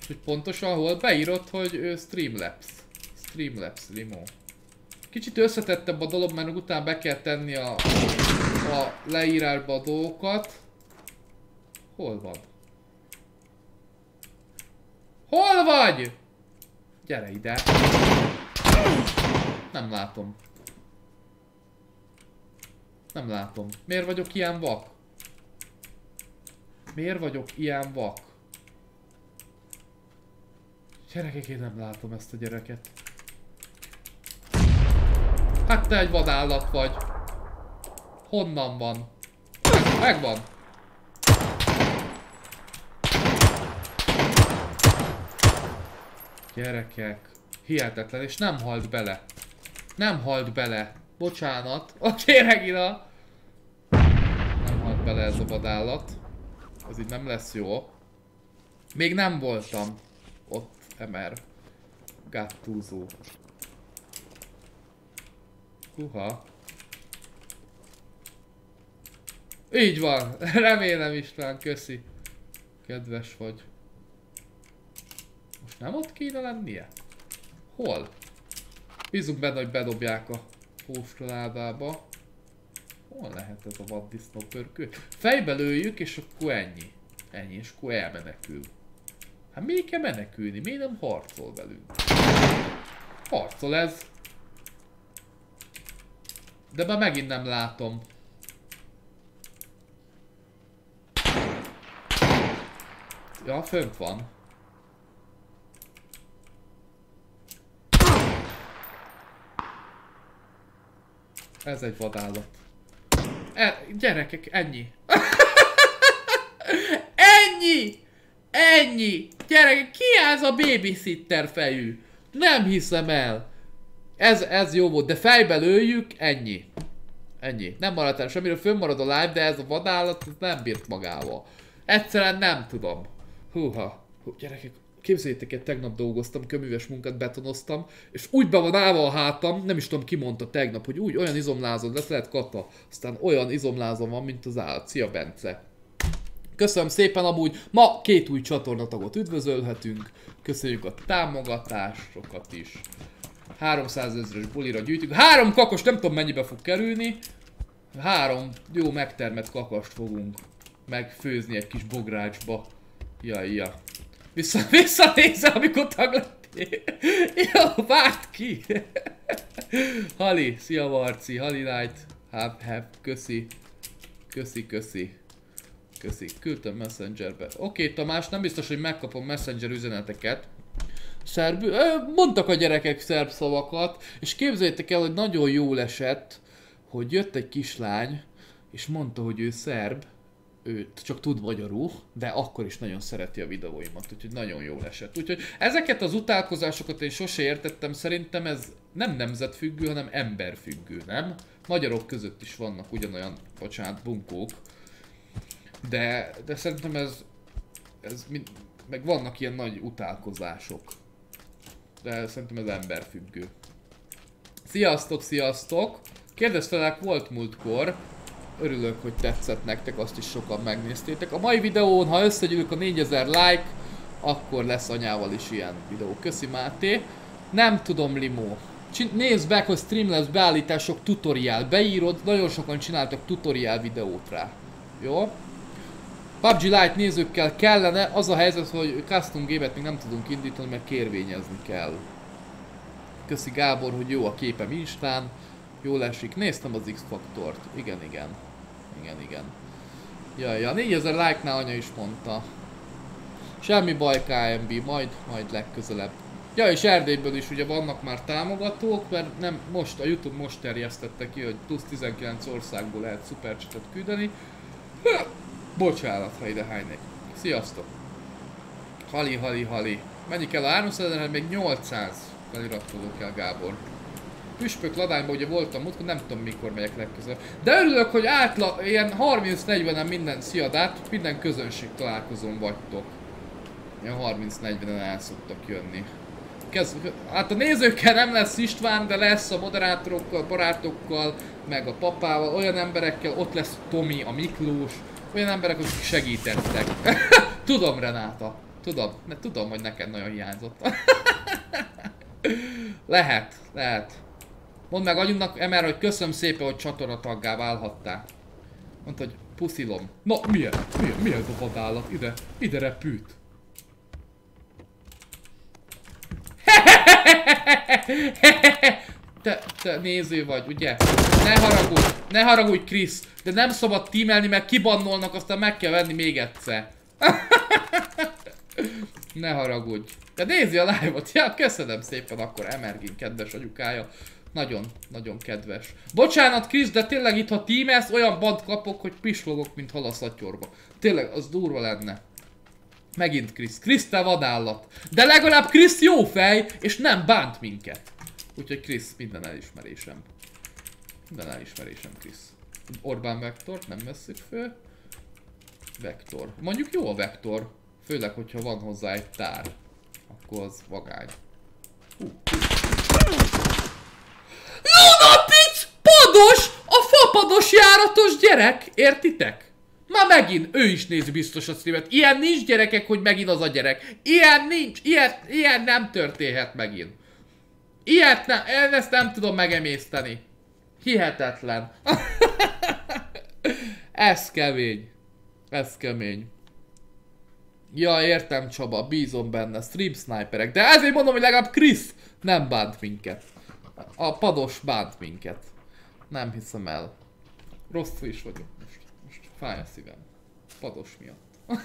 Úgyhogy pontosan hol beírott, hogy ő Streamlabs. Streamlabs, Limo. Kicsit összetettebb a dolog, mert utána be kell tenni a, a leírásba a dolgokat. Hol van? Hol vagy? Gyere ide. Nem látom. Nem látom. Miért vagyok ilyen vak? Miért vagyok ilyen vak? Gyerekek, én nem látom ezt a gyereket. Hát te egy vadállat vagy. Honnan van? Megvan. Gyerekek. Hihetetlen, és nem halt bele. Nem halt bele. Bocsánat. Oké, Regina. Nem halt bele ez a vadállat. Ez így nem lesz jó. Még nem voltam ott, Emer. Gattuzó. Huha. Így van. Remélem István, köszi. Kedves vagy. Nem ott kéne lennie? Hol? Bízunk benne, hogy bedobják a póstoládába. Hol lehet ez a vaddisznó pörkő? Fejbe lőjük, és akkor ennyi. Ennyi, és akkor elmenekül. Hát miért kell menekülni? Miért nem harcol velünk? Harcol ez. De már megint nem látom. Ja, fönt van. Ez egy vadállat. E, gyerekek, ennyi. ennyi! Ennyi! Gyerekek, ki ez a babysitter fejű? Nem hiszem el. Ez, ez jó volt, de fejbe lőjük, ennyi. Ennyi. Nem maradt el semmiről, fönnmarad a live, de ez a vadállat ez nem bírt magával. Egyszerűen nem tudom. Húha. Hú, gyerekek, képzeljétek el, tegnap dolgoztam, köműves munkát betonoztam, és úgy be van állva a hátam, nem is tudom ki mondta tegnap, hogy úgy olyan izomlázod lesz, lehet kata. Aztán olyan izomlázom van, mint az állat. Szia Bence! Köszönöm szépen amúgy, ma két új csatornatagot üdvözölhetünk, köszönjük a támogatásokat is. 300 ezeres bulira gyűjtünk. Három kakos, nem tudom mennyibe fog kerülni. Három jó megtermett kakast fogunk megfőzni egy kis bográcsba. Ja, ja. Vissza, visszanézze, amikor tag lettél. Jó, várt ki. Hali, szia Marci, Hali Light. Have, have, köszi. Köszi, köszi. Köszi, küldtem messengerbe. Oké, okay, Tamás, nem biztos, hogy megkapom messenger üzeneteket szerb, mondtak a gyerekek szerb szavakat, és képzeljétek el, hogy nagyon jól esett, hogy jött egy kislány, és mondta, hogy ő szerb, ő csak tud magyarul, de akkor is nagyon szereti a videóimat, úgyhogy nagyon jól esett. Úgyhogy ezeket az utálkozásokat én sose értettem, szerintem ez nem nemzetfüggő, hanem emberfüggő, nem? Magyarok között is vannak ugyanolyan, bocsánat, bunkók, de, de szerintem ez, ez mind, meg vannak ilyen nagy utálkozások. De szerintem ez emberfüggő. Sziasztok, sziasztok! Kérdeztelek volt múltkor, örülök, hogy tetszett nektek, azt is sokan megnéztétek. A mai videón, ha összegyűlök a 4000 like, akkor lesz anyával is ilyen videó. Köszi Máté. Nem tudom, Limó. Nézd meg, hogy Streamlabs beállítások tutoriál. Beírod, nagyon sokan csináltak tutoriál videót rá. Jó? PUBG Lite nézőkkel kellene, az a helyzet, hogy custom game még nem tudunk indítani, mert kérvényezni kell. Köszi Gábor, hogy jó a képem Instán. Jól esik. Néztem az X-faktort. Igen, igen. Igen, igen. Jaj, ja, 4000 like-nál anya is mondta. Semmi baj KMB, majd, majd legközelebb. Ja, és Erdélyből is ugye vannak már támogatók, mert nem most, a Youtube most terjesztette ki, hogy plusz 19 országból lehet szupercsetet küldeni. Bocsánat, ha ide hánynék. Sziasztok! Hali, hali, hali. Mennyi kell a 300 még 800 feliratkozó kell Gábor. Püspök ladányban ugye voltam múltkor, nem tudom mikor megyek legközelebb. De örülök, hogy átla, ilyen 30-40-en minden, sziadát, minden közönség találkozón vagytok. Ilyen 30-40-en el szoktak jönni. Kezd, hát a nézőkkel nem lesz István, de lesz a moderátorokkal, barátokkal, meg a papával, olyan emberekkel, ott lesz Tomi, a Miklós, olyan emberek, akik segítettek. tudom Renáta, tudom, mert tudom, hogy neked nagyon hiányzott. lehet, lehet. Mondd meg anyunknak, Emer, hogy köszönöm szépen, hogy csatornataggá válhattál. Mondta, hogy puszilom. Na, milyen? Milyen, milyen a vadállat? Ide, ide repült. Te, te néző vagy, ugye? Ne haragudj, ne haragudj, Krisz. De nem szabad tímelni, mert kibannolnak, aztán meg kell venni még egyszer. ne haragudj. De nézi a live-ot. Ja, köszönöm szépen akkor Emergin kedves anyukája. Nagyon, nagyon kedves. Bocsánat, Krisz, de tényleg itt, ha tímelsz, olyan band kapok, hogy pislogok, mint hal a szatyorba. Tényleg, az durva lenne. Megint Krisz. Krisz, te vadállat. De legalább Krisz jó fej, és nem bánt minket. Úgyhogy Krisz, minden elismerésem. Minden elismerésem, Krisz. Orbán Vektor, nem veszük föl. Vektor. Mondjuk jó a Vektor. Főleg, hogyha van hozzá egy tár. Akkor az vagány. Hú, Lunatic! Pados! A fapados járatos gyerek! Értitek? Ma megint, ő is nézi biztos a streamet. Ilyen nincs gyerekek, hogy megint az a gyerek. Ilyen nincs, ilyen, ilyen nem történhet megint. Ilyet nem, én ezt nem tudom megemészteni. Hihetetlen. Ez kemény. Ez kemény. Ja, értem Csaba, bízom benne, stream sniperek. De ezért mondom, hogy legalább Chris nem bánt minket. A pados bánt minket. Nem hiszem el. Rosszul is vagyok most. Most fáj a szívem. Pados miatt.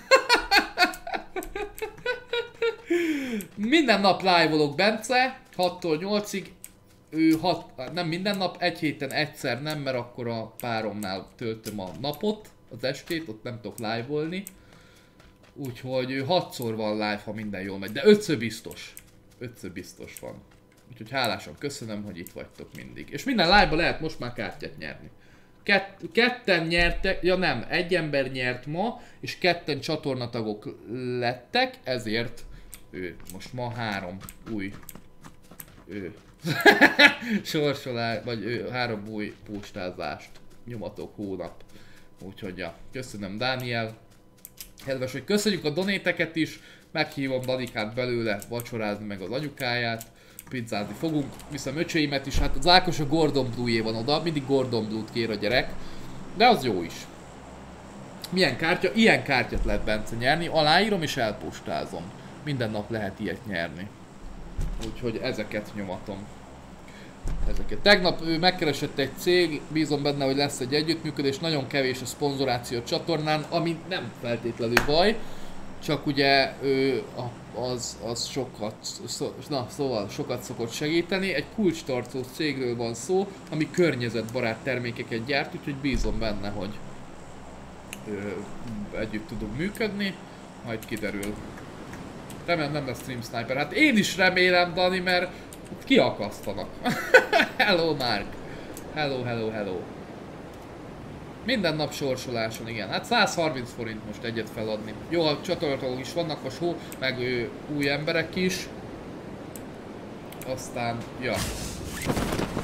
Minden nap live-olok Bence, 6-tól 8-ig. Ő hat, nem minden nap, egy héten egyszer nem, mert akkor a páromnál töltöm a napot, az estét, ott nem tudok live-olni. Úgyhogy ő 6-szor van live, ha minden jól megy, de 5 biztos. 5 biztos van. Úgyhogy hálásan köszönöm, hogy itt vagytok mindig. És minden live-ba lehet most már kártyát nyerni. Kett, ketten nyertek, ja nem, egy ember nyert ma, és ketten csatornatagok lettek, ezért ő most ma három új ő sorsolás, vagy ő, három új postázást nyomatok hónap. Úgyhogy ja, köszönöm Dániel. Kedves, hogy köszönjük a donéteket is, meghívom Danikát belőle vacsorázni meg az anyukáját pizzázni fogunk. Viszem öcseimet is, hát az Ákos a Gordon blue van oda, mindig Gordon Blue-t kér a gyerek. De az jó is. Milyen kártya? Ilyen kártyát lehet Bence nyerni, aláírom és elpostázom. Minden nap lehet ilyet nyerni. Úgyhogy ezeket nyomatom. Ezeket. Tegnap ő megkeresett egy cég, bízom benne, hogy lesz egy együttműködés, nagyon kevés a szponzoráció a csatornán, ami nem feltétlenül baj, csak ugye ő az, az sokat, szó, na, szóval sokat szokott segíteni. Egy kulcstartó cégről van szó, ami környezetbarát termékeket gyárt, úgyhogy bízom benne, hogy, ö, együtt tudunk működni, majd kiderül. Remélem nem lesz stream sniper. Hát én is remélem, Dani, mert kiakasztanak. hello, Mark. Hello, hello, hello. Minden nap sorsoláson, igen. Hát 130 forint most egyet feladni. Jó, a csatornatól is vannak most hó, meg ő, új emberek is. Aztán, ja.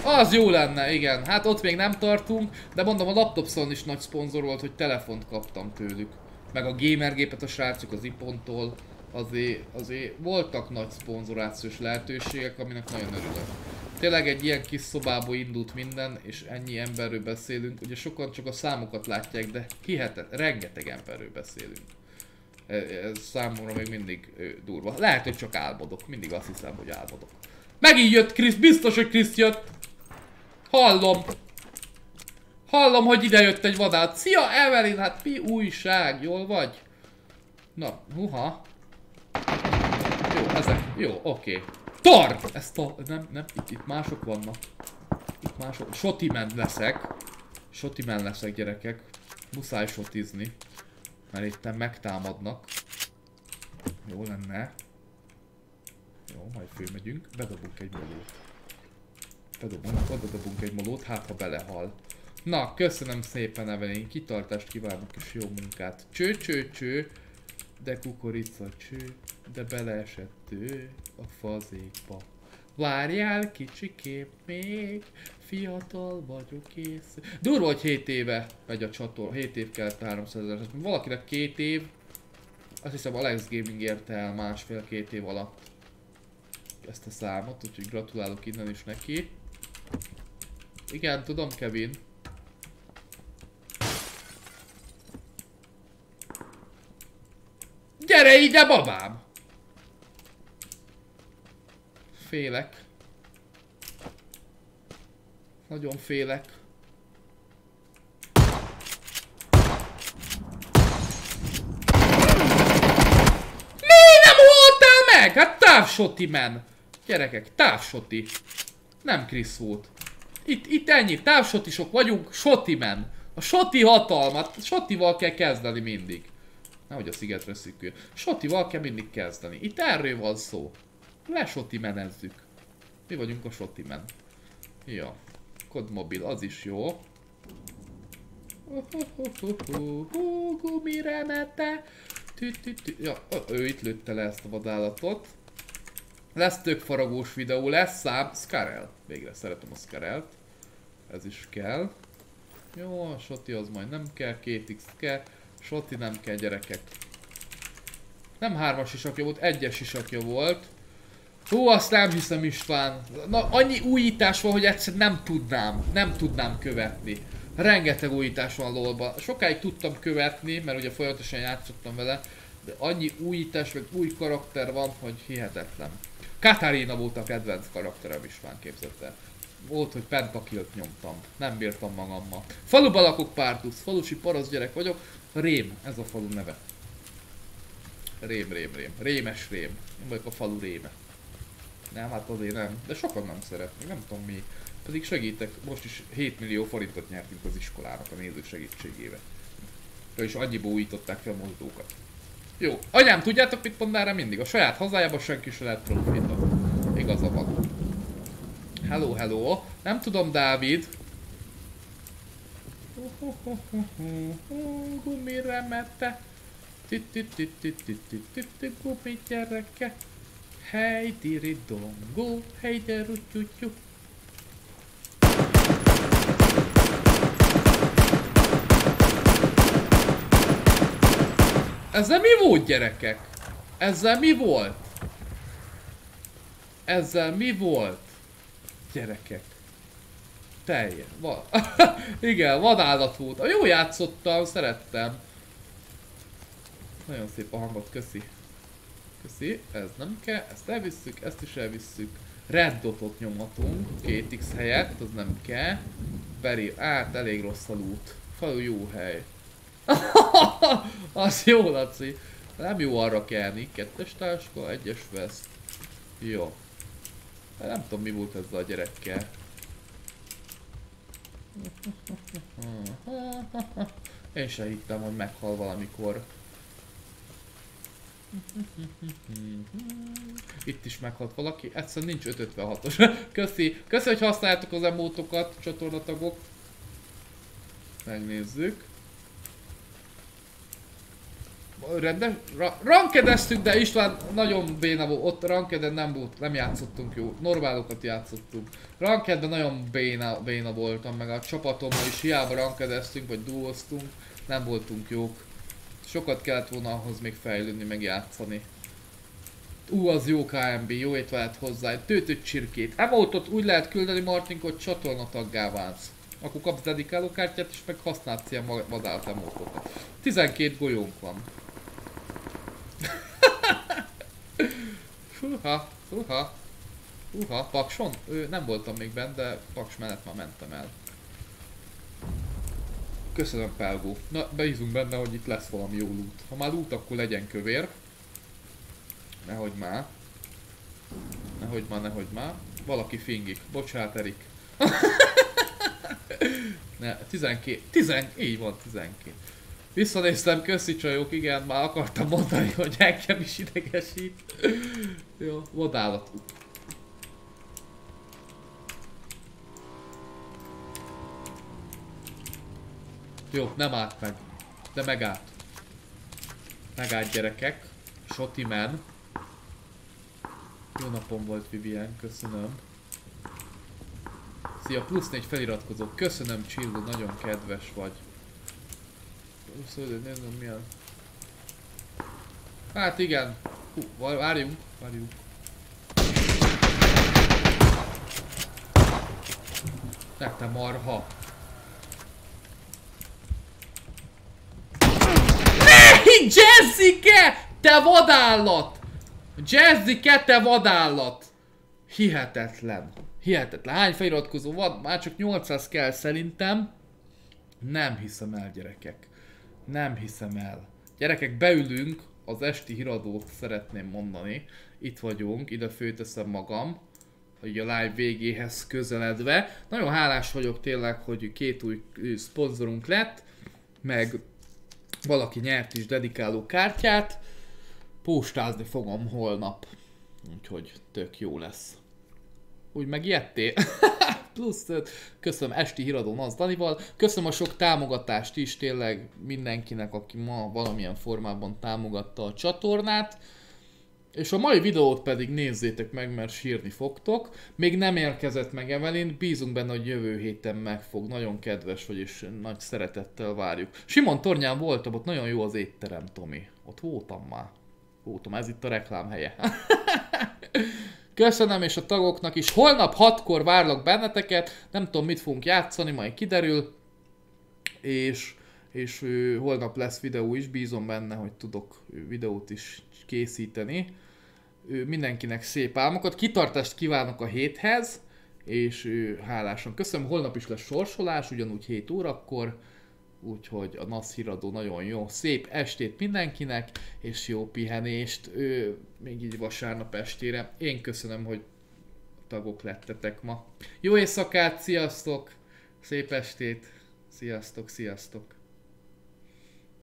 Az jó lenne, igen. Hát ott még nem tartunk, de mondom a laptopszon is nagy szponzor volt, hogy telefont kaptam tőlük. Meg a gamergépet a srácok az ipontól. Azért, azért voltak nagy szponzorációs lehetőségek, aminek nagyon örülök. Tényleg egy ilyen kis szobából indult minden, és ennyi emberről beszélünk. Ugye sokan csak a számokat látják, de hihetet, rengeteg emberről beszélünk. Ez, ez számomra még mindig durva. Lehet, hogy csak álmodok. Mindig azt hiszem, hogy álmodok. Megint jött Krisz, biztos, hogy Krisz jött. Hallom. Hallom, hogy ide jött egy vadát. Szia, Evelyn, hát mi újság? Jól vagy? Na, huha. Jó, ezek, jó, oké. Okay. Tart! Ezt a... Nem, nem, itt, itt mások vannak. Itt mások... Sotimen leszek. Sotimen leszek, gyerekek. Muszáj sotizni. Mert itt megtámadnak. Jó lenne. Jó, majd fölmegyünk. Bedobunk egy molót. Bedobunk, oda dobunk egy molót, hát ha belehal. Na, köszönöm szépen Evelyn, kitartást kívánok és jó munkát. Cső, cső, cső, de kukorica cső, de beleesett ő a fazékba. Várjál kicsikém még, fiatal vagyok kész. Durva, hogy 7 éve megy a csatorna, 7 év kellett 300 ezer. Valakinek 2 év, azt hiszem Alex Gaming érte el másfél-két év alatt ezt a számot, úgyhogy gratulálok innen is neki. Igen, tudom Kevin. Gyere ide, babám! Félek. Nagyon félek. Mi nem voltál meg? Hát távsoti men. Gyerekek, távsoti. Nem Krisz volt. Itt, itt ennyi, távsotisok vagyunk, soti men. A soti hatalmat, sotival kell kezdeni mindig. Nehogy a szigetre szükül. Sotival kell mindig kezdeni. Itt erről van szó. Lesoti menezzük. Mi vagyunk a soti men. Ja. Kod mobil, az is jó. Gumiremete. Ja, ő itt lőtte le ezt a vadállatot. Lesz tök faragós videó, lesz szám. Skarel. Végre szeretem a Skarelt. Ez is kell. Jó, a Soti az majd nem kell, 2x kell. Soti nem kell gyerekek. Nem hármas sisakja volt, egyes sisakja volt. Hú, azt nem hiszem István. Na, annyi újítás van, hogy egyszer nem tudnám, nem tudnám követni. Rengeteg újítás van lolba. Sokáig tudtam követni, mert ugye folyamatosan játszottam vele. De annyi újítás, meg új karakter van, hogy hihetetlen. Katarina volt a kedvenc karakterem István képzette. Volt, hogy pentakilt nyomtam. Nem bírtam magammal. Faluba lakok pártusz, falusi parasz gyerek vagyok. Rém, ez a falu neve. Rém, rém, rém. Rémes rém. Én vagyok a falu réme. Nem, hát azért nem. De sokan nem szeretnek, nem tudom mi. Pedig segítek, most is 7 millió forintot nyertünk az iskolának a nézők segítségével. És annyiból újították fel mozdókat. Jó, anyám, tudjátok mit mond erre mindig? A saját hazájában senki se lehet profita. Igaza van. Hello, hello. Nem tudom, Dávid. Gumire Gumi gyereke. Hely, diri dongo. Hely, de rutyutyú. Ezzel mi volt gyerekek? Ezzel mi volt? Ezzel mi volt? Gyerekek. Teljes. Va Igen, vadállat volt. Jó játszottam, szerettem. Nagyon szép a hangot, köszi. Köszi, ez nem kell, ezt elvisszük, ezt is elvisszük. Red dotot nyomhatunk, 2x helyett, az nem kell. Beri, át elég rossz a loot. Falu jó hely. az jó, Laci. Nem jó arra kelni. Kettes táska, egyes vesz. Jó. Nem tudom mi volt ezzel a gyerekkel. Én se hittem, hogy meghal valamikor. Itt is meghalt valaki. Egyszerűen nincs 556-os. Köszi. Köszi, hogy használjátok az emótokat, csatornatagok. Megnézzük. Rendes, ra, rankedeztünk, de István nagyon béna volt. Ott rankeden nem volt, nem játszottunk jó. Normálokat játszottunk. Rankedben nagyon béna, béna voltam, meg a csapatommal is hiába rankedeztünk, vagy duoztunk. Nem voltunk jók. Sokat kellett volna ahhoz még fejlődni, meg játszani. Ú, az jó KMB, jó étvált hozzá, tőtött csirkét. Emotot úgy lehet küldeni Martin, hogy csatornataggá válsz. Akkor kapsz dedikáló kártyát, és meg használsz ilyen vadált emotokat. 12 golyónk van. Fúha, fúha. Fúha, Pakson? Ő, nem voltam még benne, de Paks mellett már mentem el. Köszönöm, Pelgó. Na, beízunk benne, hogy itt lesz valami jó loot. Ha már loot, akkor legyen kövér. Nehogy már. Nehogy már, nehogy már. Valaki fingik. Bocsát, Erik. ne, 12. 10, így van, 12. Visszanéztem, köszi csajok, igen, már akartam mondani, hogy engem is idegesít. Jó, vadállat. Jó, nem állt meg. De megállt. Megállt gyerekek. Shoti man. Jó napom volt Vivian, köszönöm. Szia, plusz négy feliratkozó. Köszönöm Csillu, nagyon kedves vagy. Szóval nézem milyen. Hát igen. Hú, várjunk, várjunk. Ne te marha. Jessica! Te vadállat! Jessica, te vadállat! Hihetetlen. Hihetetlen. Hány feliratkozó van? Már csak 800 kell szerintem. Nem hiszem el, gyerekek. Nem hiszem el. Gyerekek, beülünk, az esti híradót szeretném mondani. Itt vagyunk, ide főteszem magam, hogy a live végéhez közeledve. Nagyon hálás vagyok tényleg, hogy két új szponzorunk lett, meg valaki nyert is dedikáló kártyát. Postázni fogom holnap. Úgyhogy tök jó lesz. Úgy megijedtél? Plusz 5. Köszönöm esti híradó Nasz Danival. Köszönöm a sok támogatást is tényleg mindenkinek, aki ma valamilyen formában támogatta a csatornát. És a mai videót pedig nézzétek meg, mert sírni fogtok. Még nem érkezett meg Evelyn, bízunk benne, hogy jövő héten meg fog. Nagyon kedves vagy, és nagy szeretettel várjuk. Simon Tornyán voltam, ott nagyon jó az étterem, Tomi. Ott voltam már. Voltam, ez itt a reklám helye. Köszönöm, és a tagoknak is. Holnap 6-kor várlak benneteket. Nem tudom, mit fogunk játszani, majd kiderül. És, és holnap lesz videó is, bízom benne, hogy tudok videót is készíteni. Mindenkinek szép álmokat, kitartást kívánok a héthez, és hálásan köszönöm. Holnap is lesz sorsolás, ugyanúgy 7 órakor, úgyhogy a NASZ híradó nagyon jó. Szép estét mindenkinek, és jó pihenést, ő, még így vasárnap estére. Én köszönöm, hogy tagok lettetek ma. Jó éjszakát, sziasztok! Szép estét! Sziasztok, sziasztok!